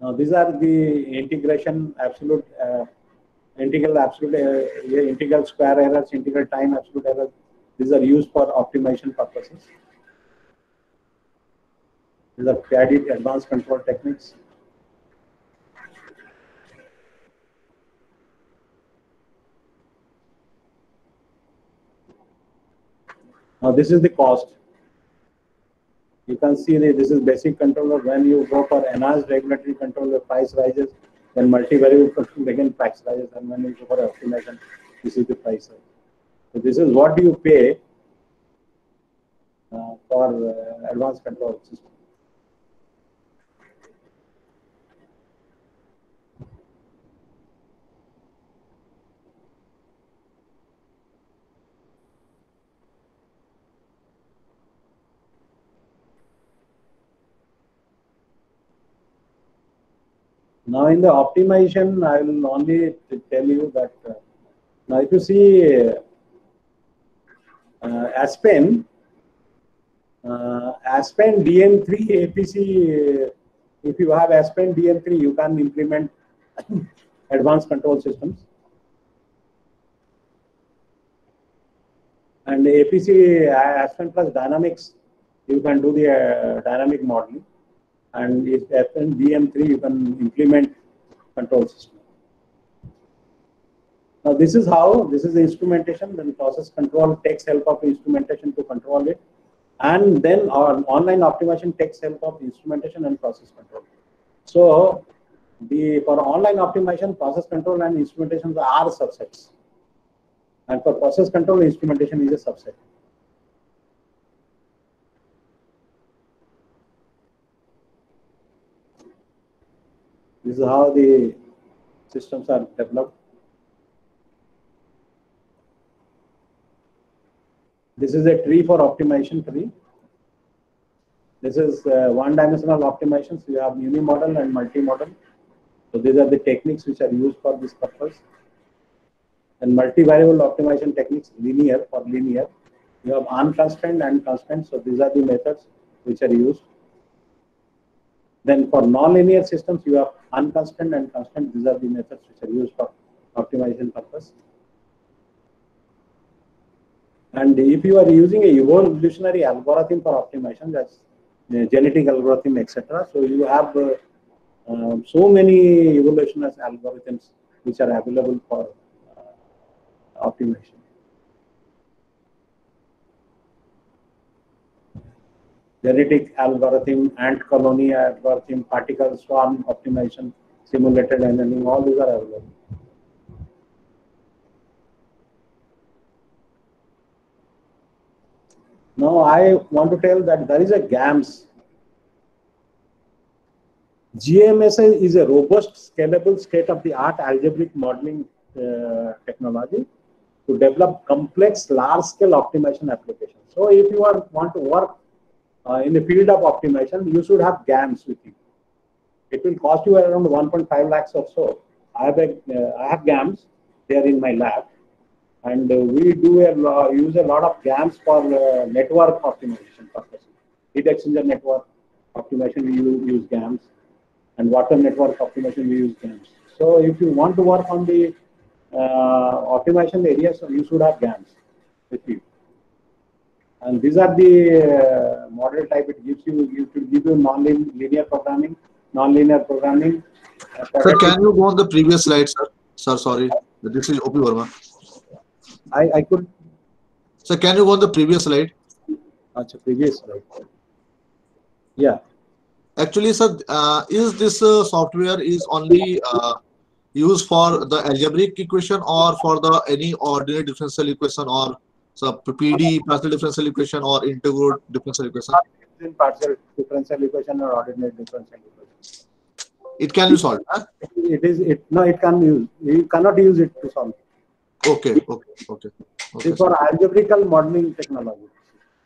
Now these are the integration absolute, uh, integral absolute, uh, integral square errors, integral time absolute errors. These are used for optimization purposes. These are PID advanced control techniques. Now this is the cost. You can see that this is basic controller. When you go for enhanced regulatory control, the price rises. Then multivariable control again price rises, and when you go for optimization, this is the price rise. So this is what do you pay uh, for uh, advanced control system. Now in the optimization, I will only tell you that uh, now if you see uh, Aspen, uh, Aspen DMC3 APC, if you have Aspen DMC3, you can implement advanced control systems. And APC, Aspen plus Dynamics, you can do the uh, dynamic modeling. And if Aspen DMC3, you can implement control system. Now this is how, this is the instrumentation, then process control takes help of instrumentation to control it. And then our online optimization takes help of instrumentation and process control. So the for online optimization, process control and instrumentation are subsets. And for process control, instrumentation is a subset. This is how the systems are developed. This is a tree for optimization tree. This is uh, one-dimensional optimization. So you have unimodal and multi-modal. So these are the techniques which are used for this purpose. And multi-variable optimization techniques, linear for linear. You have unconstrained and constrained. So these are the methods which are used. Then for nonlinear systems, you have unconstrained and constrained. These are the methods which are used for optimization purpose. And if you are using a evolutionary algorithm for optimization, that's genetic algorithm, etc. So you have uh, uh, so many evolutionary algorithms which are available for uh, optimization. Genetic algorithm, ant colony algorithm, particle swarm optimization, simulated annealing, all these are available. Now I want to tell that there is a GAMS. GMS is a robust, scalable, state-of-the-art algebraic modeling uh, technology to develop complex, large-scale optimization applications. So if you are, want to work uh, in the field of optimization, you should have GAMS with you. It will cost you around 1.5 lakhs or so. I have, a, uh, I have GAMS, they are in my lab and uh, we do a use a lot of GAMS for uh, network optimization purposes. Heat exchanger network optimization we use, use GAMS, and water network optimization we use GAMS. So if you want to work on the uh, optimization areas, you should have GAMS with you. And these are the uh, model type it gives you. It will give you non-linear programming, non-linear programming. uh, Sir, can you go on the previous slide, sir? Sir, sorry. This is OP Verma. I, I could. Sir, can you go on the previous slide? Acha, previous slide. Yeah. Actually, sir, uh, is this uh, software is only uh, used for the algebraic equation or for the any ordinary differential equation or so PD partial differential equation or integral differential equation? in partial differential equation or ordinary differential equation. It can be solved. Huh? It is it no it can use you cannot use it to solve. Okay, okay, okay. It is for algebraical modeling technology.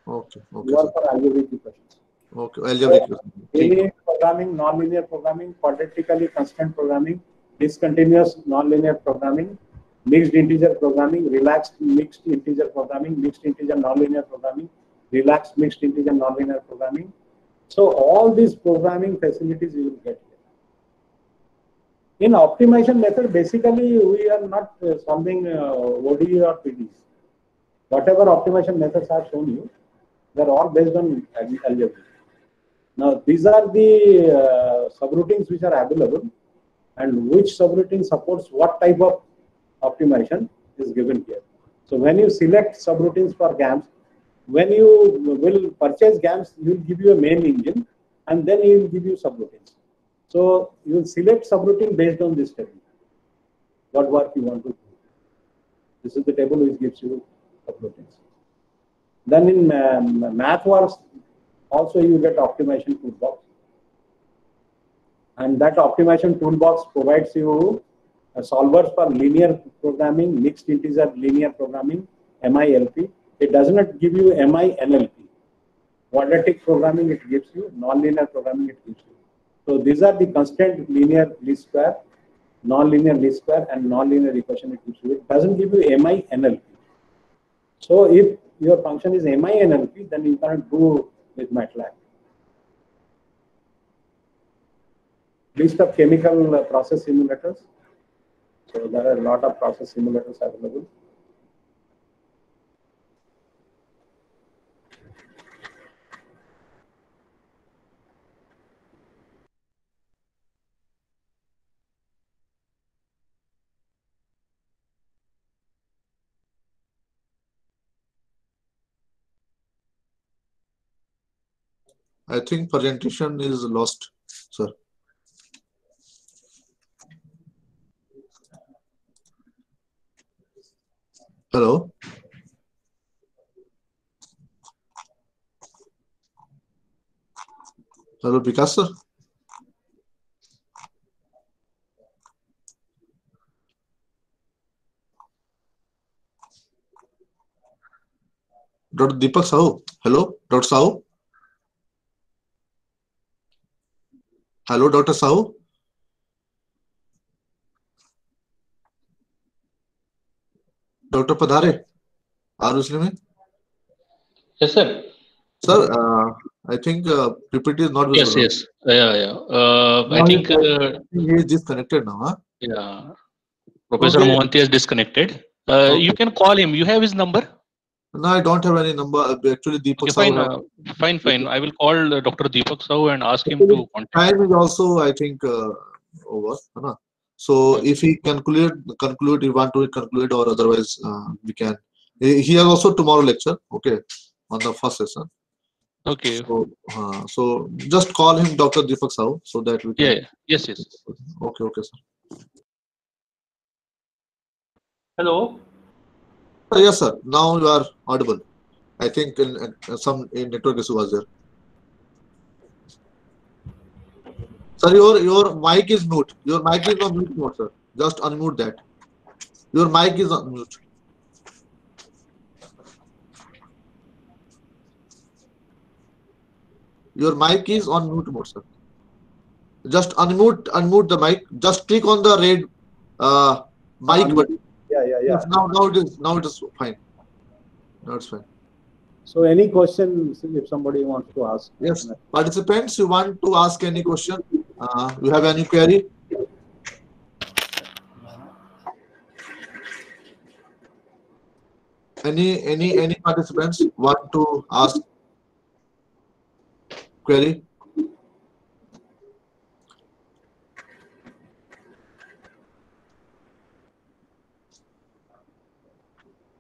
Okay, okay. You are for algebraic equations. Okay, algebraic equation. Linear programming, non-linear programming, quadratically constant programming, discontinuous non-linear programming, mixed integer programming, relaxed mixed integer programming, mixed integer non-linear programming, relaxed mixed integer non-linear programming. So all these programming facilities you will get here. In optimization method, basically we are not uh, solving uh, ODE or PDs. Whatever optimization methods I have shown you, they are all based on algebra. Now these are the uh, subroutines which are available and which subroutine supports what type of optimization is given here. So when you select subroutines for GAMS, when you will purchase GAMS, you will give you a main engine and then he will give you subroutines. So you will select subroutine based on this table. What work you want to do. This is the table which gives you subroutines. Then in um, MathWorks, also you get optimization toolbox. And that optimization toolbox provides you uh, solvers for linear programming, mixed integer linear programming, MILP. It does not give you MINLP. Quadratic programming it gives you, non-linear programming it gives you. So these are the constant linear least square, non-linear least square, and nonlinear equation it gives you. It doesn't give you MINLP. So if your function is MINLP, then you cannot do with MATLAB. List of chemical uh, process simulators. So there are a lot of process simulators available. I think presentation is lost, sir. Hello? Hello, Bikash sir? Dr. Deepak Sahu. Hello, Dr. Sahu? Hello, Dr. Sahu? Dr. Padhare, are you listening? Yes, sir. Sir, uh, I think uh, PPT is not Yes, visible. yes. Yeah, yeah. Uh, I think, he- uh, he is disconnected now, huh? yeah, Professor Okay. Mohanty is disconnected. Uh, You can call him. You have his number? No, I don't have any number. Actually, Deepak Okay, fine. Uh, fine, fine. I will call uh, Dr. Deepak Sahu and ask him to contact. Time is also, I think, uh, over. ना? So if he conclude, conclude, he want to conclude, or otherwise uh, we can. He he has also tomorrow lecture, okay, on the first session. Okay. So, uh, so just call him Dr. Deepak Sahu so that we can. Yeah, yeah. Yes, yes. Okay, okay, sir. Hello. Uh, Yes, sir. Now you are audible. I think in, in some in network issue was there. Sir, your your mic is mute. Your mic is on mute mode, sir. Just unmute that. Your mic is on mute. Your mic is on mute mode, sir. Just unmute unmute the mic. Just click on the red uh, mic button. Yeah, yeah, yeah. Now now it is now it is fine. Now it's fine. So any questions if somebody wants to ask? Yes, participants, you want to ask any question? Uh, you have any query? Any any any participants want to ask query?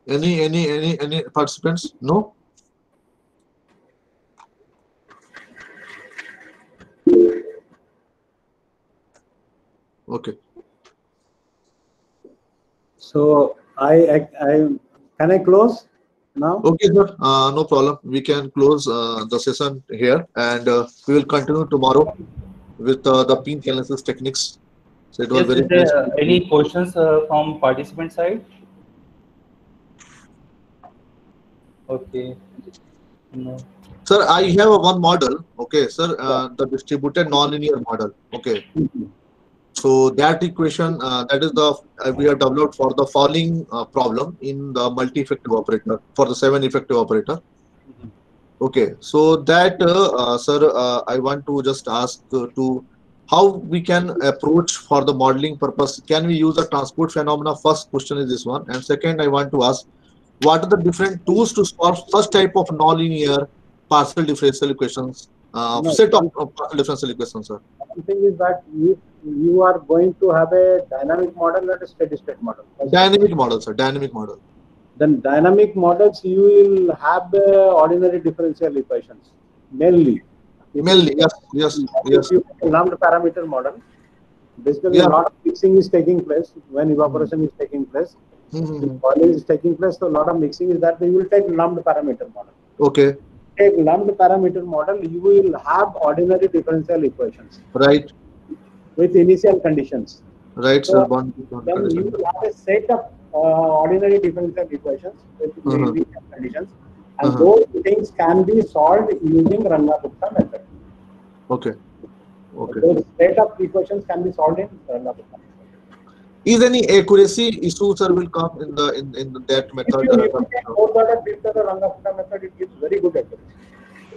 Any any any any participants? No. Okay. So I, I, I can I close now? Okay, sir. Uh, no problem. We can close uh, the session here, and uh, we will continue tomorrow with uh, the pinch analysis techniques. So it was Yes, very is there nice. uh, any questions uh, from participant side? Okay. No. Sir, I have one model. Okay, sir. Uh, the distributed nonlinear model. Okay. So that equation, uh, that is the uh, we have developed for the falling uh, problem in the multi-effective evaporator for the seven effective evaporator. Okay, so that, uh, uh, sir, uh, I want to just ask to how we can approach for the modeling purpose. Can we use the transport phenomena? First question is this one, and second, I want to ask, what are the different tools to solve such type of nonlinear partial differential equations? Uh, No, set of, of partial differential equations, sir. One thing is that you you are going to have a dynamic model and a steady state model. Dynamic model, sir. Dynamic model. Then dynamic models you will have uh, ordinary differential equations mainly. If Mainly, yes, yes, yes. you lumped parameter model, basically Yeah. a lot of mixing is taking place when evaporation is taking place. Mhm. Boiling is taking place, so a lot of mixing is that they will take lumped parameter model. Okay, Take lumped parameter model, you will have ordinary differential equations right, with initial conditions. right, So, sir. One, one then you will have a set of uh, ordinary differential equations with Mhm. initial conditions, and Mhm. those things can be solved using Runge-Kutta method. Okay, okay. Those set of equations can be solved in Runge-Kutta. Is any accuracy issue, sir, will come in the in, in that If method? you, if you take both order this the Runge-Kutta method, it gives very good accuracy.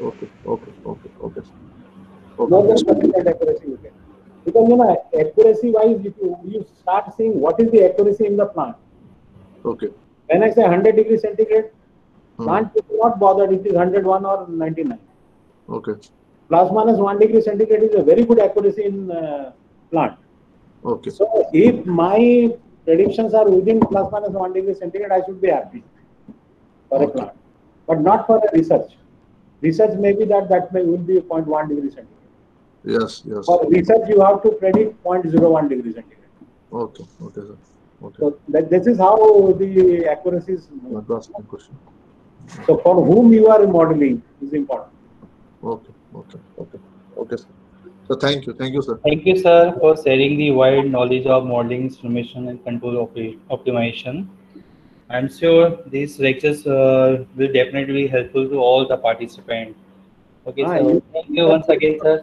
Okay, okay, okay, okay. sir. More than Okay. sufficient accuracy you get. Because you know, accuracy wise, if you, you start seeing what is the accuracy in the plant. Okay. When I say 100 degree centigrade, Hmm. plant is not bothered it is 101 or 99. Okay. Plus minus 1 degree centigrade is a very good accuracy in uh, plant. Okay. So if my predictions are within plus minus 1 degree centigrade, I should be happy for a plant, but not for the research. Research may be that that may will be 0.1 degree centigrade. Yes, yes. For research, you have to predict 0.01 degree centigrade. Okay, okay, sir. Okay. So that, this is how the accuracy is. The question. So for whom you are modeling is important. Okay, okay, okay, okay, sir. So thank you, thank you, sir. Thank you, sir, for sharing the wide knowledge of modeling, instrumentation, and control oper- optimization. I'm sure these lectures uh, will definitely be helpful to all the participants. Okay, Ah, so you- thank you once again, sir.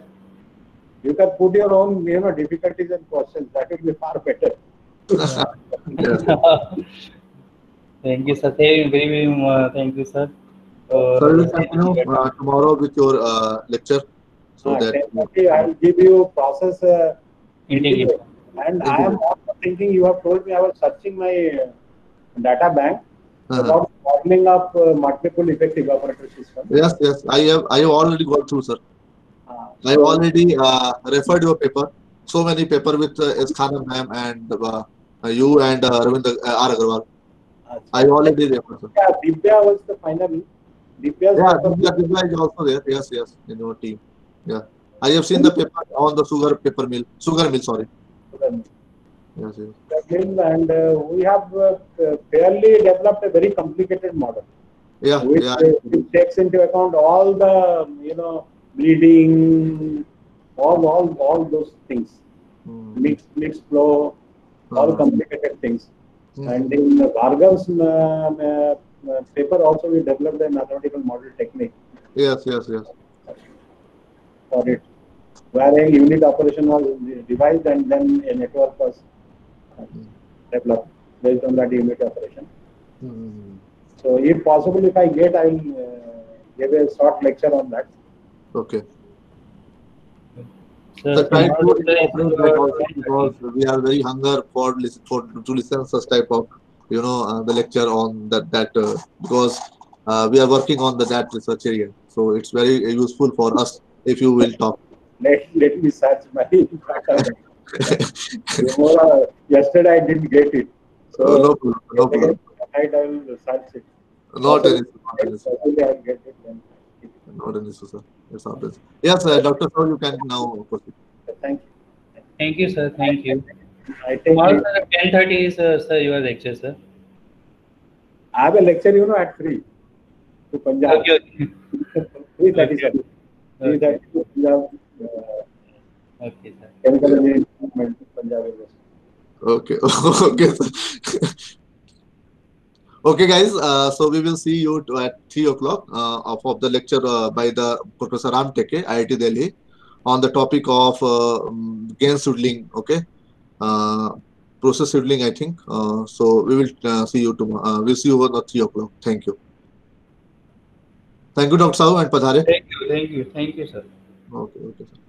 You can put your own, you know, difficulties and questions. That will be far better. Thank you, sir. Thank you very, very much. Thank you, sir. Uh, So we will continue uh, tomorrow with your uh, lecture. So Ah, that definitely, I will give you process. Uh, Integration. And I am also thinking, you have told me I was searching my uh, data bank Uh-huh. about modeling of uh, multiple effective evaporator system. yes, yes, I have I have already gone through, sir. Ah, I have already uh, referred your paper. So many paper with uh, S. Khanam ma'am and uh, you and uh, Ravinder uh, R. Agarwal. I already referred, sir. Yeah, Divya was the final. Divya's Yeah, paper- Divya, Divya is also there. Yes, yes, in your team. Yeah, I have seen the paper on the sugar paper mill. Sugar mill, sorry. Sugar Yes, yes. Mill and uh, we have uh, uh, fairly developed a very complicated model. Yeah, which, yeah. uh, which takes into account all the you know bleeding, all all all those things, mixed mixed flow, all Uh-huh. complicated things. Hmm. And in uh, uh, uh, uh, paper also we developed a mathematical model technique Yes, yes, yes. For it, where a unit operation was devised and then a network was uh, developed based on that unit operation. Hmm. So if possible, if I get, I will uh, give a short lecture on that. Okay. Sir, So try to tomorrow, sir, incorporate that also because we are very hunger for listen, for to listen such type of you know uh, the lecture on that that uh, because uh, we are working on the that research area. So it's very useful for us if you will talk. Let, let me search my data. Tomorrow, yesterday I didn't get it. So Uh, no problem, no problem. tonight I will search it. Not an issue, not an issue. I'll get it then. Not an issue, sir. It's happens. Yes, uh, Doctor Sir, you can now proceed. Thank you. Thank you, sir. Thank you. I take Tomorrow, it. sir, at 10.30 is, uh, sir, your lecture, sir. I have a lecture, you know, at 3 to Punjab. Okay, okay. 337. 330 to Punjab. Uh, Okay, sir. chemical engineering department, Punjab University. Okay, okay, sir. okay, guys. Uh, so we will see you to- at three o'clock uh, of, of the lecture uh, by the Professor Ram Teke, IIT Delhi, on the topic of uh, um, gain seedling. Okay, uh, process seedling. I think. Uh, so we will uh, see you tomorrow. Uh, we'll see you at three o'clock. Thank you. Thank you, Dr. Sahu and Padhare. Thank you, thank you, thank you, sir. Okay, okay, sir.